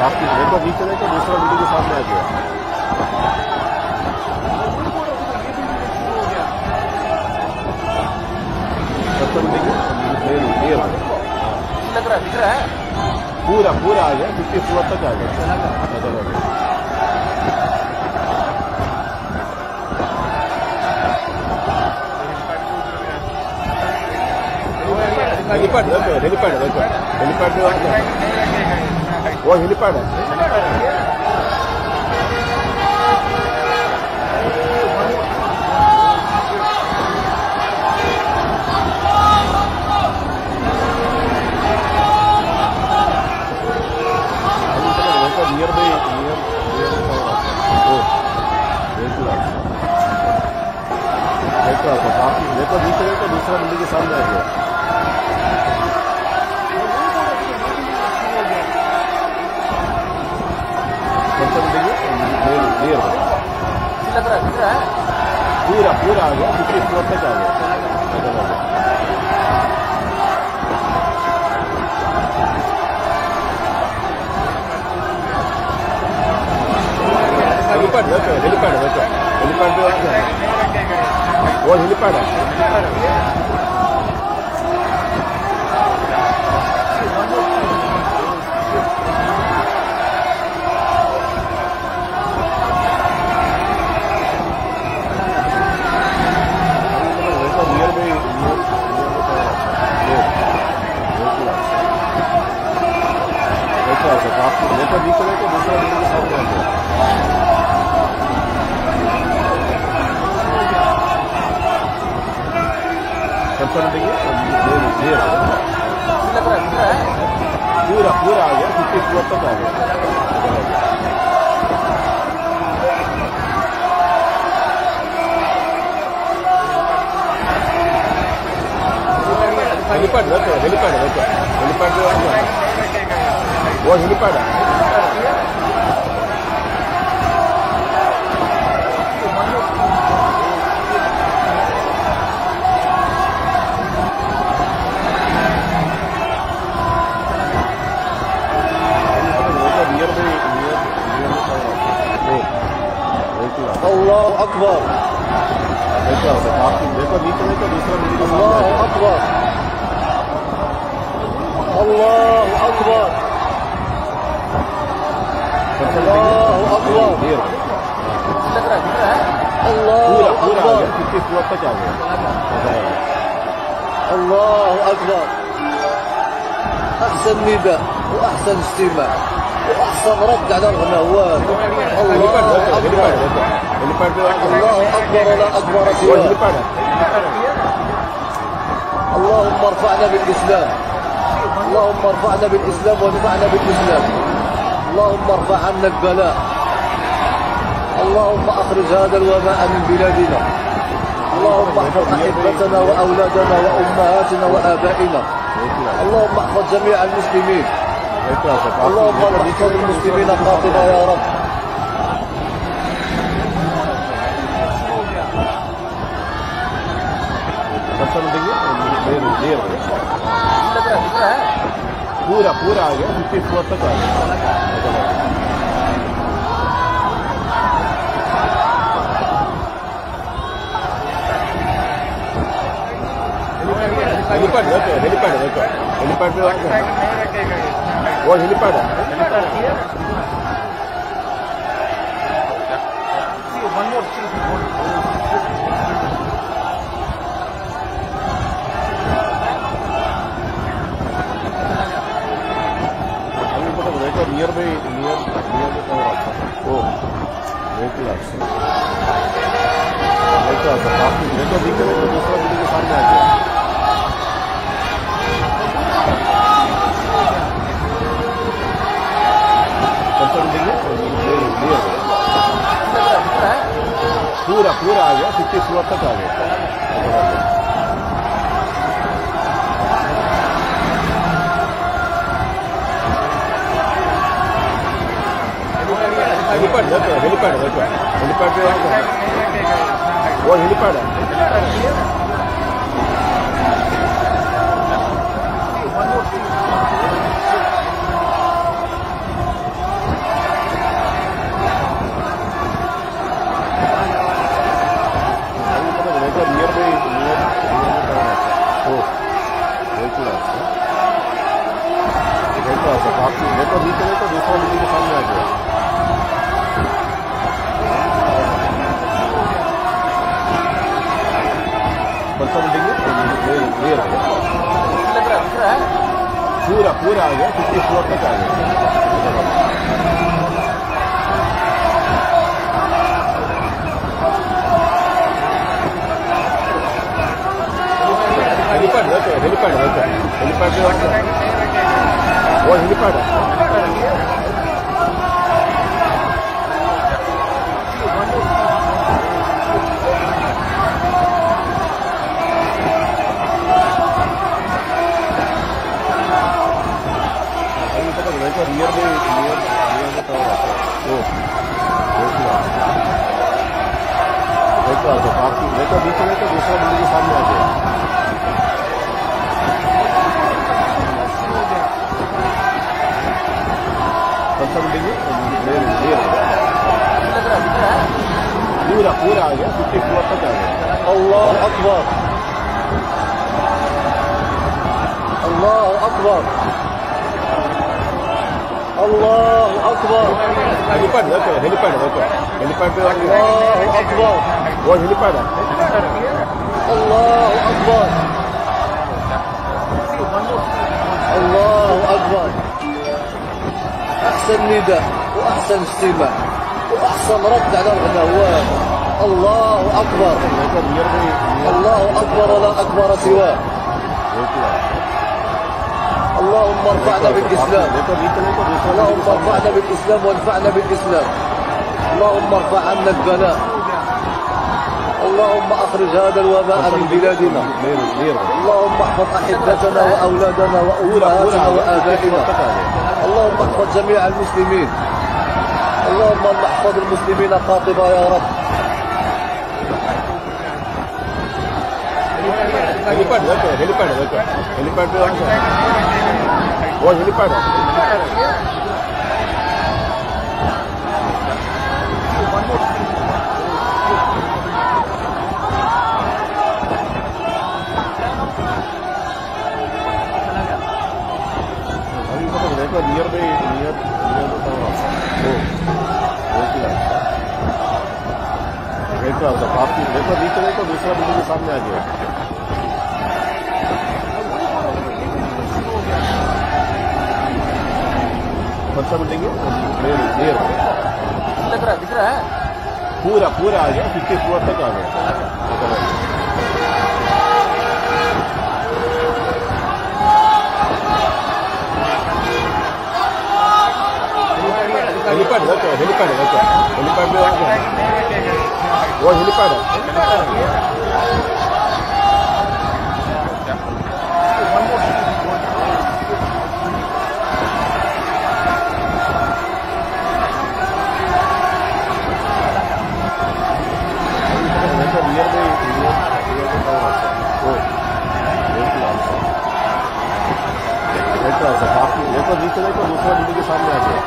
लॉस है काफ़ी देखो नीचे देखो दूसरा बिल्डिंग के सामने आ गया? लग रहा है दिख रहा है। पूरा पूरा आ गया फिफ्टी फ्लोर तक आ गया। नज़र आ गया हेलीपैड। हेलीपैड हेलीपैड जो है वो हेलीपैड है नियर बाई नियर नीचे देखो दूसरा बिल्डिंग के सामने आ गया। बिल्डिंग है नियर लग रहा है दिख रहा है पूरा पूरा आ गया फिफ्टी फ्लोर तक आ गया नजर आ गया हेलीपैड देखो हेलीपैड देखो हेलीपैड जो है वो हेलीपैड है देखो ऐसे काफी देखो नीचे देखो दूसरा बिल्डिंग के सामने आ गया कौन सा बिल्डिंग है नियर लग रहा है दिख रहा है पूरा पूरा आ गया फिफ्टी फ्लोर तक आ गया नजर आ गया हेलीपैड देखो हेलीपैड देखो हेलीपैड जो है voz ali para dar. Allahu Akbar. Allahu Akbar. الله اكبر الله اكبر احسن نداء واحسن استماع واحسن رد على الغناوات الله اكبر الله اكبر لا اكبر سواه اللهم ارفعنا بالاسلام اللهم ارفعنا بالاسلام وادفعنا بالاسلام اللهم ارفع عنا البلاء. اللهم أخرج هذا الوباء من بلادنا. اللهم احفظ أحبتنا وأولادنا وأمهاتنا وآبائنا. اللهم احفظ جميع المسلمين. اللهم احفظ المسلمين قاتلا يا رب. बिल्डिंग है नियर नियर लग रहा है दिख रहा है पूरा पूरा आ गया फिफ्टी फ्लोर तक आ गया नजर आ गया हेलीपैड देखो हेलीपैड देखो हेलीपैड जो है वो हेलीपैड है अभी मतलब देखो नियर बाई नियर नियर में कवर आता है ओ देख लो देखो ऐसे काफी देखो नीचे देखो दूसरा बिल्डिंग के सामने आ गया कौन सा बिल्डिंग है नियर लग रहा है दिख रहा है पूरा पूरा आ गया फिफ्टी फ्लोर तक आ गया helipad देखो हेलीपैड देखो हेलीपैड वो हेलीपैड है। देखो नीचे देखो दूसरा बिल्डिंग के सामने आ गया कौन सा बिल्डिंग है ये रहा लग रहा है दिख रहा है पूरा पूरा आ गया फिफ्टी फ्लोर तक आ गया हेलीपैड देखो हेलीपैड देखो हेलीपैड पे देखो। वो हेलीपैड तो आ जाओ आपकी नहीं तो बीच में तो दूसरा मंदिर के सामने आ जाओ पूरा पूरा आ गया फिफ्टी फोर तक आ गया अल्लाह अकबर अल्लाह अकबर الله أكبر. أوكي أوكي الله أكبر. هو الله أكبر. الله أكبر. أحسن نداء وأحسن استماع وأحسن رد على الغنوات الله أكبر. الله أكبر. لا أكبر سواه. اللهم ارفعنا بالإسلام. اللهم ارفعنا بالإسلام وانفعنا بالإسلام. اللهم ارفع عنا البلاء. اللهم أخرج هذا الوباء من بلادنا. اللهم احفظ أحبتنا وأولادنا واولادنا وآبائنا. اللهم احفظ جميع المسلمين. اللهم احفظ المسلمين خاطبا يا رب. हेलीपैड हेलीपैड हेलीपैड वो तो helipad near by near near तो आपका पाप की देखो बीच में तो दूसरा बिल्डिंग के सामने आ गया। कौन सा बिल्डिंग है ये रहा लग रहा है दिख रहा है पूरा पूरा आ गया फिफ्टी फ्लोर तक आ गया हेलीपैड देखो हेलीपैड देखो हेलीपैड पे देखो वो हेलीपैड है आपकी मेरे को नीचे देखो दूसरा डीडी के सामने आ गया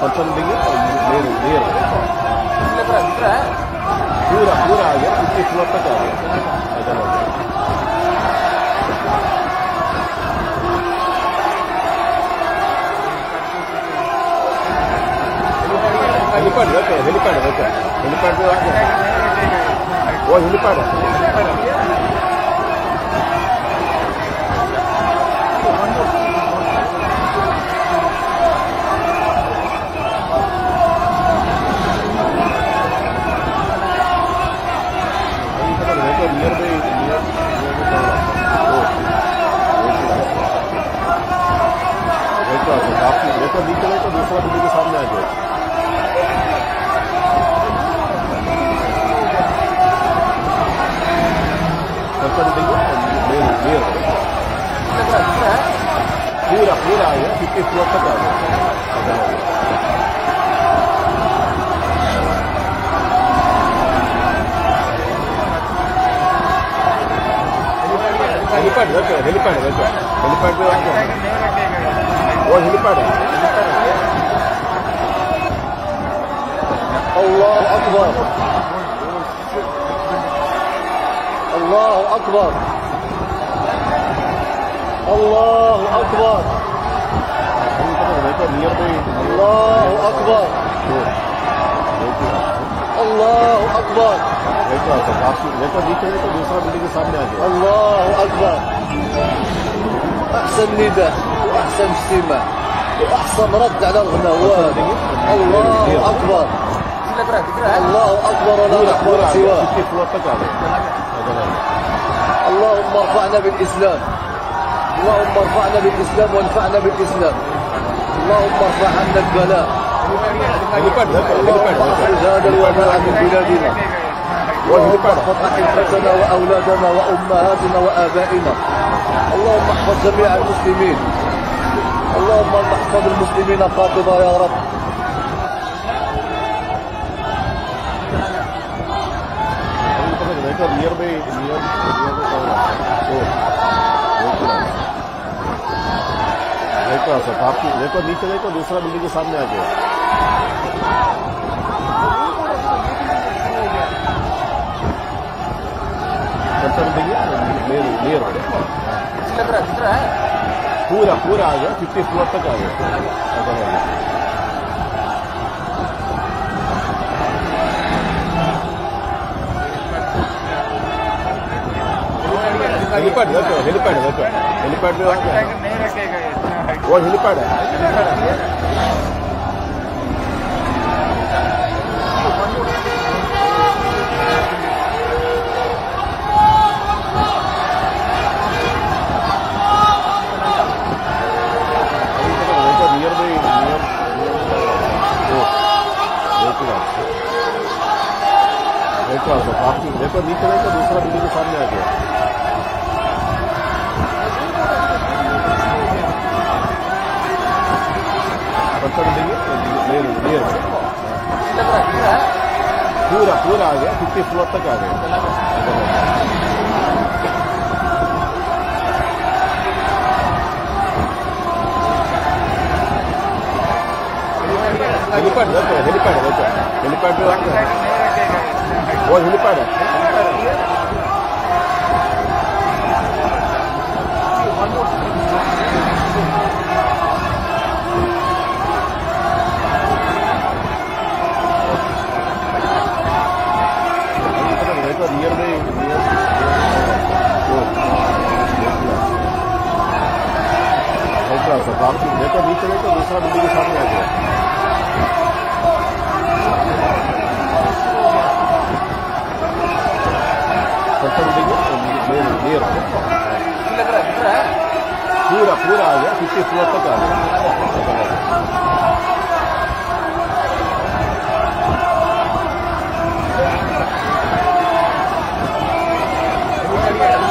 परचम देंगे और ले ले पूरा पूरा आ गया, इसके फ्लोर तक आ गया। अच्छा, अच्छा। में कवर आता है वो देखो देखो आपकी देखो नीचे देखो दूसरा बिल्डिंग के सामने आ गया 真的有没有没有？那个哎，回来回来，人家给说不了，不了。ஹெலிபேட் இருக்கு ஹெலிபேட் இருக்கு ஹெலிபேட் ஓ ஹெலிபேட் அல்லாஹ் அக்பர் الله أكبر. الله أكبر. الله أكبر. الله أكبر. الله أكبر. أحسن نداء وأحسن سمة. وأحسن رد على الغنوات الله أكبر. الله أكبر. الله أكبر سواه. اللهم ارفعنا بالإسلام. اللهم ارفعنا بالإسلام وانفعنا بالإسلام. اللهم ارفع عنا البلاء. اللهم هذا الوباء من بلادنا. اللهم احفظ أحبتنا وأولادنا وأمهاتنا وآبائنا. اللهم احفظ جميع المسلمين. اللهم احفظ المسلمين قاطبة يا رب. देखो नियर बाई नियर देखो सर काफ़ी देखो नीचे देखो दूसरा बिल्डिंग के सामने आ गया. पूरा पूरा आ गया फिफ्टी फ्लोर तक आ गया। हेलीपैड वो हेलीपैड तो। हेलीपैड तो। नहीं रखेगा वो हेलीपैड है। तो देखो नीचे देखो दूसरा बिल्डिंग के सामने आ गया। पत्थर building near near Digerak, digerak. पूरा पूरा आ गया फिफ्टी फ्लोर तक आ गया हेलीपैड देखो हेलीपैड देखो हेलीपैड में आ गया वो हेलीपैड है रहा था वापसी लेकर बीच में तो दूसरा बिल्ली के सामने आ गया। पूरा पूरा आ गया फिफ्टी फोर तक आ गया।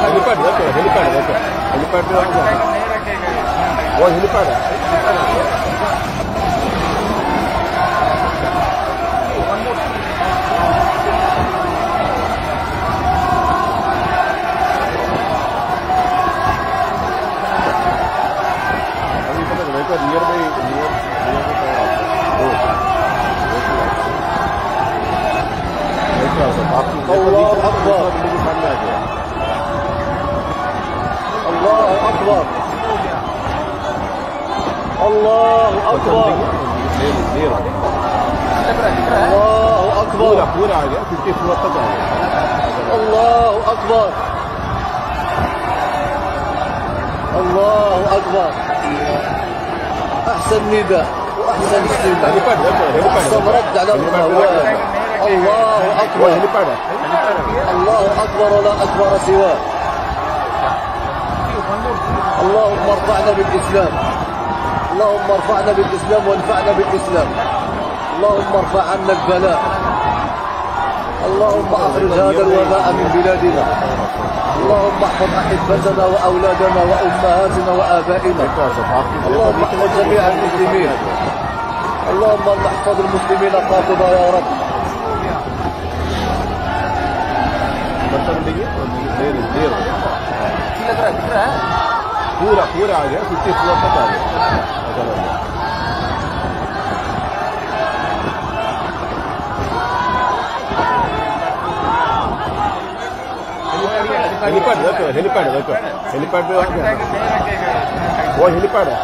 हेलीपैड देखो हेलीपैड देखो। हेलीपैड पे आ गया। وجه لقناة الله أكبر الله أكبر. الله أكبر. الله أكبر. الله أكبر. الله أكبر. أحسن نداء وأحسن استماع أحسن رد على المهوات الله أكبر. الله أكبر ولا أكبر سواه. اللهم ارفعنا بالإسلام. اللهم ارفعنا بالإسلام وانفعنا بالإسلام. اللهم ارفع عنا البلاء. اللهم أخرج هذا الوباء من بلادنا. اللهم احفظ أحبتنا وأولادنا وأمهاتنا وآبائنا. اللهم احفظ جميع المسلمين. اللهم احفظ المسلمين قاتبا يا رب. كورة كورة عليها في التيس हेलीपैड देखो हेलीपैड देखो हेलीपैड पे वो हेलीपैड है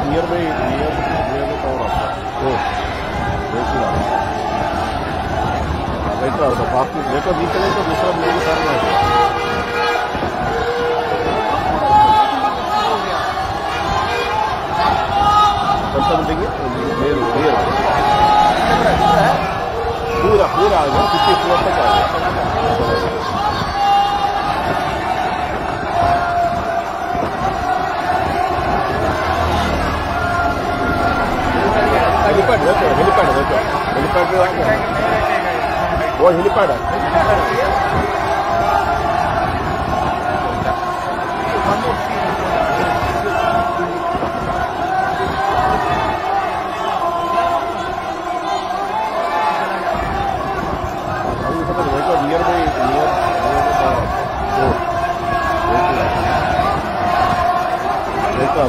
नियर बाई नियर नियर लेकर तो दूसरा मेरे सामने होगा também o primeiro dele. Pura, pura, não que se for atacado. Helipad helipad helipad helipad helipad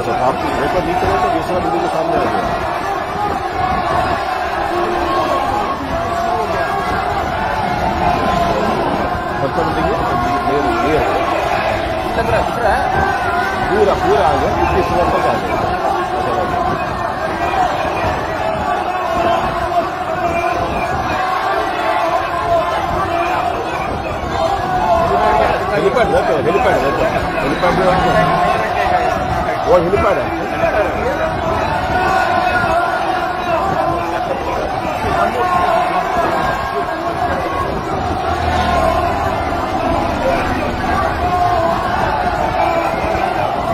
तो देखो नीचे नहीं तो दूसरा बिल्डिंग के सामने आ गया कौन सा बिल्डिंग मेरे लग रहा है दिख रहा है। पूरा पूरा आ गया। फिफ्टी फोर तक आ गया। Helipad helipad helipad helipad है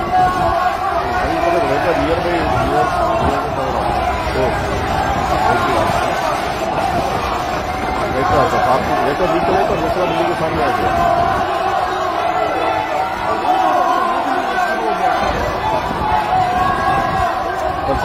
अभी तो देखो नियर बाई नियर नियर में कौन आता है? ओ देखो तो बाकी देखो नीचे नहीं तो दूसरा बिल्डिंग के सामने आ गया कौन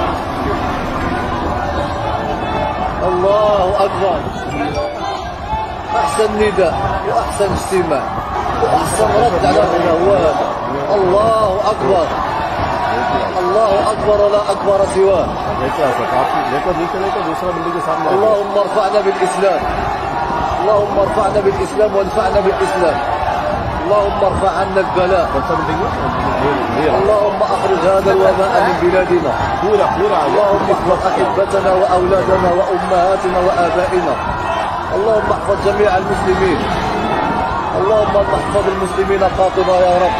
الله أكبر. أحسن نداء وأحسن اجتماع وأحسن رد على هو هذا الله أكبر. الله أكبر لا أكبر سواه. اللهم ارفعنا بالإسلام. اللهم ارفعنا بالإسلام وانفعنا بالإسلام. اللهم ارفع عنا البلاء कौन सा बिल्डिंग है मेरे मेरे اللهم اخرج هذا الوباء من بلادنا पूरा पूरा आ गया اللهم احفظ احبتنا واولادنا وامهاتنا وابائنا اللهم احفظ جميع المسلمين اللهم احفظ المسلمين قاطبة يا رب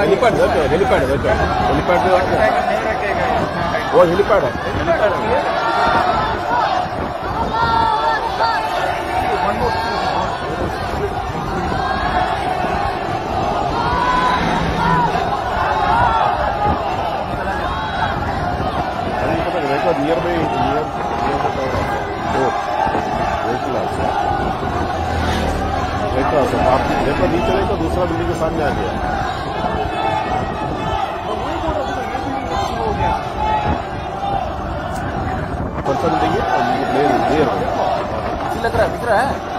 हेलीपैड देखो हेलीपैड देखो हेलीपैड पे आ गया वो हेलीपैड है नियर बाई नियर है? देखो तो नीचे नहीं तो दूसरा बिल्डिंग के सामने आ गया कौन सा बिल्डिंग है मेरे लग रहा है दिख रहा है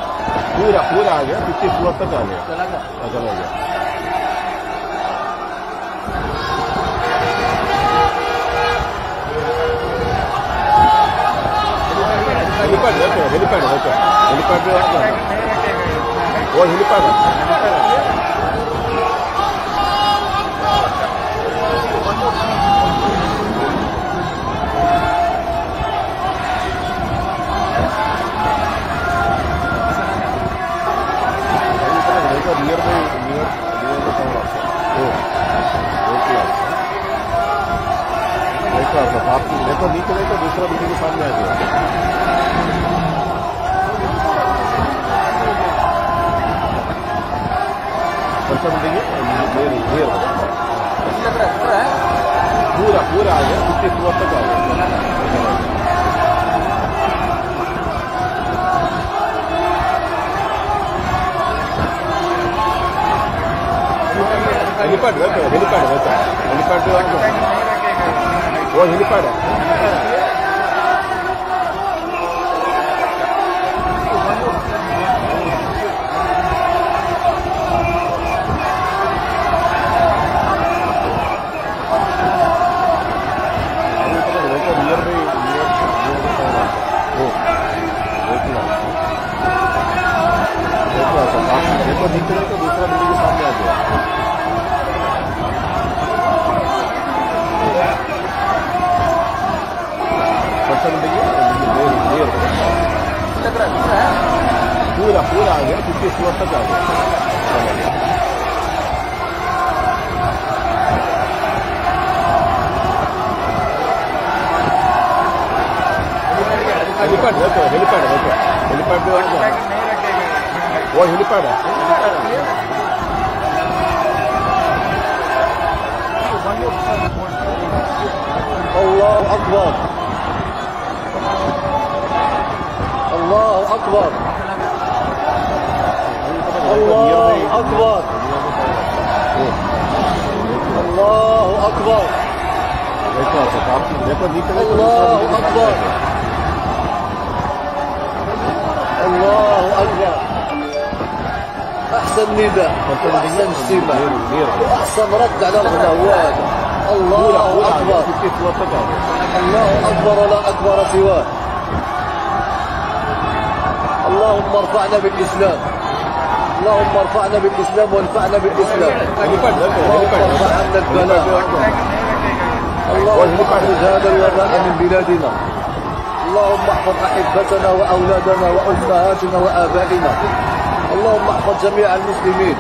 पूरा पूरा आ गया फिफ्टी फ्लोर तक आ गया चला गया आ, चला गया helipad okay helipad okay helipad oh helipad helipad helipad helipad helipad helipad helipad helipad helipad helipad helipad helipad helipad helipad helipad था बस आप तो नीचे नहीं तो दूसरा बिल्डिंग के सामने आ गया। कौन बिल्डिंग है पूरा पूरा आ गया, उसके सुबह तक आ गया। हेलीपैड रहता है हेलीपैड रहता है helipad. Hoje ele parece. Gracias. पूरा पूरा आ गया क्योंकि इस वक्त तक आ गया हेलीपैड देखो हेलीपैड देखो हेलीपैड भी वहाँ वो हेलीपैड है अल्लाह अकबर الله أكبر. الله أكبر. الله أكبر. الله أكبر. الله أكبر. أحسن نداء. أحسن سمة أحسن رد على الغزوات الله أكبر. الله أكبر لا أكبر سواه اللهم ارفعنا بالاسلام اللهم ارفعنا بالاسلام وانفعنا بالاسلام اللهم عنا البلاء اللهم اخرج هذا الوباء من بلادنا اللهم احفظ احبتنا واولادنا وامهاتنا وابائنا اللهم احفظ جميع المسلمين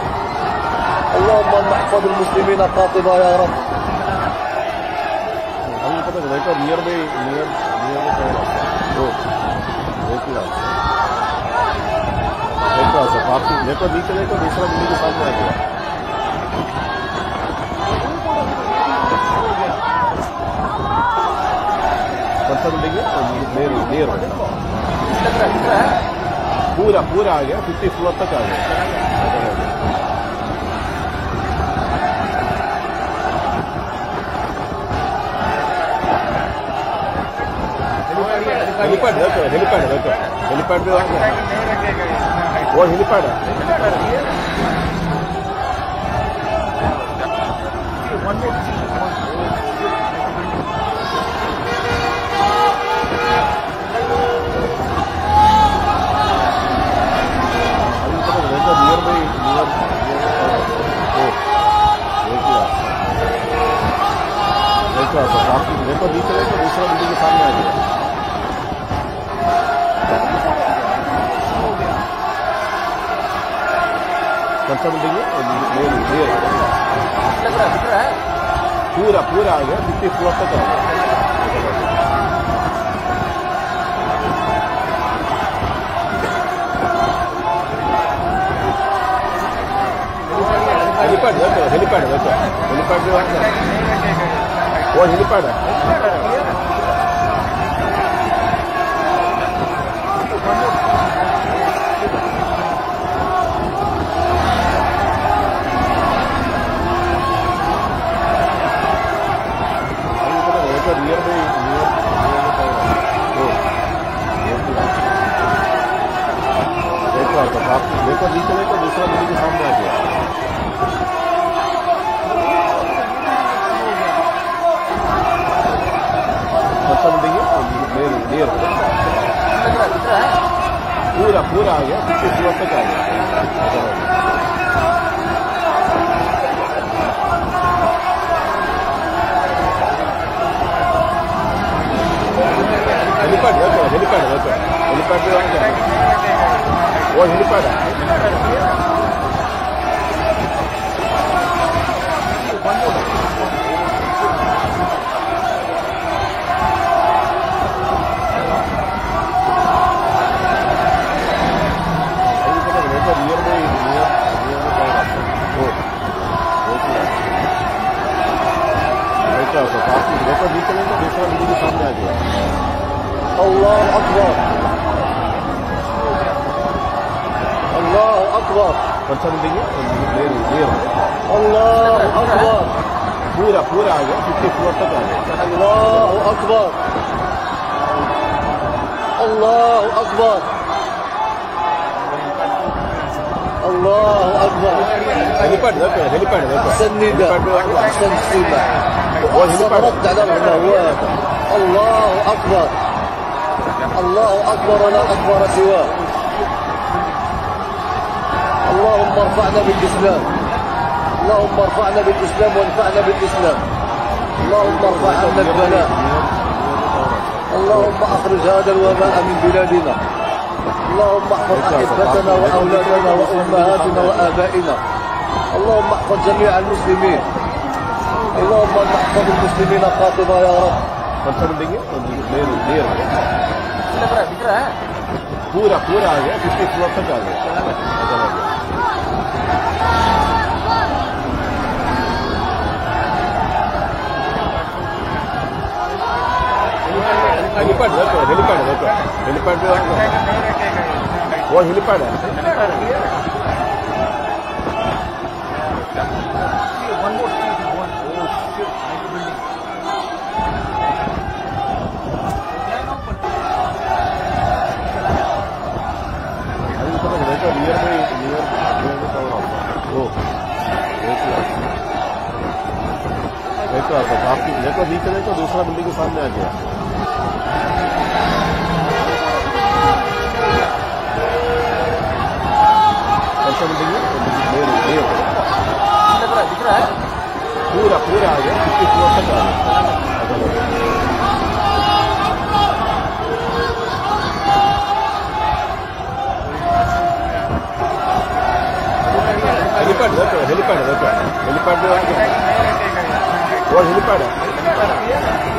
اللهم احفظ المسلمين قاطبه يا رب देखो असफ आपकी देखो दूसरा बिल्ली के सामने आ गया। देर हो? गया पूरा पूरा आ गया फिफ्टी फ्लोर तक आ गया। हेलीपैड देखो तो, हेलीपैड देखो तो। हेलीपैड भी रख वो हेलीपैड है। दूसरा बिल्डिंग के सामने आ गया। कौन सा पूरा पूरा आ गया फिफ्टी फ्लोर तक आ गया। हेलीपैड देखो हेलीपैड देखो हेलीपैड वो हेलीपैड है। हुआ था। आप लेकर नीचे लेकर तो दूसरा नदी के सामने आ गया। तो पूरा पूरा आ गया, पीछे दूर तक आ गया। Helipad helipad helipad helipad Olha, ele para. होता है आपकी मोटर निकलेगा दूसरा बिजली सामने आ गया अल्लाह अकबर أكبر. فانتم بيا الله أكبر. كورة كورة الله أكبر. الله أكبر. الله أكبر. الله أكبر. الله أكبر. لا أكبر سواه اللهم ارفعنا بالإسلام. اللهم ارفعنا بالإسلام وانفعنا بالإسلام. اللهم ارفع عنا البلاء اللهم أخرج هذا الوباء من بلادنا. اللهم احفظ أحبتنا وأولادنا وأمهاتنا وآبائنا. اللهم احفظ جميع المسلمين. اللهم احفظ المسلمين خاطبة يا رب. كورة كورة يا كيف تطلع تجارب हेलीपैड देखो हेलीपैड हेलीपैड है वो हेलीपैड है देखो देखो देखो दूसरा बिल्डिंग के सामने आ गया पूरा पूरा आ गया फिफ्टी फ्लोर तक आ गया अच्छा लगा। हेलीपैड देखो हेलीपैड देखो हेलीपैड पे वो हेलीपैड है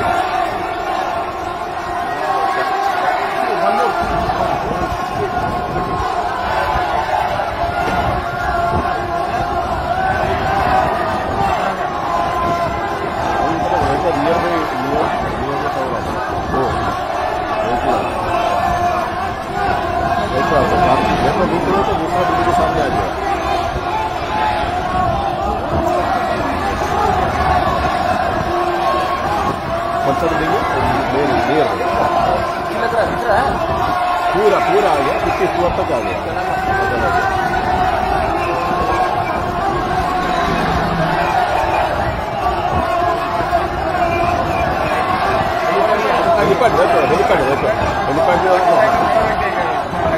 काफी देखो नीचे देखो दूसरा बिल्डिंग के सामने आ गया कौन सा बिल्डिंग है ये ये लग रहा है दिख रहा है पूरा पूरा आ गया फिफ्टी फ्लोर तक आ गया अच्छा लगा। हेलीपैड देखो हेलीपैड देखो हेलीपैड पे वो हेलीपैड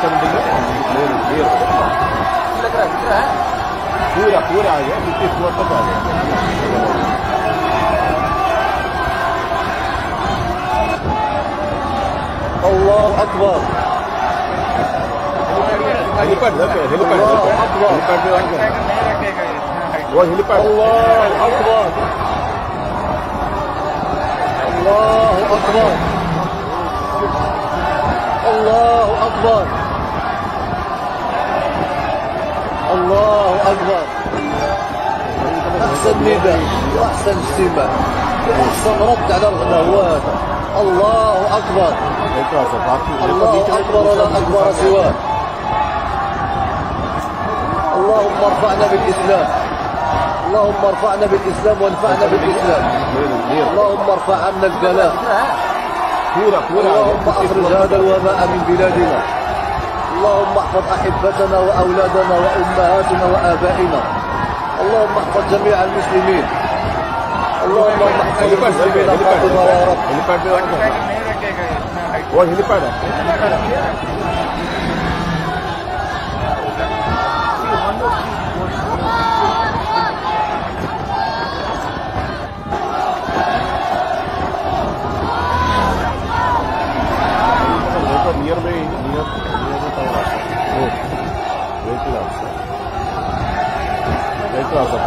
seventy पूरा पूरा आ गया फिफ्टी फोर तक आ गया अल्लाह अकबर वो हेलीपैड। अल्लाह अकबर। अल्लाह अकबर। अल्लाह अकबर। الله أكبر. أحسن نداء واحسن استماع واحسن رد على الغنى هذا الله أكبر. الله أكبر ولا أكبر سواه اللهم ارفعنا بالإسلام. اللهم ارفعنا بالإسلام وانفعنا بالإسلام. اللهم ارفع عنا البلاء اللهم أخرج هذا الوباء من بلادنا. اللهم احفظ احبتنا واولادنا وامهاتنا وابائنا اللهم احفظ جميع المسلمين اللهم احفظ المسلمين فاطمة يا رب Nearby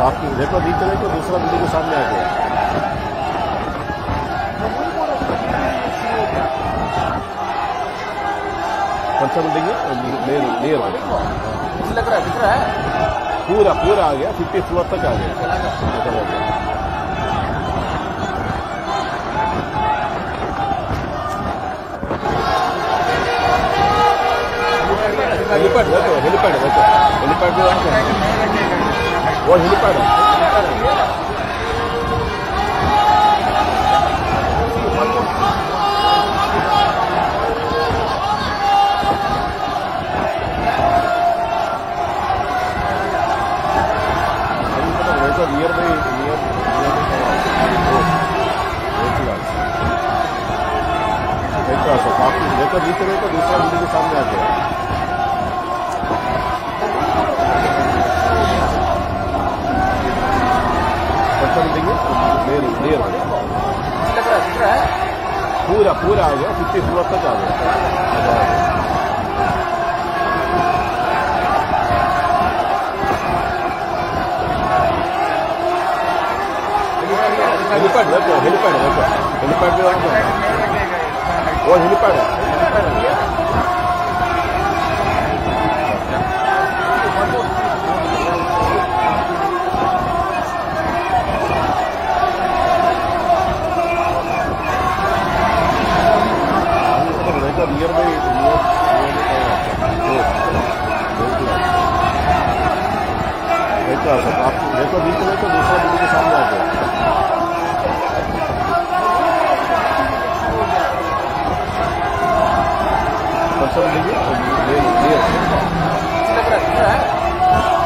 आपकी देखो तो दूसरा वीडियो के सामने आ गया कौन सा बिल्डिंग है लग रहा है दिख रहा है पूरा पूरा आ गया फिफ्टी फ्लोर तक आ गया हेलीपैड वो हेलीपैड वो हेलीपैड के वहाँ वो हेलीपैड नियर बाई नियर तो दूसरा बिल्डिंग के सामने आ गया कौन सा बिल्डिंग है नियर नियर लग रहा है दिख रहा है पूरा पूरा आ गया फिफ्टी फ्लोर तक आ गया हेलीपैड देखो हेलीपैड देखो हेलीपैड भी वहाँ पे है। वो हेलीपैड है नियर बाई आप देखो बीच में तो दूसरा बिल्डिंग के सामने आ गया दर्शन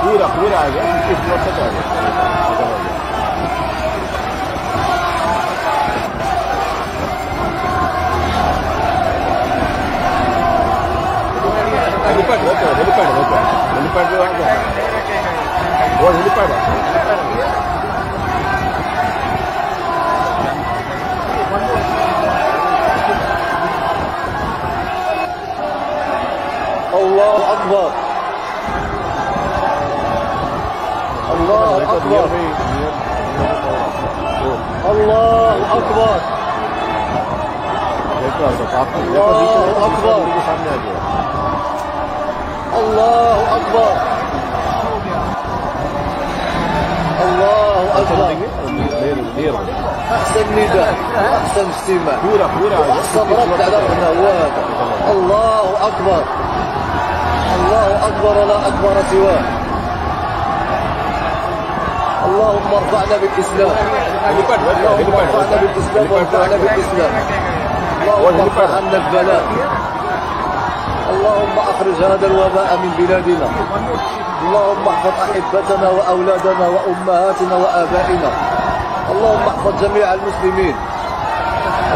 पूरा पूरा आ गया फिफ्टी फ्लोर तक आ गया వెళ్ళిపోయాడు ఓకే వెళ్ళిపోయాడు ఓకే వెళ్ళిపోయాడు ఓ వెళ్ళిపోయాడు الله أكبر الله أكبر الله أكبر الله أكبر الله أكبر. الله أكبر. أحسن نداء. أحسن استماع. أحسن رد على هذا الله أكبر. الله أكبر لا أكبر سواه. اللهم ارفعنا بالإسلام. اللهم ارفعنا بالإسلام وارفعنا بالإسلام. اللهم ارفع عنا البلاء اللهم أخرج هذا الوباء من بلادنا اللهم احفظ أحبتنا وأولادنا وأمهاتنا وآبائنا اللهم احفظ جميع المسلمين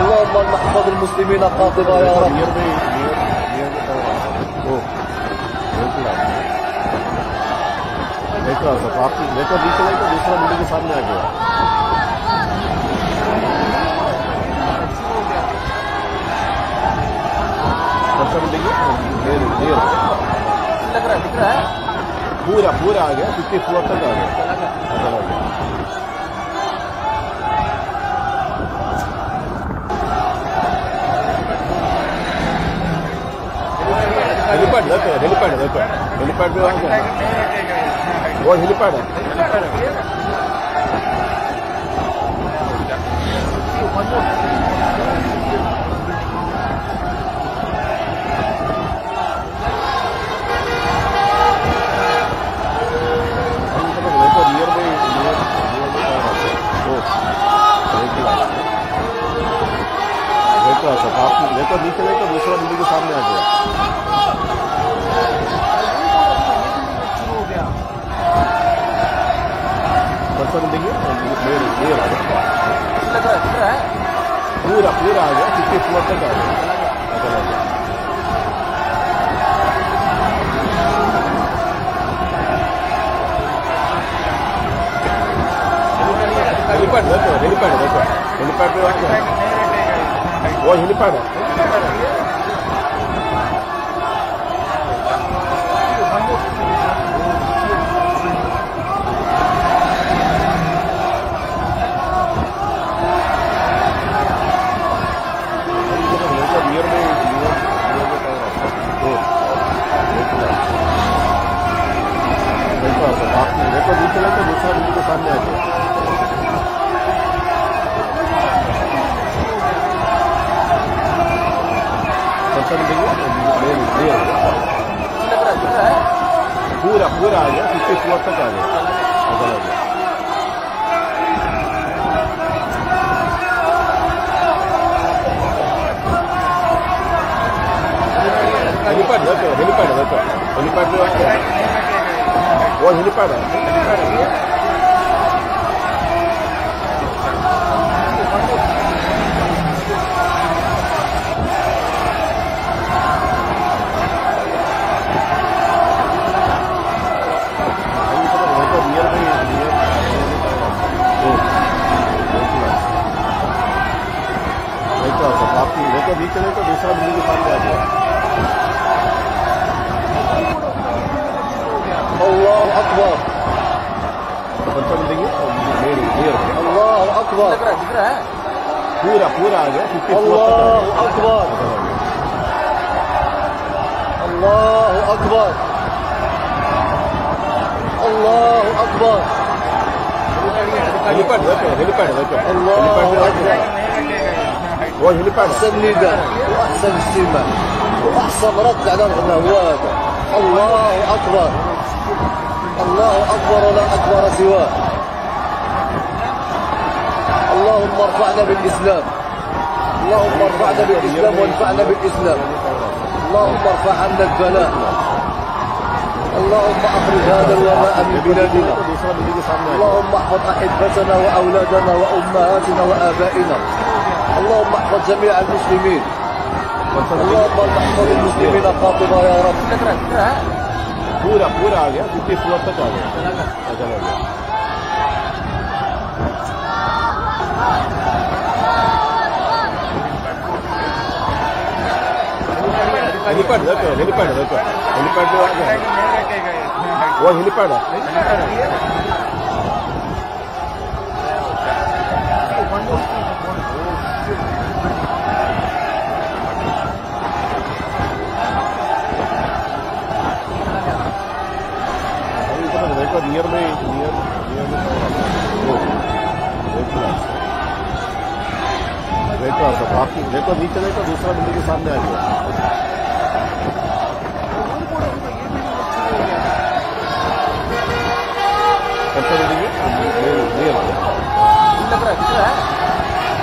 اللهم احفظ المسلمين قاطبة يا رب नियर बाई नियर नियर ओ बिल्कुल देखो ऐसा काफी देखो नीचे देखो दूसरा बिल्डिंग के सामने आ गया कौन सा बिल्डिंग है लग रहा है दिख रहा है। पूरा पूरा आ गया फिफ्टी फ्लोर तक आ गया। निकल आ गया हेलीपैड देखो हेलीपैड देखो हेलीपैड भी वहाँ है। वो हेलीपैड है। देखो रहा सर आप लेकर नीचे लेकर दूसरा बिल्ली के सामने आ गया। बर्तन तो देंगे पूरा पूरा आ गया किसके फ्लोर तक आ गया हेलीपैड हेलीपैड हेलीपैड हेलीपैड पे Hoje ele parece. देखो दूसरे को दूसरा उनके सामने आ गया कौन सा बिल्डिंग है मेन क्लियर हो गया लग रहा है दिख रहा है पूरा पूरा आ गया फिफ्टी फ्लोर तक आ गया अगर आ गया हेलीपैड देखो हेलीपैड देखो हेलीपैड में वो हेलीपैड है के अभी चले तो दूसरा बिजली के पास आ गया अल्लाह अकबर बच्चा मिलेंगे अल्लाह अकबर पूरा पूरा आ गया अल्लाह अकबर अल्लाह अकबर अल्लाह अकबर हेलीपैड हेलीपैड हेलीपैड अल्लाह अकबर واحسن نداء واحسن اجتماع وأحسن رد على الغناء هو هذا الله أكبر. الله أكبر ولا أكبر سواه. اللهم ارفعنا بالإسلام. اللهم ارفعنا بالإسلام وانفعنا بالإسلام. اللهم ارفع عنا البلاء. اللهم أخرج هذا الوباء من بلادنا. اللهم احفظ أحبتنا وأولادنا وأمهاتنا وآبائنا. اللهم احفظ جميع المسلمين कौन सा बिल्डिंग اللهم احفظ المسلمين قاطبه يا رب लग रहा है दिख रहा है पूरा पूरा आ गया फिफ्टी फ्लोर तक आ गया अगर आ गया हेलीपैड देखो हेलीपैड देखो हेलीपैड में आ गया वो हेलीपैड है आपका नियर में नियर नियर में रेटर देखो आपकी रेटर दूसरा बिल्डिंग के सामने आ गया।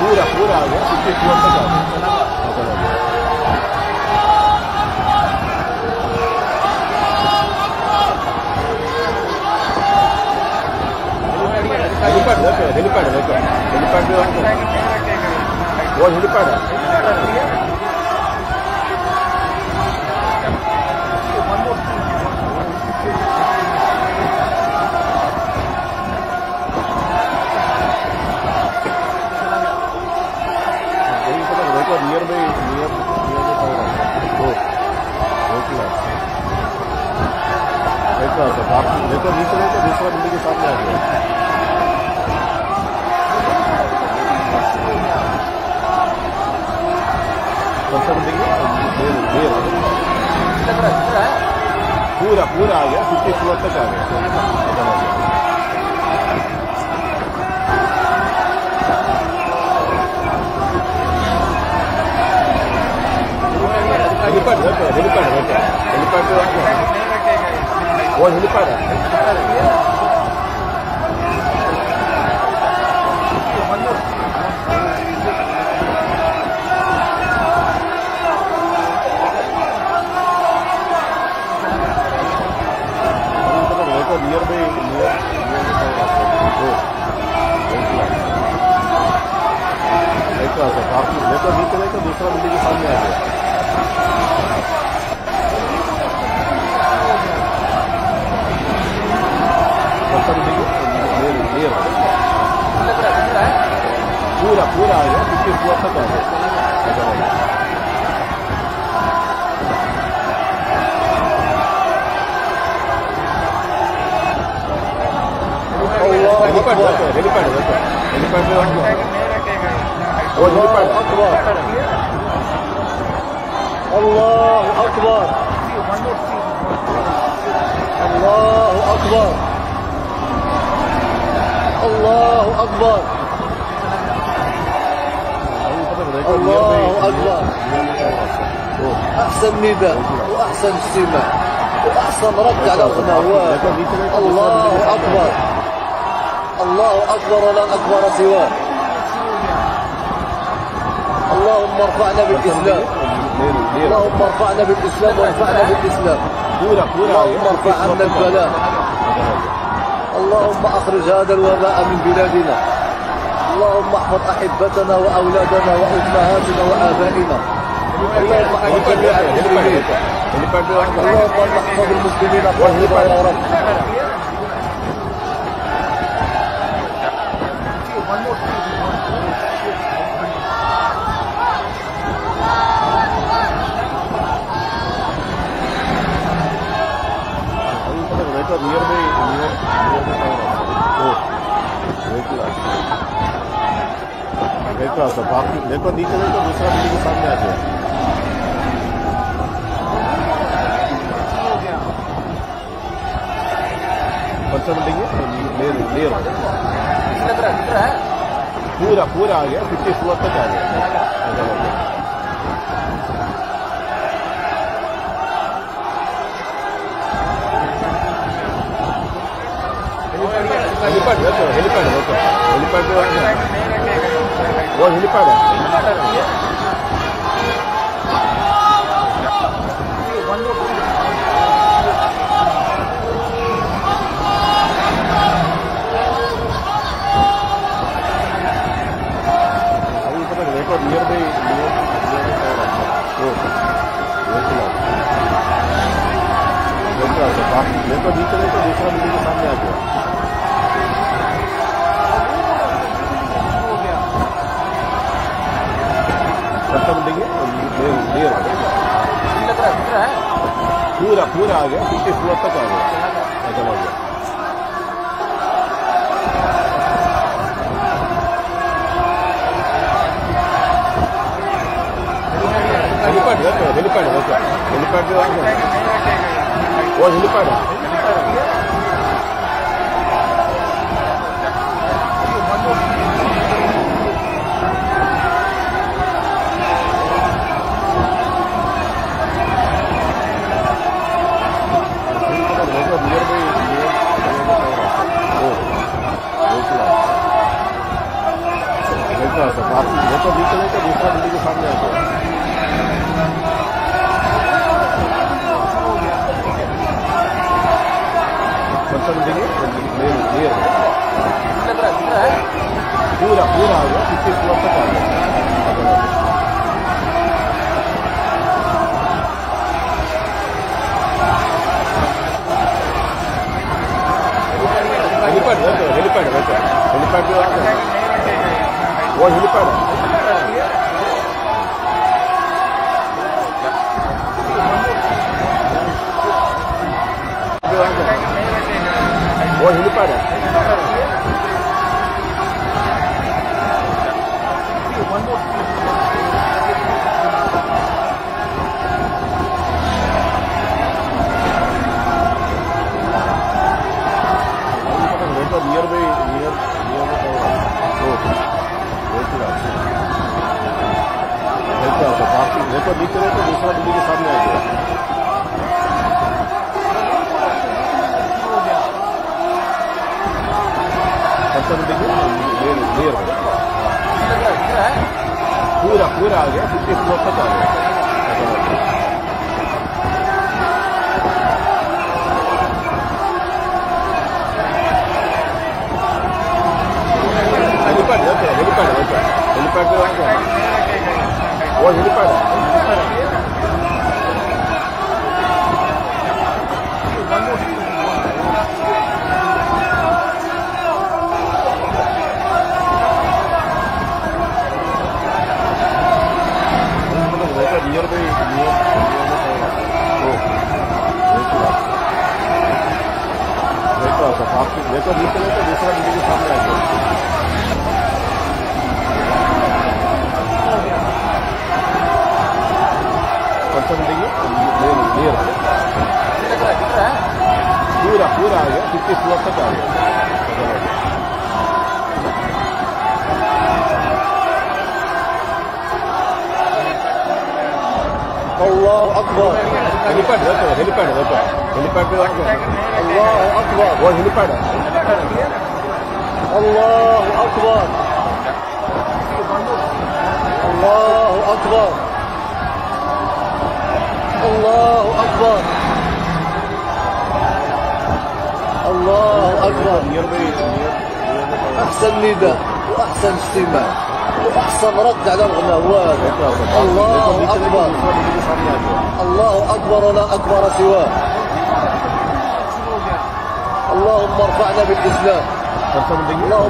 पूरा हाँ। पूरा आ गया उसके आ गया। Helipad okay helipad okay helipad भी वो हेलीपैड है देखो देखो तो दूसरा बिल्डिंग के सामने आ गया कौन सा बिल्डिंग है मेन मेन हो गया लग रहा है दिख रहा है पूरा पूरा आ गया फिफ्टी फ्लोर तक आ गया अगर आ गया हेलीपैड देखो हेलीपैड देखो हेलीपैड में आ गया वो हेलीपैड है लेकर नीचे लेकर दूसरा बिल्डिंग के सामने आ गया पूरा पूरा आ गया पूरा तक आ गया हेलीपैड اكبر देखो हेलीपैड देखो हेलीपैड में आ गया वो الله हेलीपैड है اكبر الله اكبر الله اكبر الله أكبر الله أكبر أحسن نداء وأحسن استماع وأحسن رد على الغنوات الله أكبر الله أكبر ولا أكبر سواه. اللهم ارفعنا بالإسلام. اللهم ارفعنا بالإسلام وارفعنا بالإسلام. اللهم ارفع عنا البلاء. اللهم أخرج هذا الوباء من بلادنا. اللهم احفظ أحبتنا وأولادنا وأمهاتنا وآبائنا. اللهم احفظ جميع المسلمين. اللهم احفظ المسلمين قلبا يا رب. the nearby near near the देखो नीचे देखो दूसरा बिल्डिंग के सामने आ हैं बिल्डिंग है ले ले पूरा पूरा आ गया फिफ्टी फोर तक आ गया ऐसा हो गया। हेलीपैड देखो हेलीपैड देखो हेलीपैड पे आ गया। वो हेलीपैड है अभी पता नहीं देखो नियर बाई देखो बाकी देखो नीचे देखो दूसरा बिल्डिंग के सामने आ गया सबका मिलेंगे लेयर आ गया पूरा पूरा आ गया, पीछे पूरा तक आ गया। ऐसा हो। गया हेलीपैड हेलीपैड हेलीपैड जो वो हेलीपैड। है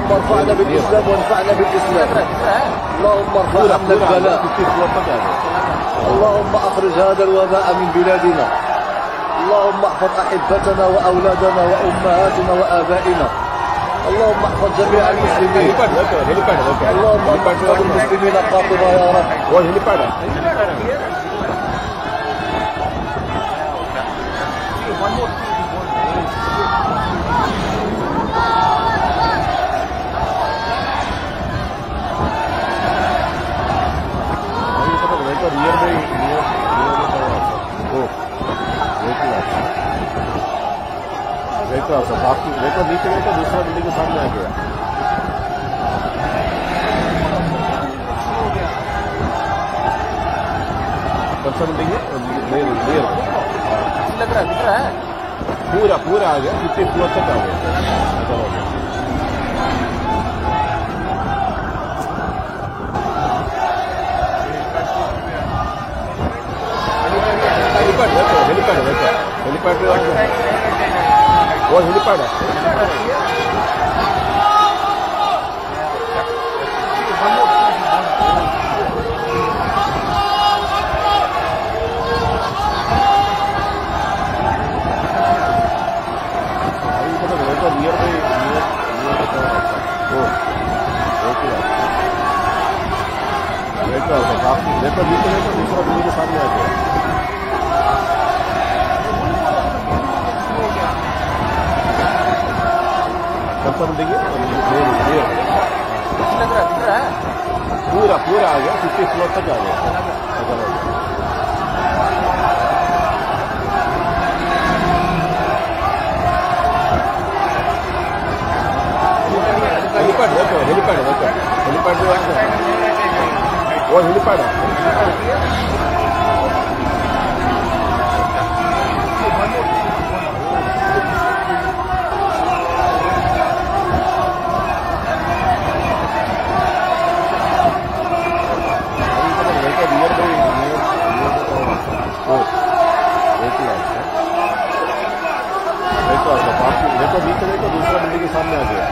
اللهم ارفعنا بالاسلام وانفعنا بالاسلام. اللهم ارفع عنا البلاء اللهم اخرج هذا الوباء من بلادنا. اللهم احفظ أحبتنا وأولادنا وأمهاتنا وآبائنا. اللهم احفظ جميع المسلمين. اللهم احفظ المسلمين قاطبة يا رب. One more. आपका रियर में रियर नीचे गया तो दूसरा बिल्डिंग के सामने आ गया। कौन सा बिल्डिंग है? लग रहा है दिख रहा है। पूरा पूरा आ गया इतने पूरा तक आ गया। हेलीपैड हेलीपैड हेलीपैड हेलीपैड वो हेलीपैड है देखो देखो देखो दूसरा दूसरे के सामने आ गया है रहा है पूरा पूरा आ गया फिफ्टी फ्लोर तक आ गया। हो हेलीपैड देखो हेलीपैड देखो हेलीपैड पे देखो वो हेलीपैड है। ऑटो बीच में तो दूसरा बिल्डिंग के सामने आ गया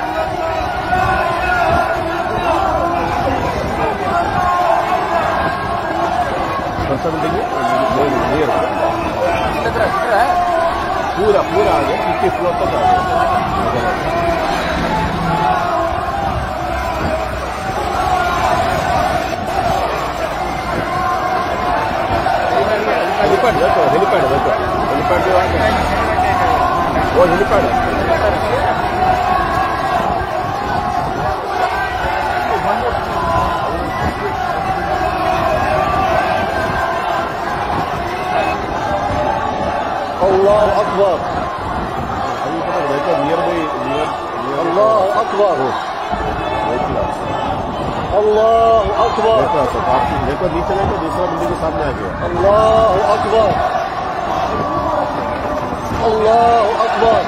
कौन पूरा पूरा आ गया किसके फ्लोर तक आ गया हेलीपैड हेलीपैड हेलीपैड जो है वो हेलीपैड है الله أكبر अभी तो देखो नियर बाई नियर नियर الله أكبر देखो الله أكبر देखो आप बाकी देखो नीचे देखो दूसरा बिल्डिंग के सामने आ गया الله أكبر الله أكبر.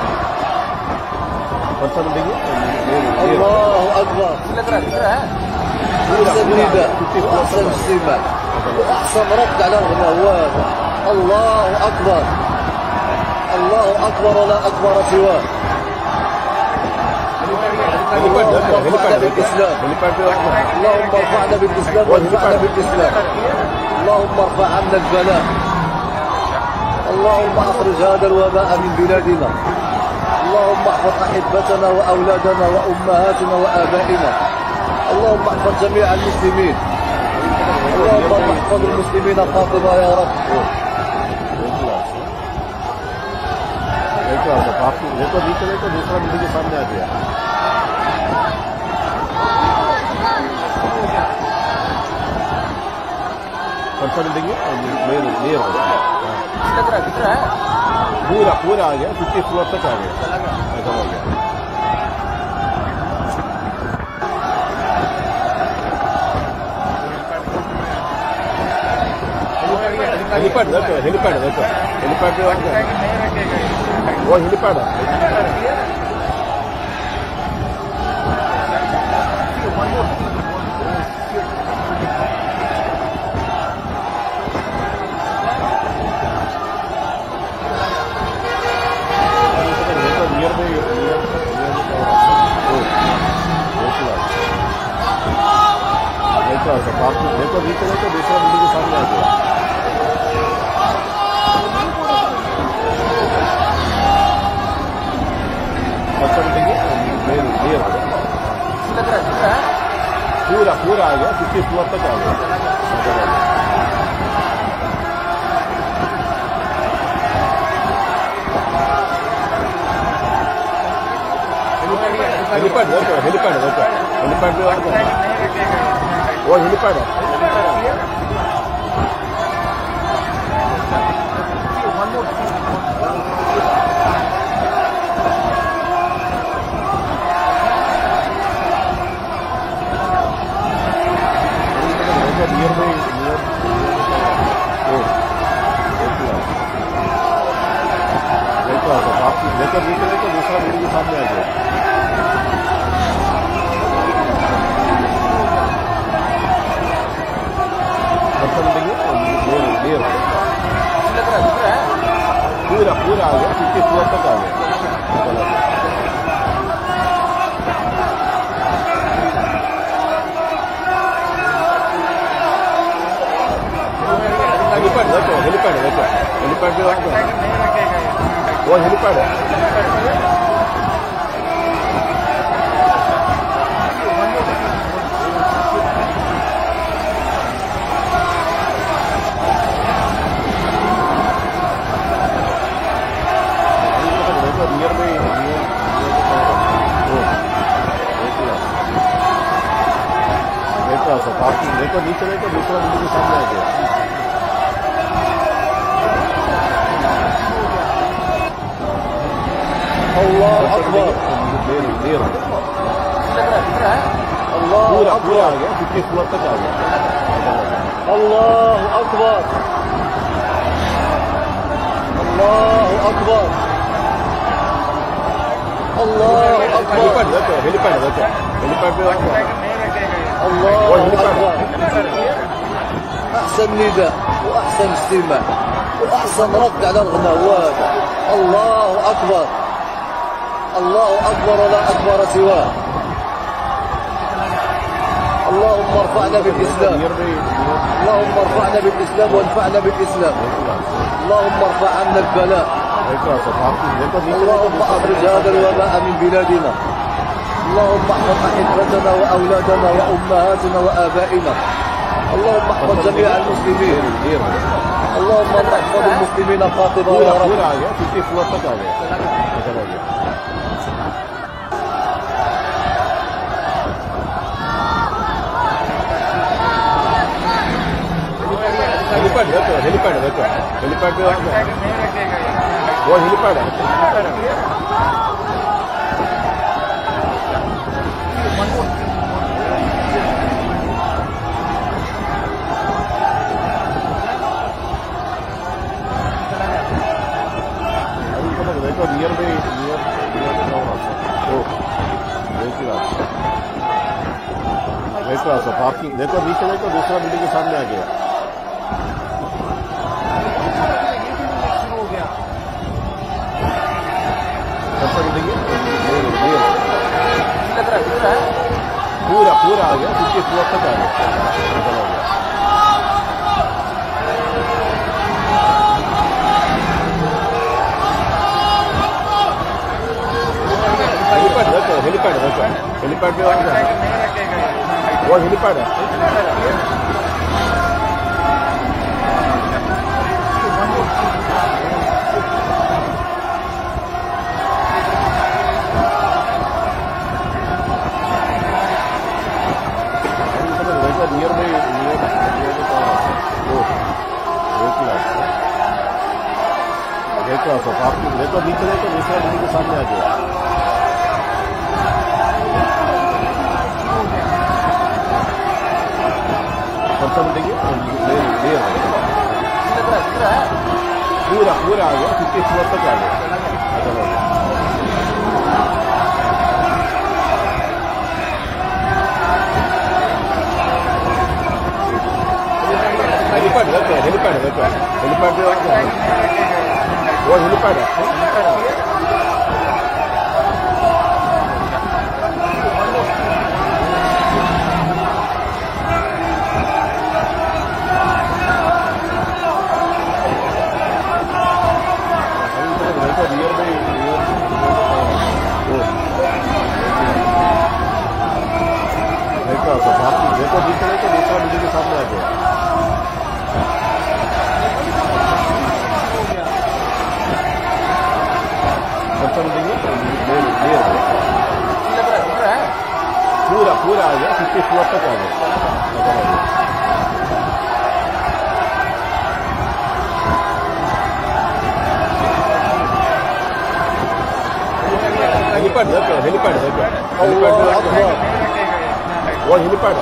الله أكبر. أحسن نداء وأحسن استماع وأحسن رد على الغنوات الله أكبر. الله أكبر لا أكبر سواه. اللهم ارفعنا بالإسلام. اللهم ارفعنا بالإسلام. اللهم ارفع عنا البلاء اللهم أخرج هذا الوباء من بلادنا اللهم احفظ أحبتنا وأولادنا وأمهاتنا وآبائنا اللهم احفظ جميع المسلمين اللهم احفظ المسلمين قاطبة يا رب देखो आप बाकी देखो नीचे देखो दूसरा बिल्डिंग के सामने आ गया अच्छा बिल्डिंग है मेन मेयर पूरा पूरा आ गया फिफ्टी फ्लोर तक आ गया ऐसा हो गया हेलीपैड हेलीपैड हेलीपैड हेलीपैड वो हेलीपैड है दूसरा आएगा पास में देखो रीच करो तो दूसरा बिल्डिंग के सामने आ गया पूरा पूरा आ गया फिफ्टी फ्लोर तक आ गया हेलीपैड हेलीपैड हेलीपैड हेलीपैड है नियर बाई नियर देखो पार्किंग देखो नीचे देखो दूसरा बिल्डिंग के सामने आ गया ಬಂಡಿಗೆ ಬೇರೆ ಬೇರೆ ಪೂರ ಪೂರ ಆಗ ಸಿಕ್ಕಿ ಸುವರ್ತಕ್ಕಾಗ ಹೆಲಿಪ್ಯಾಡ್ ಬೇಕು ಹೆಲಿಪ್ಯಾಡ್ ಬೇಕು ಹೆಲಿಪ್ಯಾಡ್ ಓ ಹೆಲಿಪ್ಯಾಡ್ देखो ऐसा पार्किंग देखो नीचे देखो दूसरा बिल्डिंग के सामने आ गया الله أكبر क्लियर क्लियर हो गया लग रहा है दिख रहा है الله पूरा पूरा आ أكبر गया फिफ्टी फ्लोर तक आ गया ऐसा हो गया الله أكبر الله أكبر الله हेलीपैड أكبر देखो हेलीपैड देखो हेलीपैड पे देखो الله أكبر. أحسن نداء وأحسن استماع وأحسن رد على الغنوات. الله أكبر. الله أكبر لا أكبر سواه. اللهم ارفعنا بالإسلام. اللهم ارفعنا بالإسلام وانفعنا بالإسلام. اللهم ارفع عنا البلاء. اللهم أخرج هذا الوباء من بلادنا. اللهم احفظ أحبتنا وأولادنا وأمهاتنا وآبائنا اللهم احفظ جميع المسلمين क्लियर हो गया اللهم احفظ المسلمين قاطبة पूरा يا رب पूरा आ गया फिफ्टी फ्लोर तक आ गया ऐसा हो गया हेलीपैड देखो हेलीपैड देखो हेलीपैड पे देखो वो हेलीपैड है तो नियर में नियर वैसे रास्ता आपकी, नहीं तो नीचे तो दूसरा बिल्डिंग के सामने आ गया। पूरा पूरा आ गया पीछे पूरा तक आ गया हेलीपैड देखो हेलीपैड देखो हेलीपैड भी वो हेलीपैड है देखो आप देखो बीच में तो दूसरा बिल्डिंग के सामने आ गया konuşabildik mi? Değil, değil. Pura, pura. Türkiye Sivas'a geldi. Helipad, helipad, helipad, helipad. Helipad, helipad. Helipad, helipad. का असर आपकी देखो जीत रहे तो दूसरा बिजली के सामने आ गया तो पूरा पूरा आ गया फिफ्टी फोर तक आ गया। हेलीपैड। Helipad helipad. والله لبعد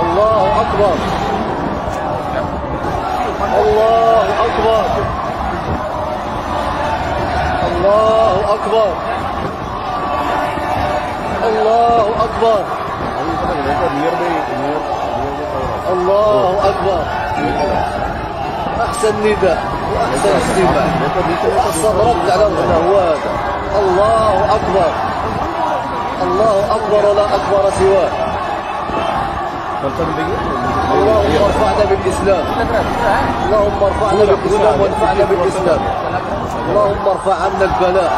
الله أكبر. الله أكبر. الله أكبر. الله أكبر. الله أكبر. أحسن نداء. وأحسن استماع. وأحسن رد على الله هو هذا الله أكبر. الله أكبر لا أكبر سواه. اللهم ارفعنا بالإسلام. اللهم ارفعنا بالاسلام وانفعنا بالإسلام. اللهم ارفع عنا البلاء.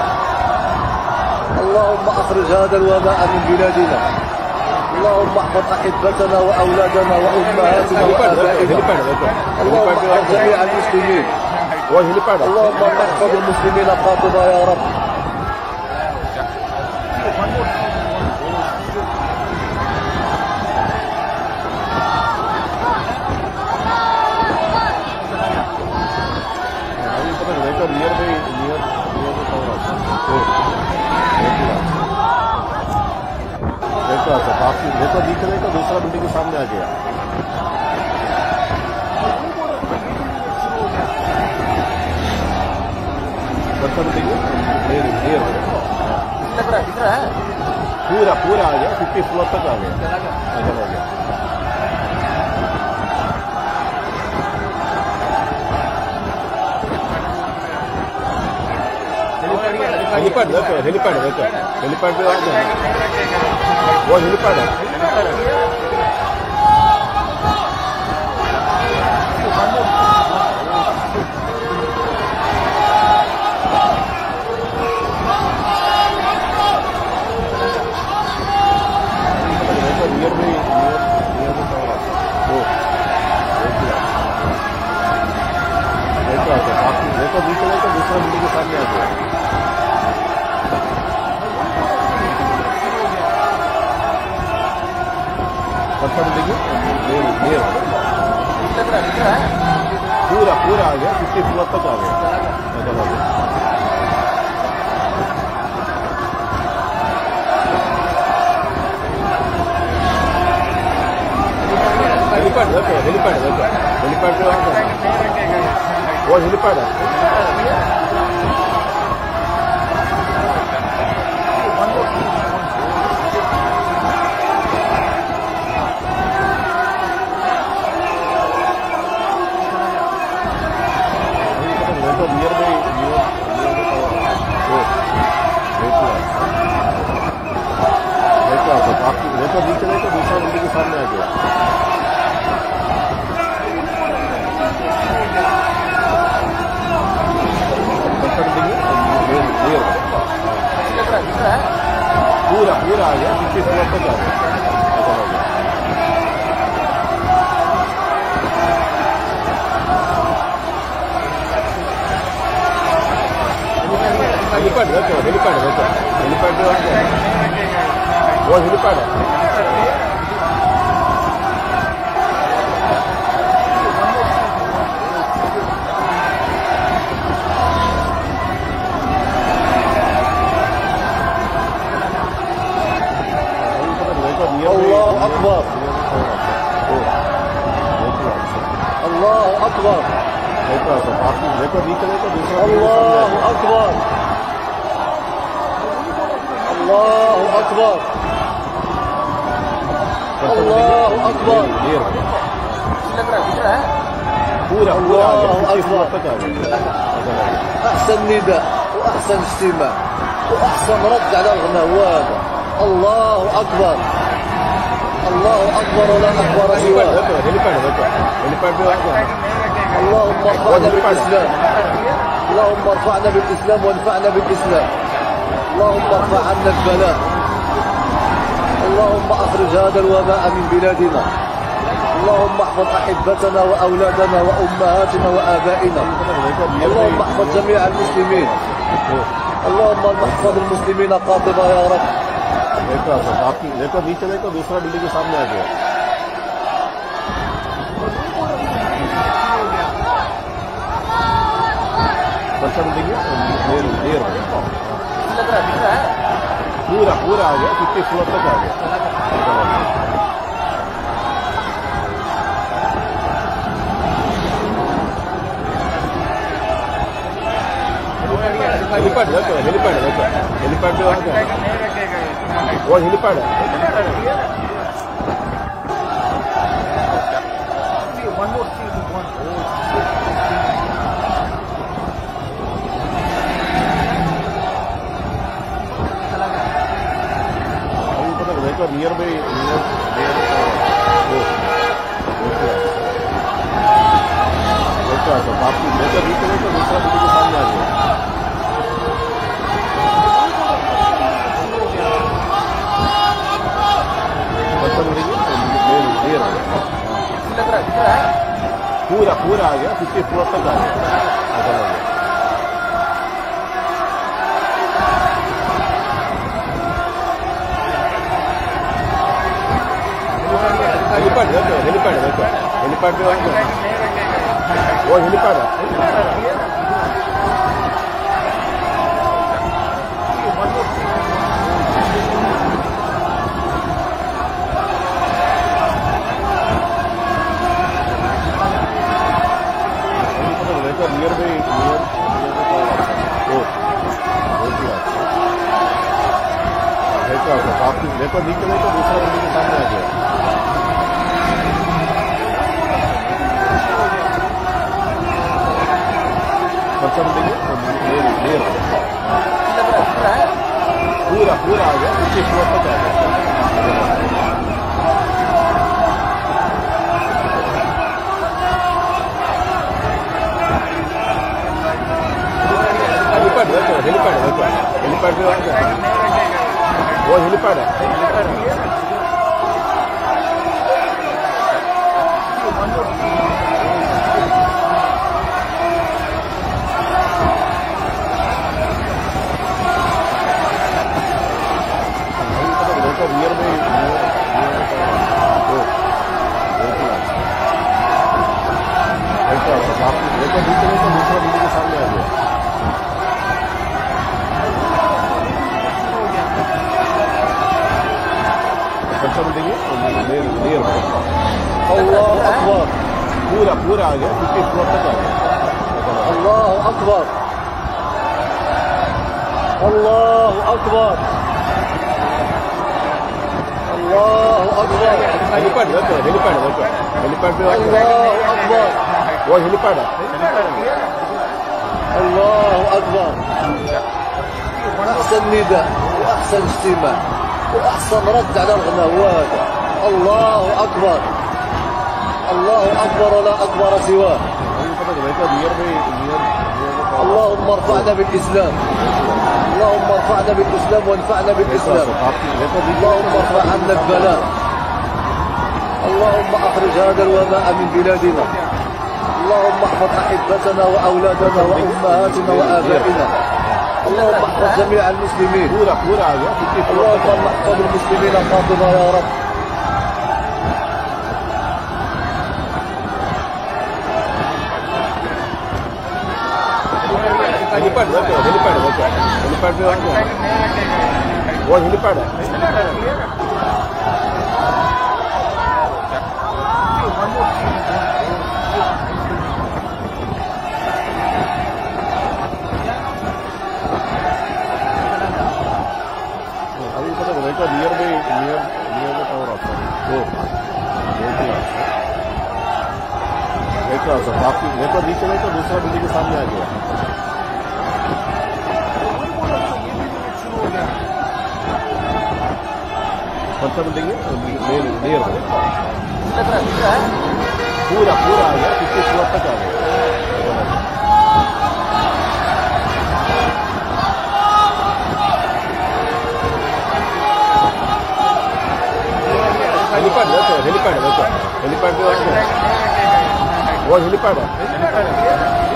اللهم أخرج هذا الوباء من بلادنا. اللهم احفظ أحبتنا وأولادنا وأمهاتنا وآبائنا. اللهم احفظ جميع المسلمين. اللهم احفظ المسلمين قاطبه يا رب. बाकी देखो दिख रहे का दूसरा बिल्डिंग के सामने आ गया। कौन सा बिल्डिंग है ले ले आ गया। दिख रहा है दिख रहा है? पूरा पूरा आ गया फिफ्टी फ्लोर तक आ गया। अच्छा हो गया। हेलीपैड देखो हेलीपैड देखो हेलीपैड जो है वो हेलीपैड है देखो रियर में रियर रियर में कौन है वो देखो अच्छा बाकी देखो दिख रहे तो दूसरा बिल्डिंग के सामने आ गया है ले ले आ गया दिख रहा है दिख रहा है पूरा पूरा आ गया फिफ्टी फ्लोर तक आ गया अच्छा हो गया हेलीपैड देखो हेलीपैड देखो हेलीपैड जो है वो हेलीपैड है बाकी देखो दिख रहे तो दूसरा बिल्डिंग के सामने आ गया कौन सा बिल्डिंग है ले ले आ गया दिख रहा है दिख रहा है पूरा पूरा आ गया फिफ्टी फ्लोर तक आ गया अच्छा हो गया हेलीपैड देखो हेलीपैड देखो हेलीपैड जो है वो हेलीपैड है الله أكبر. الله أكبر. الله أكبر. الله أكبر. الله أكبر الله أكبر. أحسن نداء وأحسن اجتماع وأحسن رد على الغنى هذا الله أكبر. الله أكبر لا أكبر سواه. اللهم ارفعنا بالإسلام. اللهم ارفعنا بالإسلام وانفعنا بالإسلام. اللهم ارفع عنا البلاء. اللهم أخرج هذا الوباء من بلادنا. اللهم احفظ أحبتنا وأولادنا وأمهاتنا وآبائنا. اللهم احفظ جميع المسلمين. اللهم احفظ المسلمين قاطبه يا رب. देखो आप आपकी देखो नीचे देखो, दूसरा बिल्डिंग के सामने आ गया। सा बिल्डिंग पूरा पूरा आ गया फिफ्टी फ्लोर तक आ गया। हेलीपैड हेलीपैड हेलीपैड पे आ गया। वो हेलीपैड है नियर बाई नियर बाई बापू मैं तो अभी तो दूसरा किसी सामने आ गया पूरा पूरा आ गया फिफ्टी फ्लोर तक आ गया ऐसा लग गया हेलीपैड देखो हेलीपैड देखो हेलीपैड पे आ गया वो हेलीपैड है Near by near देखा आपकी देखो नीचे तो दूसरा बंदी के सामने आ गया खर्चा बंदी क्लियर क्लियर पूरा पूरा आ गया उसके फ्लोर तक आ गया हेलीपैड देखो हेलीपैड हेलीपैड वो हेलीपैड है। देखो बीच में दूसरा बिल्डिंग के सामने आ गया। कौन सा बिल्डिंग है देर देर الله أكبر पूरा पूरा आ गया फिफ्टी फ्लोर तक आ गया الله أكبر الله أكبر الله أكبر हेलीपैड देखो हेलीपैड देखो हेलीपैड पे आ गया الله أكبر वो हेलीपैड है الله أكبر أحسن نداء وأحسن استماع وأحسن رد على الغماوات الله أكبر. الله أكبر ولا أكبر سواه. اللهم ارفعنا بالإسلام. اللهم ارفعنا بالإسلام وانفعنا بالإسلام. اللهم ارفع عنا البلاء. اللهم أخرج هذا الوباء من بلادنا. اللهم احفظ أحبتنا وأولادنا وأمهاتنا وآبائنا. اللهم احفظ جميع المسلمين पूरा पूरा आ गया फिफ्टी फ्लोर तक اللهم احفظ المسلمين قاطبة يا رب हेलीपैड देखो हेलीपैड देखो हेलीपैड पे आ गया वो हेलीपैड है का near by near near by tower आता है दो एक सर बाकी एक बार नीचे गए तो दूसरा बिल्डिंग के सामने आ गया कौन बिल्डिंग है मेन नियर है पूरा पूरा आ गया पिछले सुबह तक हेलीपैड देखो हेलीपैड देखो हेलीपैड भी वाटर वो हेलीपैड है.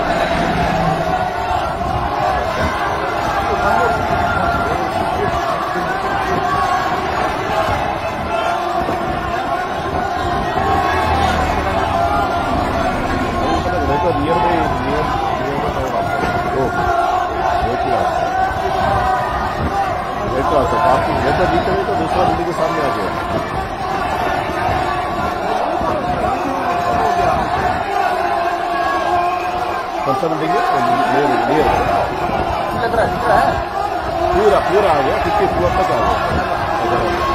तो जैसा तो दूसरा बिल्डिंग के सामने आ गया कौन सा बिल्डिंग है नियर नियर लग रहा है दिख रहा है पूरा पूरा आ गया फिफ्टी फ्लोर तक आ गया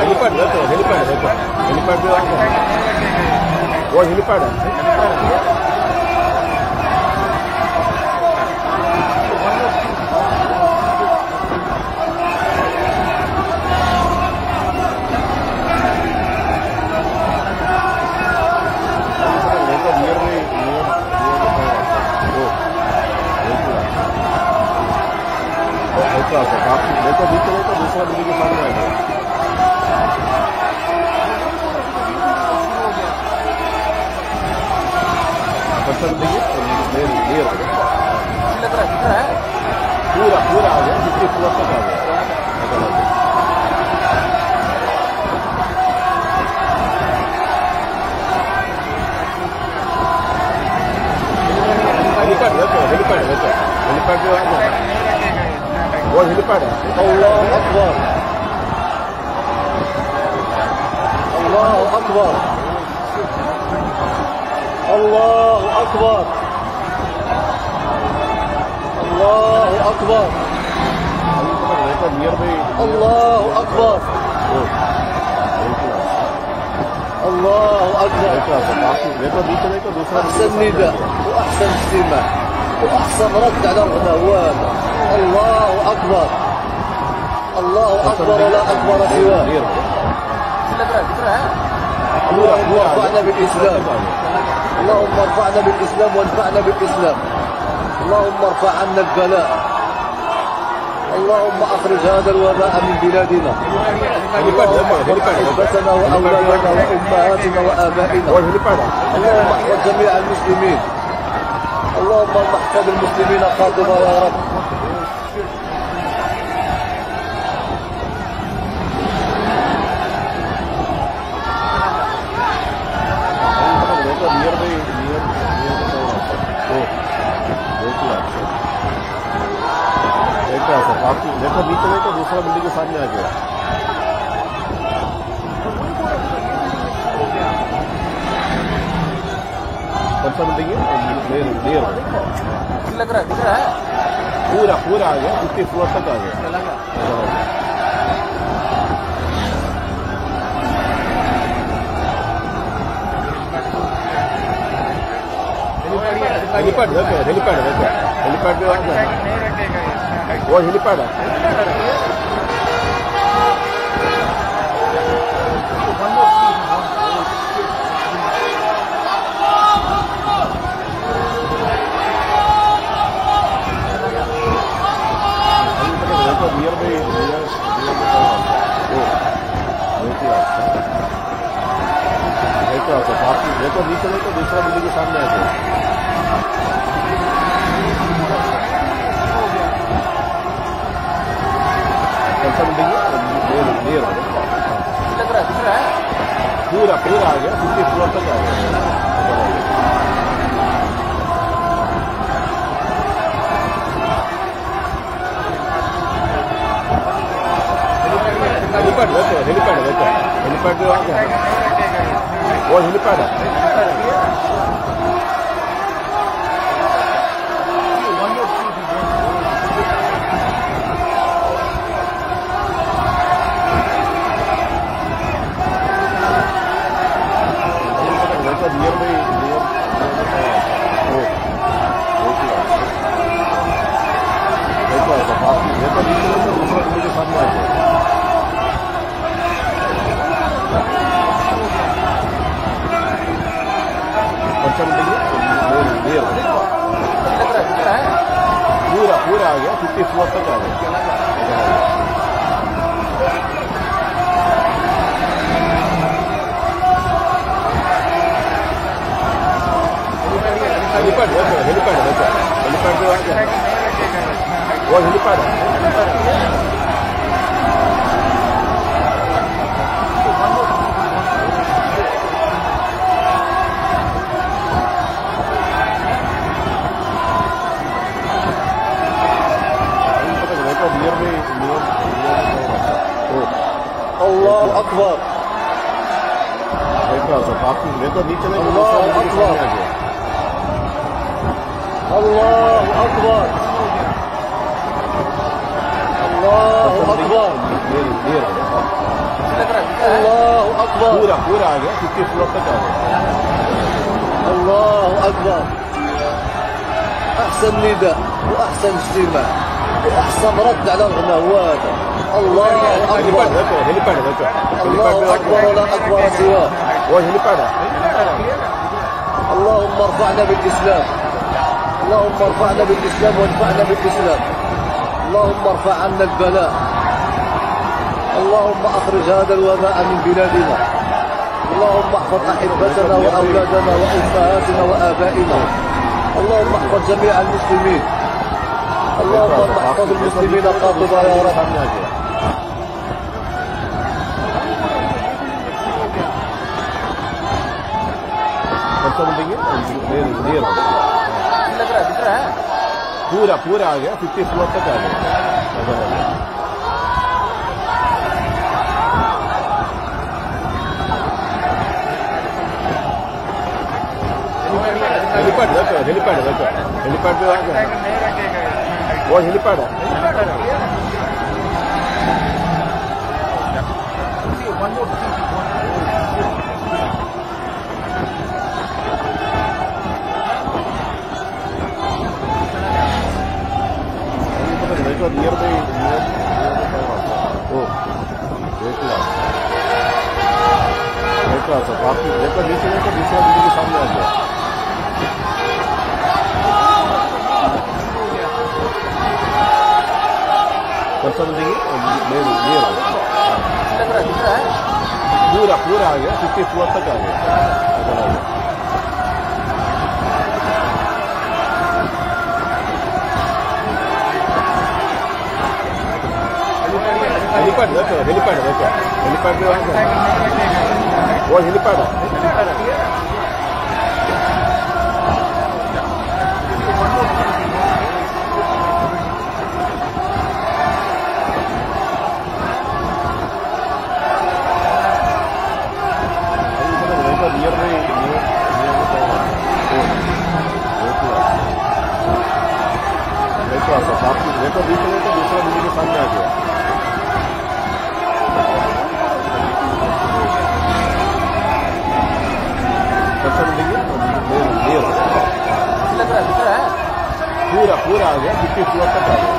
हेलीपैड देखो हेलीपैड देखो हेलीपैड पे देखो वो हेलीपैड है पास है। आप लेकर भी चले तो दूसरा बिल्ली के सामने आएगा पसंद नहीं पूरा पूरा आ गया जिसके फ्लोर तक आ गया। हेलीपैड हेलीपैड हेलीपैड जो है وجه لقدر الله أكبر الله أكبر الله أكبر الله أكبر الله أكبر الله أكبر أحسن نداء وأحسن سمة وأحسن رد على الغداوات الله أكبر. الله أكبر لا أكبر سواه. اللهم ارفعنا بالإسلام. اللهم ارفعنا بالإسلام وانفعنا بالإسلام. اللهم ارفع عنا البلاء. اللهم أخرج هذا الوباء من بلادنا. اللهم احفظنا وأولادنا وأمهاتنا وآبائنا. اللهم احفظ جميع المسلمين. اللهم احفظ المسلمين خاطبا يا رب. कौन सा बिल्डिंग नियर नियर लग रहा है दिख रहा है? पूरा पूरा आ गया फिफ्टी फ्लोर तक आ गया। हेलीपैड देखो हेलीपैड हेलीपैड पे वो हेलीपैड है। क्या होता है भारत में देखो नहीं चले तो दूसरा बिल्ली के सामने आ जाए कैसा बिल्डिंग है लग रहा है दिख रहा है पूरा पूरा आ गया फिफ्टी फ्लोर तक आ गया हेलीपैड देखो हेलीपैड देखो हेलीपैड जो आ गया Hoje ini para. trong cái nước của môn điều pura pura ya tutti fuerte cả helipad helipad helipad helipad helipad helipad helipad الله أكبر. الله أكبر. الله أكبر. الله أكبر. الله أكبر. الله أكبر. أحسن نداء وأحسن اجتماع وأحسن رد على الغناء هو هذا الله أكبر الله أكبر ولا أكبر سواه اللهم ارفعنا بالإسلام اللهم ارفعنا بالإسلام وانفعنا بالإسلام اللهم ارفع عنا البلاء اللهم أخرج هذا الوباء من بلادنا اللهم احفظ أحبتنا وأولادنا وأمهاتنا وآبائنا اللهم احفظ جميع المسلمين. اللهم احفظ المسلمين قاطبة يا رب. Near लग रहा है दिख रहा है। पूरा पूरा आ गया फिफ्टी फोर तक आ गया। हेलीपैड वैसे हेलीपैड वैसे हेलीपैड पे आ गया। वो हेलीपैड है। it's a nearby, near, nearby also. Oh, great class. काफ़ी देखो नीचे देखो दूसरा बिल्डिंग के सामने आ गया। कौन बिल्डिंग नियर लग रहा पूरा पूरा आ गया फिफ्टी फोर तक आ गया। नियर में नियर नियर वैसा तो बाकी वैसा बीच में तो दूसरा बिल्डिंग के सामने आ गया पूरा पूरा आ गया, जिसकी फ्लोर तक आ गया।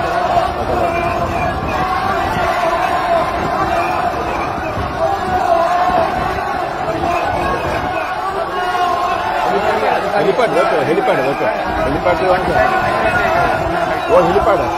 हेलीपैड देखो हेलीपैड देखो हेलीपैड वो हेलीपैड है।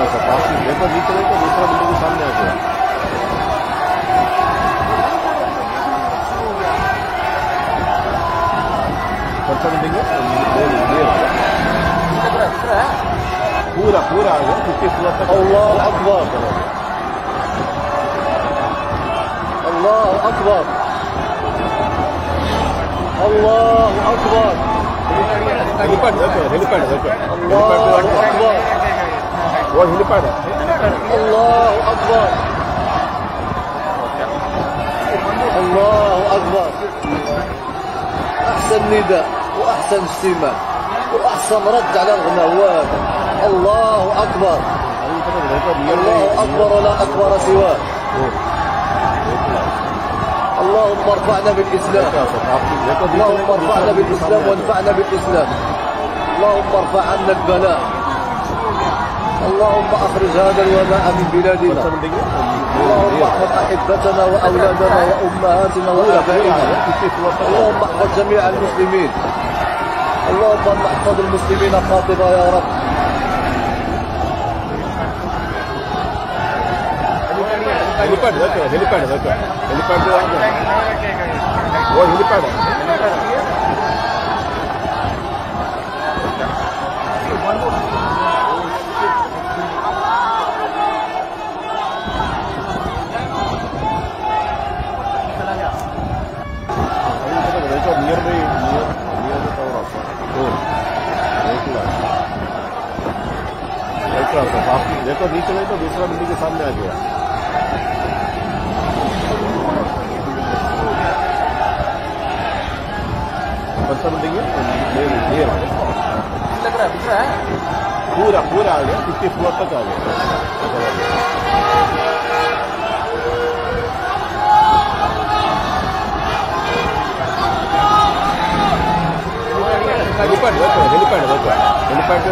थोड़ा सा पास में पेपर नीचे रहे तो दूसरा बिल्डिंग के सामने आ गया। पूरा पूरा आ गया फिफ्टी फोर तक अल्लाह अकबर। अल्लाह अकबर। अल्लाह अकबर। Helipad helipad helipad. अल्लाह अकबर। الله أكبر. الله أكبر. أحسن نداء وأحسن استماع وأحسن رد على الغنوات الله أكبر. الله أكبر ولا أكبر سواه. اللهم ارفعنا بالإسلام. اللهم ارفعنا بالإسلام وانفعنا بالإسلام. اللهم ارفع عنا البلاء. اللهم أخرج هذا الوباء من بلادنا. اللهم احفظ أحبتنا وأولادنا وأمهاتنا وأبائنا. اللهم أحفظ جميع المسلمين. اللهم أحفظ المسلمين خاطبا يا رب. हेलीपैड हेलीपैड हेलीपैड वो हेलीपैड है nearby, near, देखो तो नीचे नहीं तो दूसरा बिल्डिंग के सामने आ गया। कौन बिल्डिंग है लग रहा है पूरा पूरा आ गया। फिफ्टी फ्लोर तक आ गया। हेलीपैड हेलीपैड हेलीपैड हेलीपैड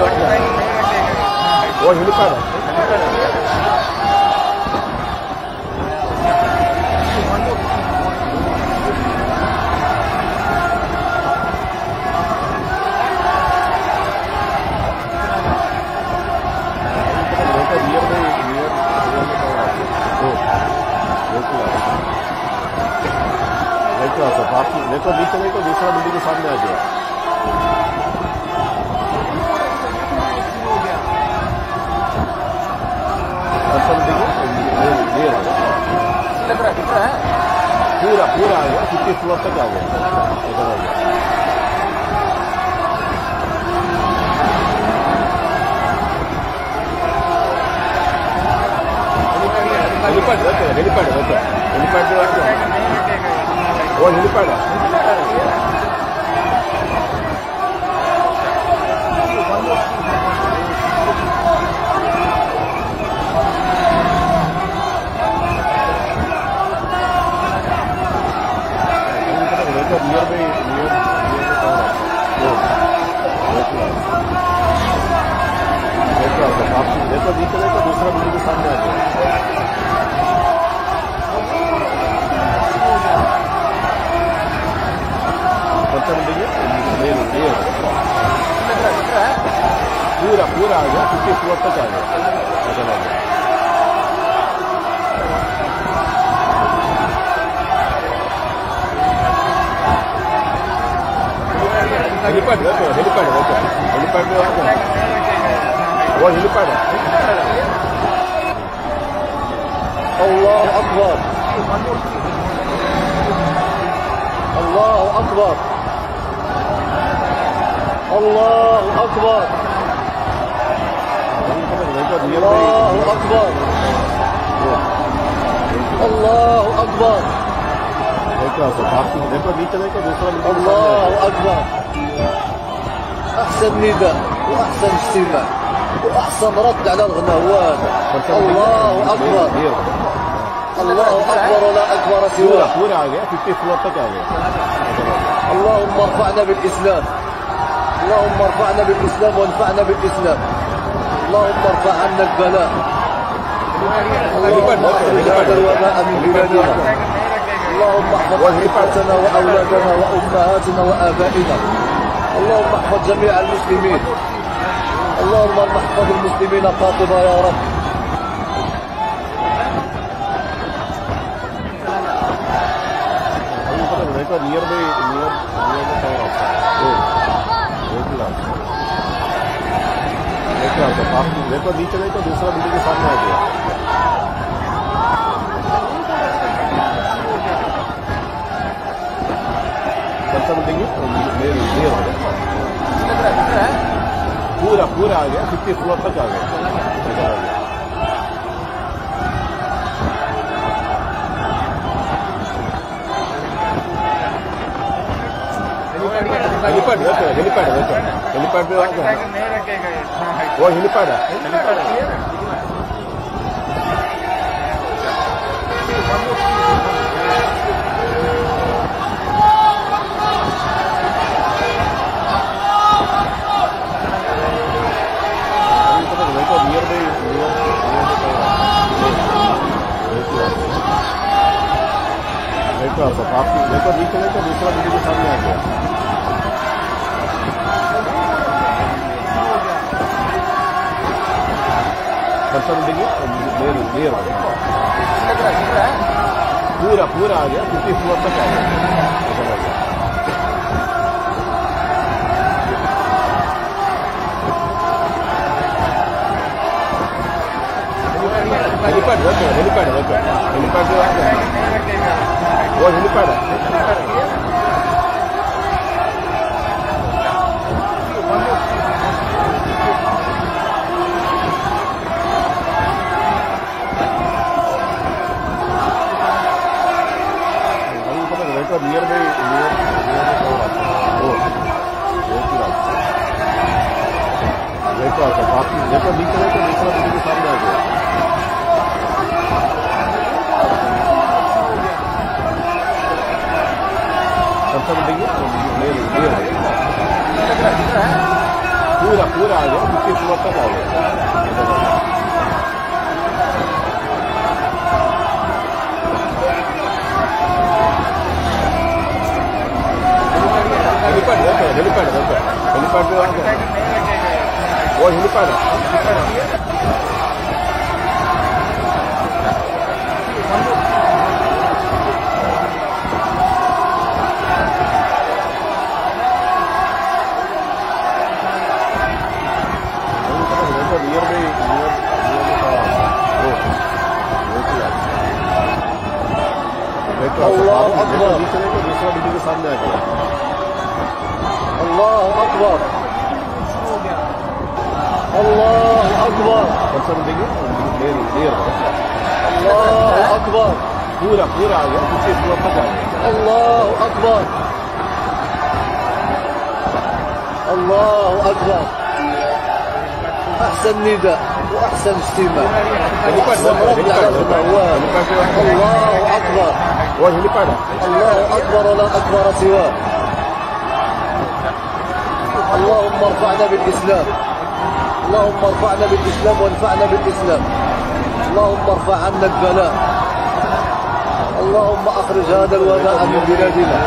वो हेलीपैड देखो बीच में तो दूसरा बिल्डिंग के सामने आ गया पूरा पूरा आ गया फिफ्टी फ्लोर तक आ गया helipad okay helipad okay helipad जो है वो हेलीपैड नियर बाई नियर आपकी देखो नीचे नहीं तो दूसरा बिल्डिंग के सामने आ है पूरा पूरा आ गया फिफ्टी फ्लोर तक आ गया ಹೆಲಿಪ್ಯಾಡ್ ಹೆಲಿಪ್ಯಾಡ್ ಓಕೆ ಹೆಲಿಪ್ಯಾಡ್ ಓ ಹೆಲಿಪ್ಯಾಡ್ الله أكبر الله أكبر الله أكبر الله أكبر الله أكبر الله أكبر احسن نداء وأحسن اجتماع وأحسن رد على الغناوات الله أكبر. الله أكبر ولا أكبر سواه. اللهم ارفعنا بالإسلام. اللهم ارفعنا بالإسلام وانفعنا بالإسلام. اللهم ارفع عنا البلاء. اللهم احفظ هذا الوباء من بلادنا. اللهم احفظ حفاتنا وأولادنا وأمهاتنا وآبائنا. اللهم احفظ جميع المسلمين اللهم احفظ المسلمين قاطبة يا رب देखो near by near near the tower of हो देखो देखो आपका काफी देखो नीचे नहीं तो दूसरा बिल्डिंग के सामने आ गया कौन सा बिल्डिंग है मेरे ये हो गया दिख रहा है दिख रहा है पूरा पूरा आ गया फिफ्टी फ्लोर तक आ गया इधर आ गया हेलीपैड देखो हेलीपैड देखो हेलीपैड पे आ गया वो हेलीपैड है आपका सब आपकी मेरे को दिख तो दूसरा वीडियो के सामने आ गया कर्सर पूरा पूरा आ गया फिफ्टी फोर तक आ गया हेलीपैड हेलीपैड हेलीपैड जो है गया वो हेलीपैड है देखो नियर बाई नियर देखो आपका काफी देखो नीचे नहीं तो दूसरा बिल्डिंग के सामने आ गया tâm lý nên dia pura pura ya mungkin semua tahu helipad helipad helipad helipad helipad oh helipad helipad अल्लाह देखो अकबर। नीचे नहीं तो दूसरा बिल्डिंग के सामने आ गया الله أكبر الله أكبر कौन सा बिल्डिंग है मेरे नियर हो गया الله أكبر पूरा पूरा आ गया फिफ्टी फ्लोर तक आ गया الله أكبر الله أكبر أحسن نداء واحسن اجتماع الله اكبر الله اكبر لا اكبر سواه اللهم ارفعنا بالاسلام اللهم ارفعنا بالاسلام وانفعنا بالاسلام اللهم ارفع عنا البلاء اللهم اخرج هذا الوباء من بلادنا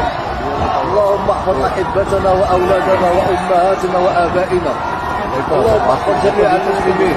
اللهم احفظ احبتنا واولادنا وامهاتنا وابائنا اللهم احفظ جميع المسلمين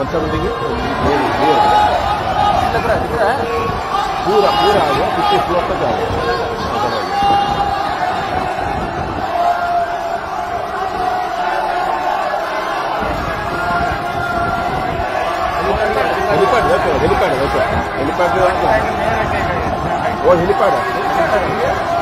गया दिख रहा है दिख रहा है पूरा पूरा आ गया फिफ्टी फ्लोर तक आ गया इधर आ गया हेलीपैड देखो हेलीपैड देखो हेलीपैड पे आ गया वो हेलीपैड है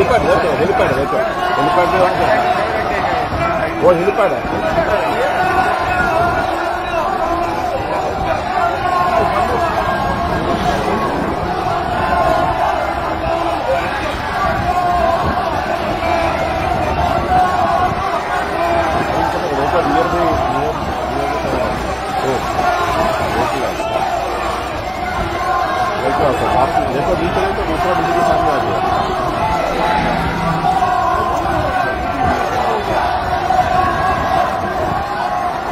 हेलीपैड देखो हेलीपैड देखो हेलीपैड में आ गया वो हेलीपैड है देखो नियर बाई नियर देखो ऐसा पार्किंग देखो दिख रहे तो दूसरा बिल्डिंग के सामने आ गया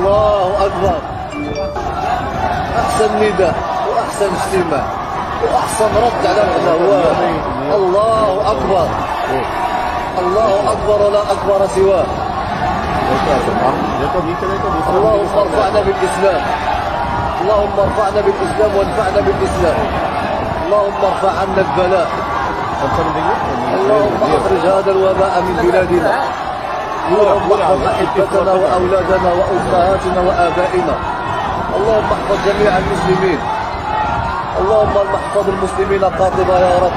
الله أكبر. أحسن نداء وأحسن اجتماع وأحسن رد على الدعوات الله أكبر. الله أكبر ولا أكبر سواه. اللهم ارفعنا بالإسلام. اللهم ارفعنا بالإسلام وانفعنا بالإسلام. اللهم ارفع عنا البلاء. اللهم أخرج هذا الوباء من بلادنا. اللهم احبتنا وأولادنا وامهاتنا وآبائنا. اللهم احفظ جميع المسلمين. اللهم احفظ المسلمين قاطبه يا رب.